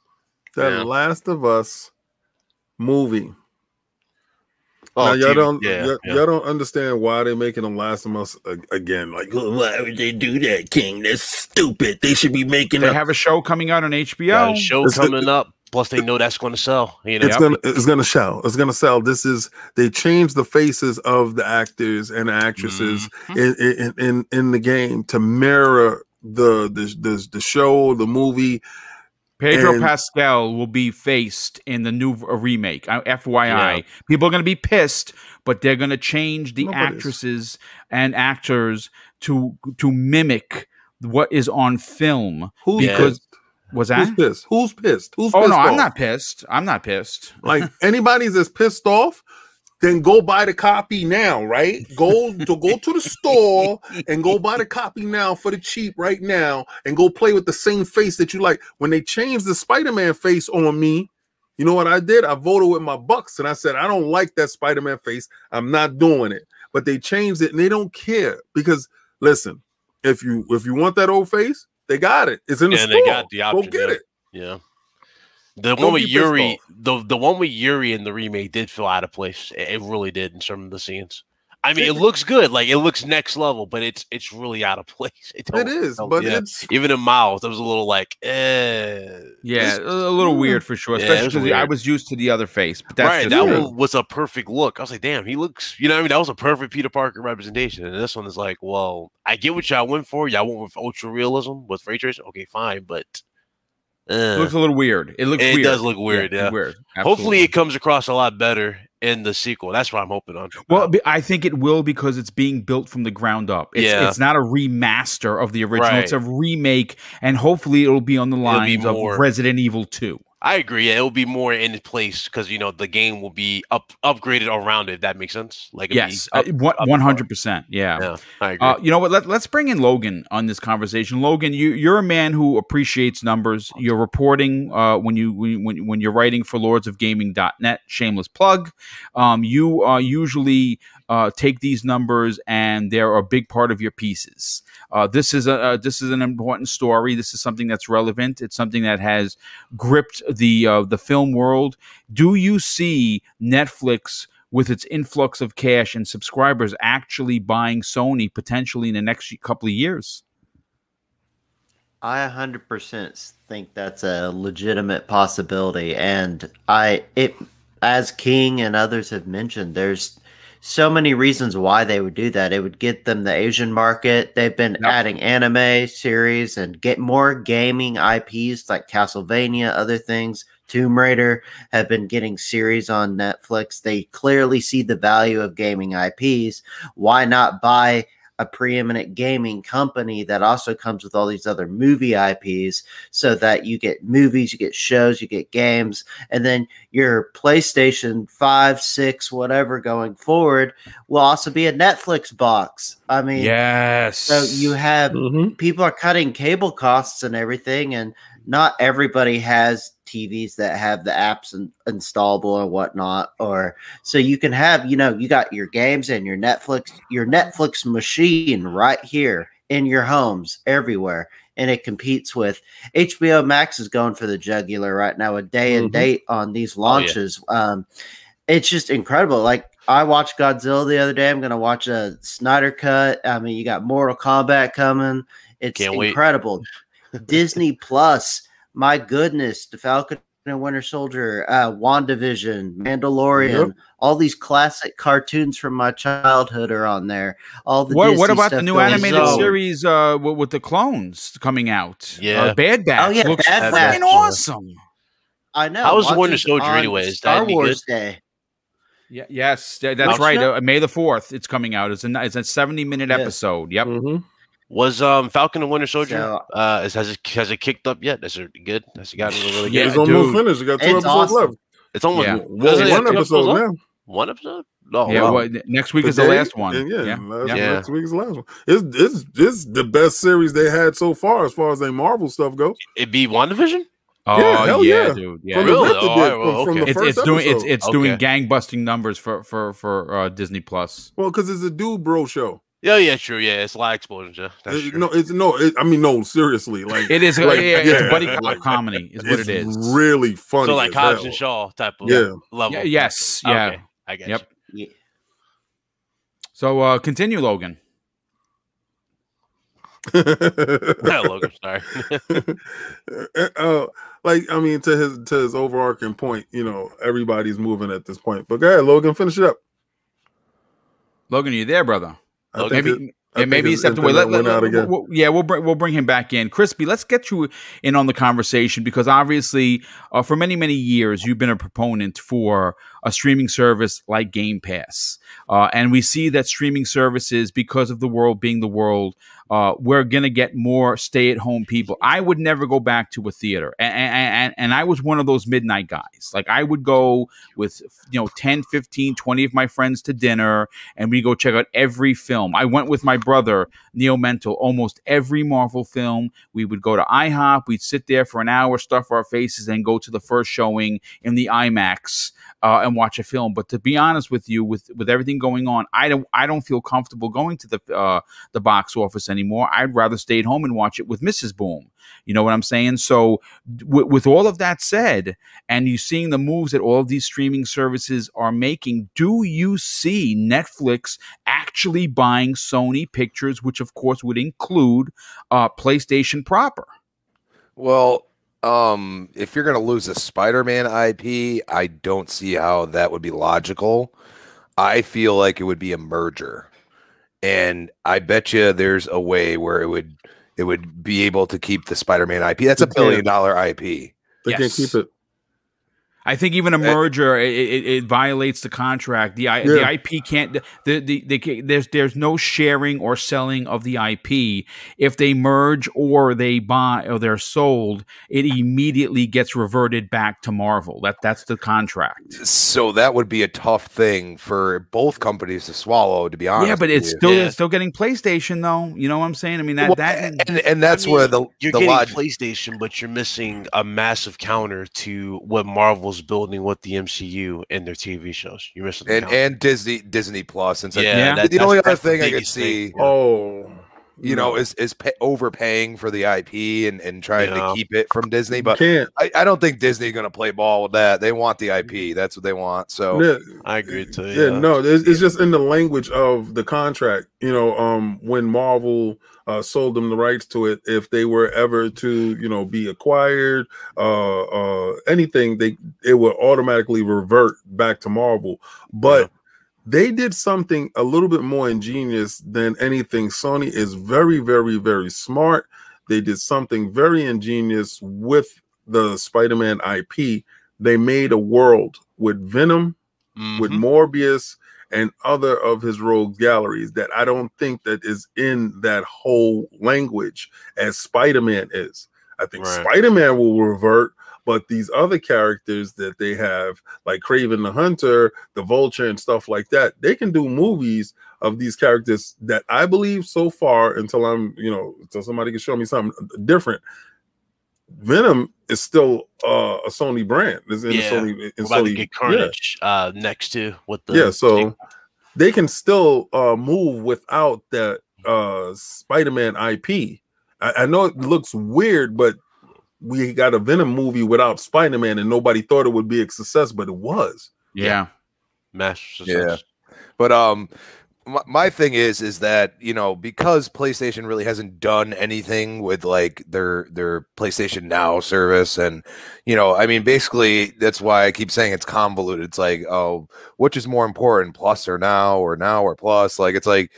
That Yeah. Last of Us movie. Oh, now y'all TV. don't Yeah, y'all, yeah. y'all don't understand why they're making them Last of Us again. Like, "Oh, why would they do that, King? That's stupid. They should be making They a have a show coming out on Got HBO. a show It's- coming up. Plus, they know that's going to sell. You know, it's gonna it's gonna sell. It's gonna sell. This is they changed the faces of the actors and actresses Mhm. in, in in in the game to mirror the the the, the show, the movie. Pedro And- Pascal will be faced in the new remake. Uh, FYI, Yeah. people are going to be pissed, but they're going to change the Nobody's. actresses and actors to to mimic what is on film. Who's Yeah. pissed? Was Who's pissed? Who's pissed? Who's Oh pissed no, I'm not pissed. I'm not pissed. Like anybody's as pissed off, then go buy the copy now, right? Go to go to the store and go buy the copy now for the cheap right now and go play with the same face that you like. When they changed the Spider-Man face on me, you know what I did? I voted with my bucks and I said I don't like that Spider-Man face. I'm not doing it. But they changed it and they don't care because listen, if you if you want that old face, they got it. It's in the Yeah, store. they got the Go get yeah. it. Yeah. The Don't one with Yuri, the the one with Yuri in the remake did feel out of place. It, it really did in some of the scenes. I mean, it looks good, like it looks next level, but it's it's really out of place. It, It don't- is, don't- but yeah. it's even in Miles, it was a little like, eh. Yeah, It's- a a little weird for sure, Yeah, especially was because I was used to the other face. But that's right, that me. one was a perfect look. I was like, damn, he looks. You know, what I mean, that was a perfect Peter Parker representation. And this one is like, well, I get what y'all went for. Y'all went with ultra realism with ray tracing. Okay, fine, but It uh, looks a little weird. It looks It weird. does look weird, it's yeah. weird. hopefully, it comes across a lot better in the sequel. That's what I'm hoping on. Well, I think it will because it's being built from the ground up. It's, Yeah. it's not a remaster of the original. It's a remake, and hopefully it'll be on the lines of Resident Evil 2. I agree. Yeah, it will be more in place because you know the game will be up upgraded around it. That makes sense. Like Yes, one- up- 100%. Yeah. Yeah, I agree. Uh, you know what? Let, let's bring in Logan on this conversation. Logan, you, you're a man who appreciates numbers. You're reporting uh, when you when, when you're writing for lordsofgaming.net. Shameless plug. Um, you are usually uh, take these numbers, and they're a big part of your pieces. Uh, this is a uh, this is an important story. This is something that's relevant. It's something that has gripped the uh, the film world. Do you see Netflix? with its influx of cash and subscribers actually buying Sony potentially in the next couple of years. I 100% think that's a legitimate possibility and I it as King and others have mentioned there's so many reasons why they would do that. It would get them the Asian market. They've been Yep. adding anime series and get more gaming IPs like Castlevania, other things. Tomb Raider have been getting series on Netflix. They clearly see the value of gaming IPs. Why not buy a preeminent gaming company that also comes with all these other movie IPs so that you get movies, you get shows, you get games, and then your PlayStation 5, 6, whatever going forward will also be a Netflix box. I mean, Yes. so you have Mhm. people are cutting cable costs and everything, and not everybody has TVs that have the apps in, installable or whatnot. Or so you can have, you know, you got your games and your Netflix, your Netflix machine right here in your homes everywhere, and it competes with HBO Max is going for the jugular right now, a day and Mhm. date on these yeah. launches. Um, it's just incredible. Like I watched Godzilla the other day. I'm gonna watch a Snyder cut. I mean, you got Mortal Kombat coming. It's Can't wait. Incredible. Disney Plus, my goodness, the Falcon and Winter Soldier, uh, WandaVision, Mandalorian, Yep. all these classic cartoons from my childhood are on there. All the What, what Disney about the new animated on. series uh, with, with the clones coming out? Yeah. uh, Bad Batch. Oh, yeah, looks Bad fucking Batch. awesome. I know. How was watch Winter it Soldier on anyways? Star That'd be Wars Day. Yeah, yes, that's Watch right. Uh, May the fourth, it's coming out. It's a it's a seventy minute Yeah. episode. Yep. Mhm. Was um Falcon and Winter Soldier? So- uh, is, has it has it kicked up yet? Is it good? Has it gotten really Yeah, good? It's almost dude. finished. You got two It's episodes awesome. left. It's almost Yeah. Well, Doesn't it have one episode now. one episode. No, yeah. wow. Well, next week is the last one. yeah, yeah. last, yeah. Yeah. next week is the last one. It's it's it's the best series they had so far as far as their Marvel stuff goes. it be WandaVision? Oh Yeah, hell yeah, yeah. dude. Yeah. From Really? the rip Oh, it did, all right, well, from, from okay. the it's first it's doing it's episode. it's doing Okay. gangbusting numbers for for for uh, Disney Plus. well because it's a dude bro show. Yeah, yeah, true. Yeah, it's a lot explosions. Yeah, that's It- true. no, it's no. It, I mean, no. Seriously, like It is. Like, yeah, yeah, a buddy cop like, comedy. Is what it's it is. really funny. so like as Hobbs hell. and Shaw type of Yeah. level. Yeah, yes. Yeah. Okay, I get Yep. Yeah. So uh, continue, Logan. you. Logan, sorry. uh, like I mean, to his to his overarching point, you know, everybody's moving at this point. But go ahead, Logan, finish it up. Logan, are you there, brother? I. Maybe. it- Yeah, maybe he stepped away. Let, let, let- we'll- yeah, we'll bring we'll bring him back in. Crispy, let's get you in on the conversation because obviously, uh, for many many years, you've been a proponent for a streaming service like Game Pass, uh, and we see that streaming services, because of the world being the world, uh, we're gonna get more stay at home people. I would never go back to a theater, and, and and I was one of those midnight guys. Like I would go with you know 10, 15, 20 of my friends to dinner and we go check out every film. I went with my brother, Neil Mental, almost every Marvel film. We would go to IHOP, we'd sit there for an hour, stuff our faces, and go to the first showing in the IMAX uh, and watch a film. But to be honest with you, with with everything going on, I don't I don't feel comfortable going to the uh, the box office anymore. I'd rather stay at home and watch it with Mrs. Boom. You know what I'm saying? So, w- with all of that said, and you seeing the moves that all of these streaming services are making, do you see Netflix actually buying Sony Pictures, which of course would include uh, PlayStation proper? Well, um, if you're gonna lose a Spider-Man IP, I don't see how that would be logical. I feel like it would be a merger, and I bet you there's a way where it would it would be able to keep the Spider-Man IP. That's a billion dollar IP. They can't keep it. I think even a Uh, merger it, it, it violates the contract. The I Yeah. the IP can't the, the, the there's there's no sharing or selling of the IP. If they merge or they buy or they're sold, it immediately gets reverted back to Marvel. That that's the contract. So that would be a tough thing for both companies to swallow. To be honest, yeah, but it's still Yeah. it's still getting PlayStation though. You know what I'm saying? I mean that Well, that and, and that's I mean, where the you're the getting log- PlayStation, but you're missing a massive counter to what Marvel's building with the MCU and their TV shows. You're missing the and counter. and Disney Disney Plus and so yeah, Yeah. that- the only other thing I could biggest thing. see, Oh, you know, is is pay, overpaying for the IP and and trying Yeah. to keep it from Disney. But can't. I, I don't think Disney's going to play ball with that. They want the IP. That's what they want. So Yeah, I agree too. yeah, Yeah, no, it's, it's just in the language of the contract. You know, um, when Marvel uh, sold them the rights to it, if they were ever to, you know, be acquired, uh, uh, anything, they it would automatically revert back to Marvel. But Yeah. They did something a little bit more ingenious than anything. Sony is very, very, very smart. They did something very ingenious with the Spider-Man IP. They made a world with Venom with Mhm. Morbius and other of his rogue galleries that I don't think that is in that whole language as Spider-Man is. I think Right. Spider-Man will revert, but these other characters that they have, like Kraven the Hunter, the Vulture, and stuff like that, they can do movies of these characters that I believe so far until I'm, you know, until somebody can show me something different. Venom is still uh, a Sony brand. It's in Yeah. Sony. In about to Sony get yeah. Carnage uh, next to with the yeah so they can still uh move without that uh spider-man ip I, I know it looks weird but we got a venom movie without spider-man and nobody thought it would be a success but it was yeah. master Yeah. But um, my, my thing is is that you know because PlayStation really hasn't done anything with like their their PlayStation Now service and you know I mean basically that's why I keep saying it's convoluted. It's like oh which is more important, Plus or Now or Now or Plus? Like it's like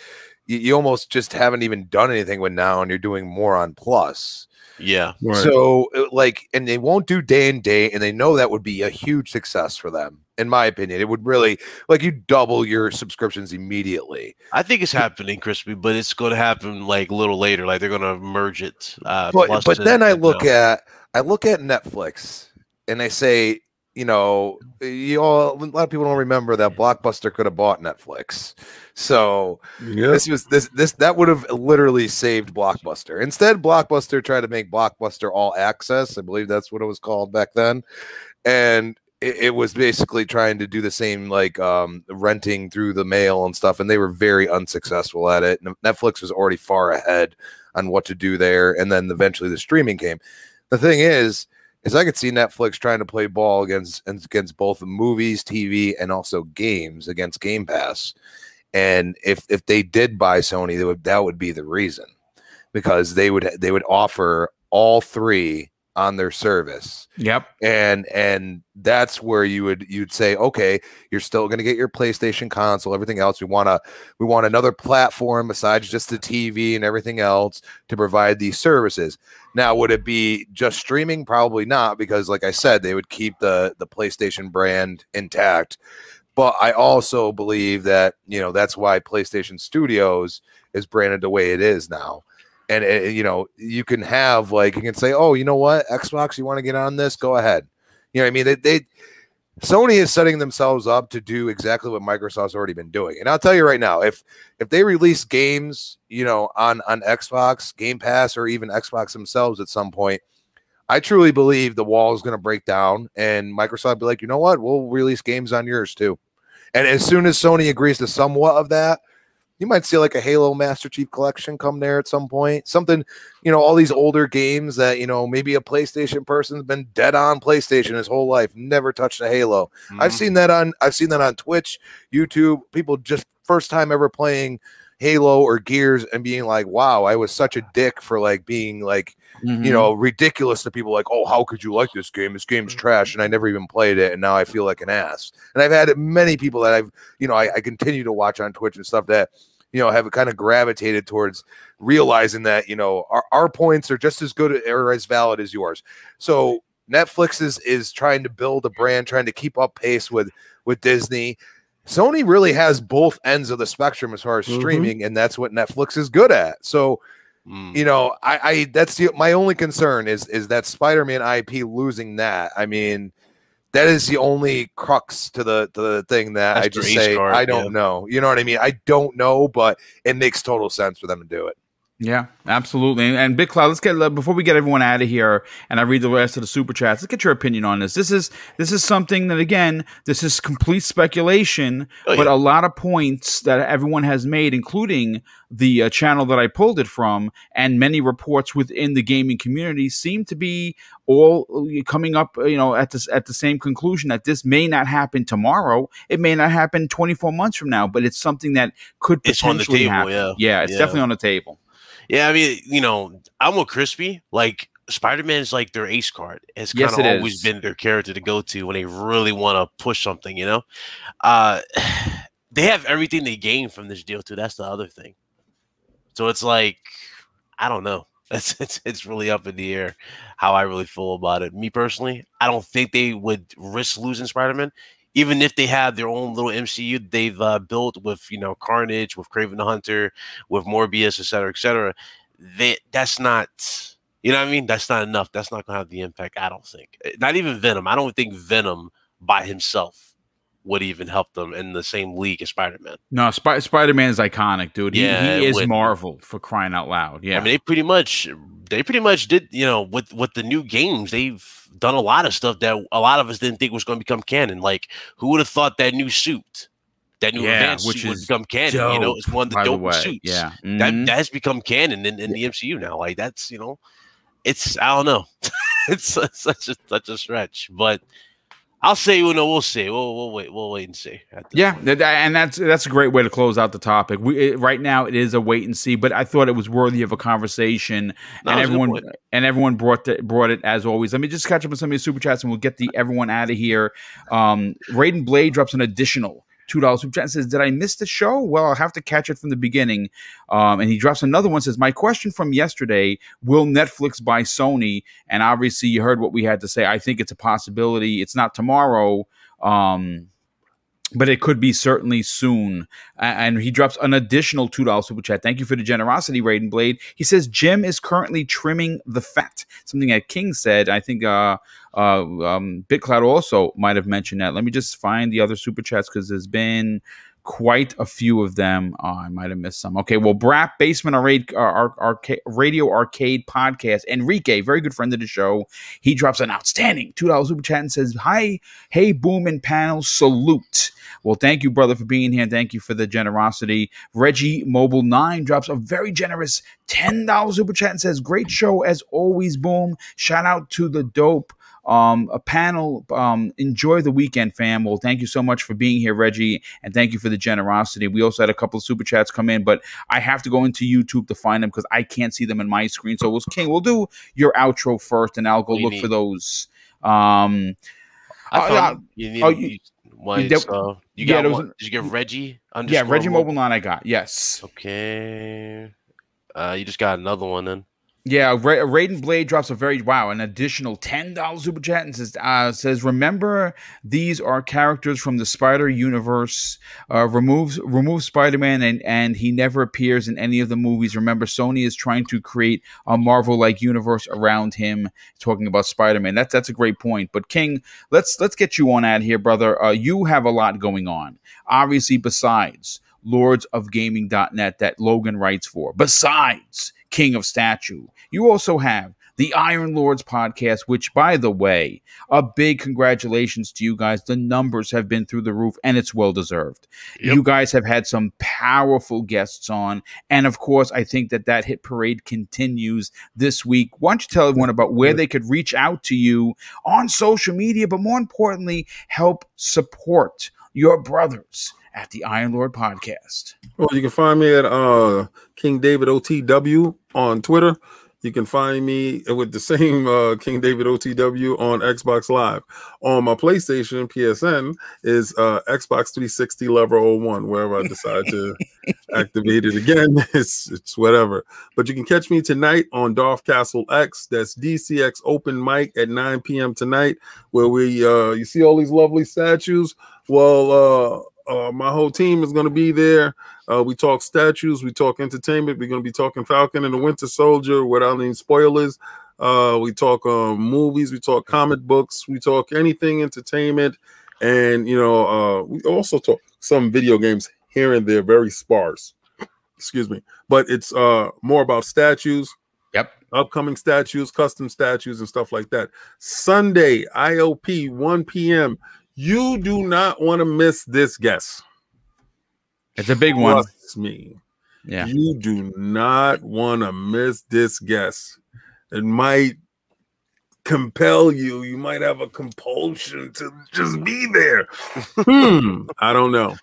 you, you almost just haven't even done anything with Now and you're doing more on Plus. Yeah. Right. So uh, like, and they won't do day and day, and they know that would be a huge success for them. In my opinion, it would really like you double your subscriptions immediately. I think it's happening, Crispy, but it's going to happen like a little later. Like they're going to merge it. Uh, But but then I look Now. at I look at Netflix and I say, you know, you all a lot of people don't remember that Blockbuster could have bought Netflix. So yeah. this was this this that would have literally saved Blockbuster. Instead, Blockbuster tried to make Blockbuster all access. I believe that's what it was called back then, and it, it was basically trying to do the same like um, renting through the mail and stuff. And they were very unsuccessful at it. Netflix was already far ahead on what to do there, and then eventually the streaming came. The thing is. Is I could see Netflix trying to play ball against against both movies, TV, and also games against Game Pass. And if if they did buy Sony, that would that would be the reason, because they would they would offer all three on their service, Yep. and and that's where you would you'd say, okay, you're still going to get your PlayStation console, everything else. We want to we want another platform besides just the TV and everything else to provide these services. Now, would it be just streaming? Probably not, because like I said, they would keep the the PlayStation brand intact. But I also believe that you know that's why PlayStation Studios is branded the way it is now. And uh, you know, you can have like you can say, "Oh, you know what? Xbox, you want to get on this? Go ahead." You know what I mean? They, they Sony is setting themselves up to do exactly what Microsoft's already been doing. And I'll tell you right now, if if they release games, you know, on on Xbox, Game Pass, or even Xbox themselves at some point, I truly believe the wall is going to break down, and Microsoft be like, you know what, we'll release games on yours too. And as soon as Sony agrees to somewhat of that, you might see like a Halo Master Chief Collection come there at some point. Something, you know, all these older games that you know maybe a PlayStation person's been dead on PlayStation his whole life, never touched a Halo. I've Mhm. seen that on I've seen that on Twitch, YouTube. People just first time ever playing Halo or Gears and being like, "Wow, I was such a dick for like being like Mm-hmm. you know ridiculous to people like, oh, how could you like this game? This game's trash, and I never even played it, and now I feel like an ass." And I've had many people that I've you know I, I continue to watch on Twitch and stuff that you know have kind of gravitated towards realizing that you know our, our points are just as good or as valid as yours. So Netflix is is trying to build a brand, trying to keep up pace with with Disney. Sony really has both ends of the spectrum as far as Mhm. streaming, and that's what Netflix is good at. So Mm. you know, I, I that's the, my only concern is is that Spider-Man IP losing that. I mean, that is the only crux to the to the thing that That's I just say card, I don't yeah. know. You know what I mean? I don't know, but it makes total sense for them to do it. Yeah, absolutely. And, and BitCloud, let's get before we get everyone out of here, and I read the rest of the super chats. Let's get your opinion on this. This is this is something that again, this is complete speculation, Oh, but a lot of points that everyone has made, including the uh, channel that I pulled it from, and many reports within the gaming community, seem to be all uh, coming up. uh, You know, at this at the same conclusion that this may not happen tomorrow. It may not happen 24 months from now, but it's something that could It's on the potentially table, happen. yeah. yeah, it's Yeah. definitely on the table. Yeah, I mean, you know, I'm with Crispy. Like Spider Man is like their ace card. It's kind Yes, of it always is. been their character to go to when they really want to push something. You know, uh, they have everything they gain from this deal too. That's the other thing. So it's like, I don't know. It's it's it's really up in the air how I really feel about it. Me personally, I don't think they would risk losing Spider Man. Even if they have their own little MCU they've uh, built with you know Carnage, with Kraven the Hunter, with Morbius, et cetera, et cetera, they, that's not, you know what I mean? That's not enough. That's not going to have the impact, I don't think. Eh, Not even Venom. I don't think Venom by himself would even help them in the same league as Spider Man. No, Sp- Spider Man is iconic, dude. He, Yeah, he is would. Marvel for crying out loud. Yeah, I mean, they pretty much, they pretty much did, you know, with with the new games, they've done a lot of stuff that a lot of us didn't think was going to become canon. Like, who would have thought that new suit, that new Yeah, advanced which suit would become canon? You know, it's one of the by the dope suits. Yeah, that Mhm. that has become canon in, in the MCU now. Like that's you know, it's I don't know, it's, such a such a stretch, but I'll say you know we'll see. We'll we'll wait. We'll wait and see. Yeah, point. and that's that's a great way to close out the topic. We it, right now it is a wait and see, but I thought it was worthy of a conversation, no, and everyone and everyone brought the, brought it as always. Let me just catch up with some of your super chats, and we'll get the everyone out of here. Um, Raiden Blade drops an additional two dollars super chat says, "Did I miss the show? Well, I'll have to catch it from the beginning." Um, and he drops another one says, "My question from yesterday: Will Netflix buy Sony?" And obviously, you heard what we had to say. I think it's a possibility. It's not tomorrow. Um, but it could be certainly soon. And he drops an additional $2 super chat. Thank you for the generosity, Raiden Blade. He says Jim is currently trimming the fat. Something that King said. I think uh, uh, um, BitCloud also might have mentioned that. Let me just find the other super chats because there's been quite a few of them. Oh, I might have missed some. Okay, well, Brap Basement Arcade, uh, Arcade, Radio Arcade Podcast. Enrique, very good friend of the show, he drops an outstanding two dollars super chat and says, "Hi, hey, Boom and Panel, salute." Well, thank you, brother, for being here. Thank you for the generosity. Reggie Mobile Nine drops a very generous ten dollars super chat and says, "Great show as always, Boom." Shout out to the dope um, a panel. Um, enjoy the weekend, fam. Well, thank you so much for being here, Reggie, and thank you for the generosity. We also had a couple of super chats come in, but I have to go into YouTube to find them because I can't see them in my screen. So, King, we'll do your outro first, and I'll go look for those. Um, I uh, uh, you need, oh, you, one, you, so you got yeah, one. Did you get Reggie? Yeah, Reggie Mobile Nine. I got yes. Okay. Uh, you just got another one then. Yeah, Ra- Raiden Blade drops a very wow, an additional ten dollars super chat and says uh, says remember these are characters from the Spider Universe. Uh, removes Spider Man and and he never appears in any of the movies. Remember, Sony is trying to create a Marvel like universe around him. Talking about Spider Man, that's that's a great point. But King, let's let's get you on out here, brother. Uh, you have a lot going on, obviously. Besides lords of lordsofgaming.net that Logan writes for. Besides King of Statue, you also have the Iron Lords podcast, which, by the way, a big congratulations to you guys. The numbers have been through the roof and it's well deserved. Yep. You guys have had some powerful guests on. And of course, I think that that hit parade continues this week. Why don't you tell everyone about where they could reach out to you on social media, but more importantly, help support your brothers at the Iron Lord podcast? Well, you can find me at uh, King David OTW on Twitter. You can find me with the same uh, King David OTW on Xbox Live. On my PlayStation, PSN is uh, Xbox 360 Lever 01. Wherever I decide to activate it again, it's it's whatever. But you can catch me tonight on Darth Castle X. That's DCX Open Mic at 9 p.m. tonight, where we uh, you see all these lovely statues. Well, uh, my whole team is going to be there. Uh, we talk statues, we talk entertainment. We're going to be talking Falcon and the Winter Soldier without any spoilers. Uh, we talk um, movies, we talk comic books, we talk anything entertainment, and you know, uh, we also talk some video games here and there, very sparse. Excuse me, but it's uh, more about statues. Yep. Upcoming statues, custom statues, and stuff like that. Sunday, IOP, 1 p.m. You do not want to miss this guess. It's a big one. Trust me. Yeah. You do not want to miss this guess. It might compel you. You might have a compulsion to just be there. hmm. I don't know.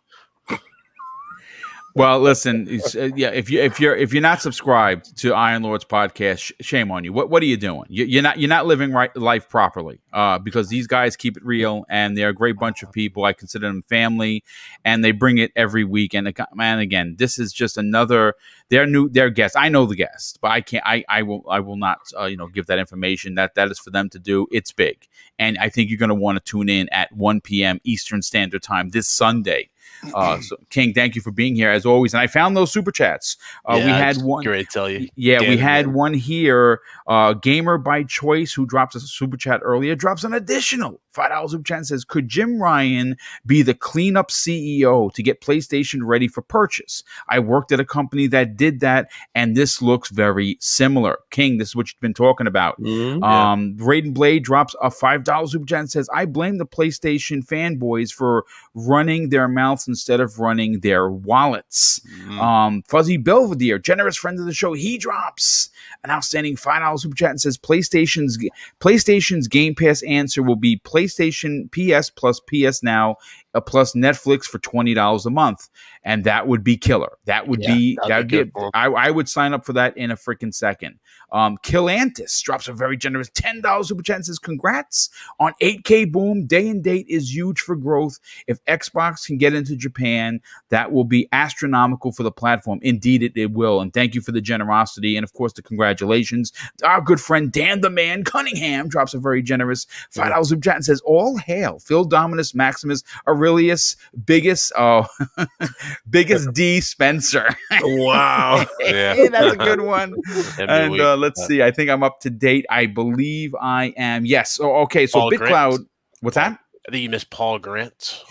Well, listen, uh, yeah. If you if you're if you're not subscribed to Iron Lords podcast, sh- shame on you. What what are you doing? You, are not you're not living right life properly. Uh, because these guys keep it real and they're a great bunch of people. I consider them family, and they bring it every week. And man, again, this is just another. They're new. Their guest. I know the guest, but I can't. I I will I will not. Uh, you know, give that information. That that is for them to do. It's big, and I think you're going to want to tune in at 1 p.m. Eastern Standard Time this Sunday uh, so King, thank you for being here as always. And I found those super chats. Uh, yeah, we had one. Great, tell you. Yeah, Damn we had man. one here. Uh, Gamer by choice, who drops a super chat earlier, drops an additional five dollars super chat. Says, "Could Jim Ryan be the cleanup CEO to get PlayStation ready for purchase? I worked at a company that did that, and this looks very similar." King, this is what you've been talking about. Mm-hmm, um. Raiden Blade drops a five dollars super chat says, "I blame the PlayStation fanboys for running their mouths." instead of running their wallets. Mm-hmm. Um, Fuzzy Belvedere, generous friend of the show, he drops an outstanding five dollars super chat and says PlayStation's PlayStation's Game Pass answer will be PlayStation PlayStation PS plus PS Now uh, plus Netflix for twenty dollars a month, and that would be killer. That would Yeah, be that would be be. good for 'em. I, I would sign up for that in a freaking second. Um, Killantis drops a very generous ten dollars super chat and says, "Congrats on 8K Boom. Day and date is huge for growth. If Xbox can get into Japan, that will be astronomical for the platform. Indeed, it, it will. And thank you for the generosity and, of course, the congratulations. Our good friend Dan the Man Cunningham drops a very generous five dollars super chat and says, "All hail Phil Dominus Maximus Aurelius biggest oh biggest D Spencer." Wow. Yeah. that's a good one. And uh, let's see. I think I'm up to date. I believe I am. Yes. Oh, okay. So Paul BitCloud. Grant. What's that? I think you missed Paul Grant.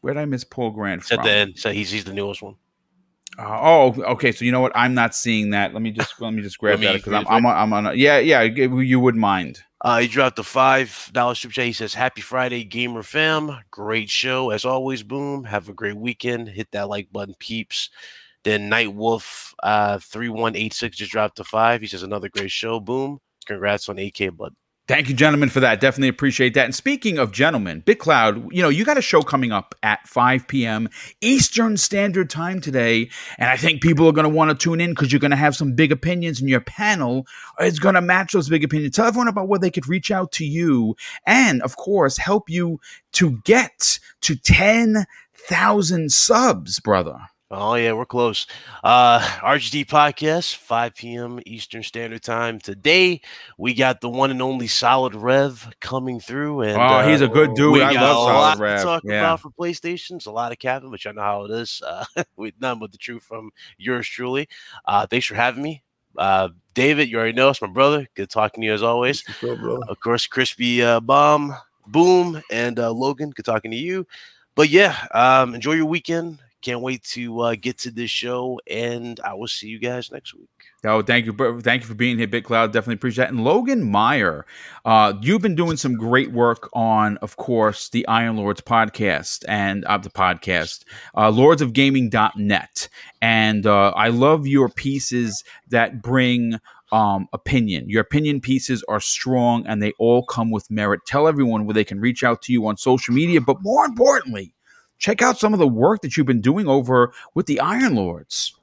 Where did I miss Paul Grant Said from? the end. So he's he's the newest one. Uh, oh, okay. So you know what? I'm not seeing that. Let me just let me just grab me that because I'm, I'm on, I'm on. A, yeah, yeah. You would mind. Uh, he dropped a five dollar super chat. He says, "Happy Friday, gamer fam! Great show as always. Boom. Have a great weekend. Hit that like button, peeps." Then Night Wolf uh three one eight six just dropped a five. He says, "Another great show. Boom. Congrats on AK bud." Thank you, gentlemen, for that. Definitely appreciate that. And speaking of gentlemen, BitCloud, you know, you got a show coming up at 5 p.m. Eastern Standard Time today. And I think people are going to want to tune in because you're going to have some big opinions, and your panel is going to match those big opinions. Tell everyone about where they could reach out to you and, of course, help you to get to 10,000 subs, brother. Oh yeah, we're close. Uh RGD podcast, 5 p.m. Eastern Standard Time. Today we got the one and only Solid Rev coming through, and oh, he's uh, a good dude. we I got love a Solid lot Rev. to talk Yeah. about for PlayStations. A lot of capping, which y'all know how it is. Uh, with none but the truth from yours truly. Uh, thanks for having me, uh, David. You already know it's my brother. Good talking to you as always. Up, bro? Of course, Crispy uh, Bomb, Boom, and uh, Logan. Good talking to you. But yeah, um, enjoy your weekend. Can't wait to uh, get to this show, and I will see you guys next week. Oh, thank you, thank you for being here, BitCloud. Definitely appreciate that. And Logan Meyer, uh, you've been doing some great work on, of course, the Iron Lords podcast and uh, the podcast, uh, lordsofgaming.net. And uh, I love your pieces that bring um, opinion. Your opinion pieces are strong and they all come with merit. Tell everyone where they can reach out to you on social media, but more importantly, check out some of the work that you've been doing over with the Iron Lords.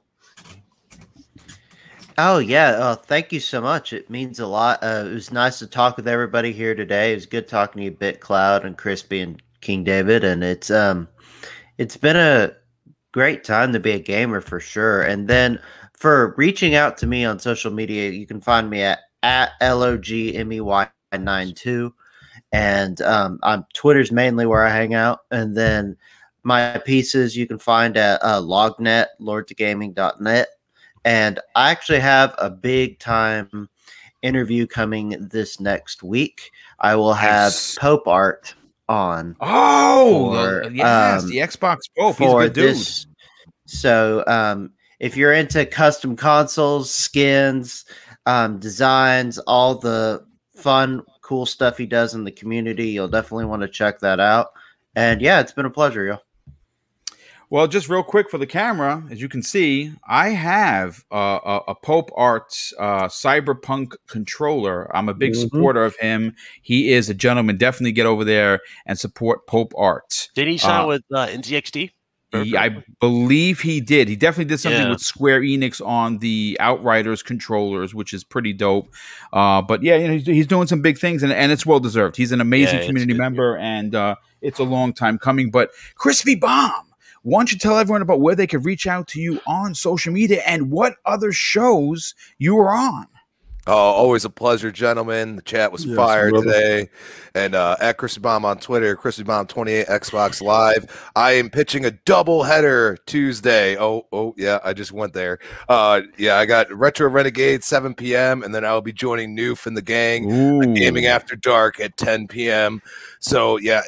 Oh yeah, uh, thank you so much. It means a lot. Uh, it was nice to talk with everybody here today. It was good talking to you, BitCloud and Crispy and King David. And it's um, it's been a great time to be a gamer for sure. And then for reaching out to me on social media, you can find me at at logmey nine two, and um, on Twitter's mainly where I hang out. And then my pieces you can find at uh, lognet lordtogaming.net and I actually have a big time interview coming this next week. I will have Nice. Pope Art on Oh, For, the- yes, um, the Xbox Pope. For this. So, um, if you're into custom consoles, skins, um, designs, all the fun, cool stuff he does in the community, you'll definitely want to check that out. And yeah, it's been a pleasure, yo. Well, just real quick for the camera, as you can see, I have uh, a, a Pope Arts uh, Cyberpunk controller. I'm a big Mhm. supporter of him. He is a gentleman. Definitely get over there and support Pope Arts. Did he sign Uh, with uh, NZXT? He- I believe he did. He definitely did something Yeah. with Square Enix on the Outriders controllers, which is pretty dope. Uh, but yeah, you know, he's, he's doing some big things, and, and it's well deserved. He's an amazing Yeah, community good, yeah. member, and uh, it's a long time coming. But Crispy Bomb, why don't you tell everyone about where they could reach out to you on social media and what other shows you are on? Oh, always a pleasure, gentlemen. The chat was Yes, fire brother. today. And uh, at Crispy Bomb on Twitter, Crispy Bomb 28 Xbox Live. I am pitching a double header Tuesday. Oh, oh, yeah, I just went there. Uh, yeah, I got Retro Renegade 7 p.m. and then I'll be joining Noof and the gang Ooh. Gaming After Dark at 10 p.m. So yeah,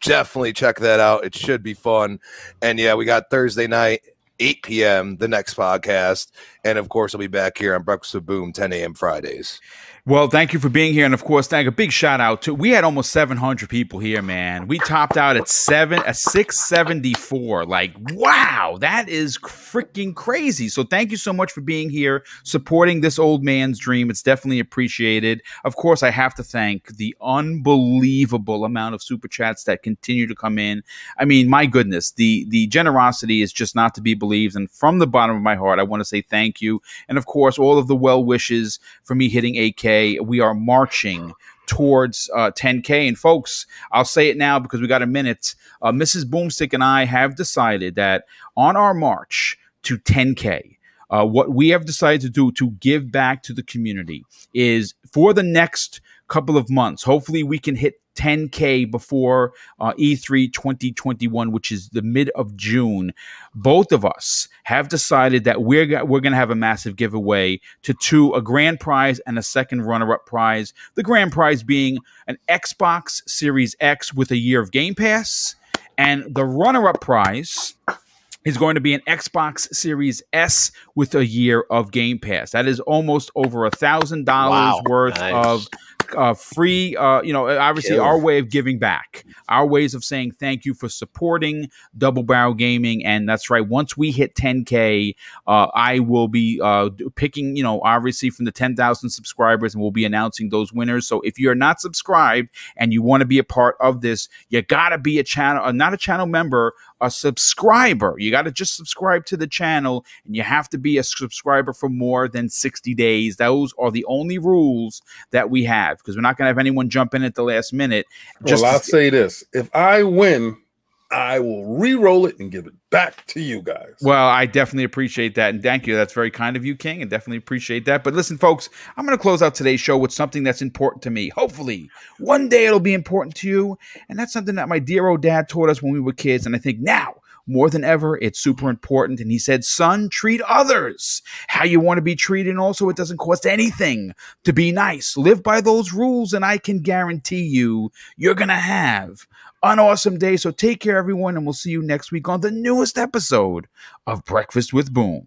definitely check that out. It should be fun. And yeah, we got Thursday night. 8 p.m. the next podcast, and of course, I'll be back here on Breakfast with Boom 10 a.m. Fridays. Well, thank you for being here, and of course, thank a big shout out to. We had almost 700 people here, man. We topped out at seven, a 674. Like, wow, that is freaking crazy. So, thank you so much for being here, supporting this old man's dream. It's definitely appreciated. Of course, I have to thank the unbelievable amount of super chats that continue to come in. I mean, my goodness, the the generosity is just not to be believed. And from the bottom of my heart, I want to say thank you, and of course, all of the well wishes for me hitting 8K we are marching towards uh, 10K. And folks, I'll say it now because we got a minute. Uh, Mrs. Boomstick and I have decided that on our march to 10K, uh, what we have decided to do to give back to the community is for the next couple of months, hopefully we can hit 10K before uh, E3 2021, which is the mid of June, both of us have decided that we're, we're going to have a massive giveaway to two, a grand prize and a second runner up prize. The grand prize being an Xbox Series X with a year of Game Pass, and the runner up prize is going to be an Xbox Series S with a year of Game Pass. That is almost over a thousand dollars worth nice. of uh, free, uh, you know, obviously Kill. our way of giving back, our ways of saying thank you for supporting Double Barrel Gaming. And that's right. Once we hit 10K, uh, I will be uh, picking, you know, obviously from the 10,000 subscribers and we'll be announcing those winners. So if you're not subscribed and you want to be a part of this, you got to be a channel, uh, not a channel member, a subscriber. You got to just subscribe to the channel and you have to be a subscriber for more than 60 days. Those are the only rules that we have because we're not going to have anyone jump in at the last minute. Just well, I'll say this if I win, I will re-roll it and give it back to you guys. Well, I definitely appreciate that, and thank you. That's very kind of you, King, and definitely appreciate that. But listen, folks, I'm going to close out today's show with something that's important to me. Hopefully, one day it'll be important to you, and that's something that my dear old dad taught us when we were kids, and I think now more than ever, it's super important. And he said, son, treat others how you want to be treated. And also, it doesn't cost anything to be nice. Live by those rules, and I can guarantee you, you're going to have an awesome day. So take care, everyone, and we'll see you next week on the newest episode of Breakfast with Boom.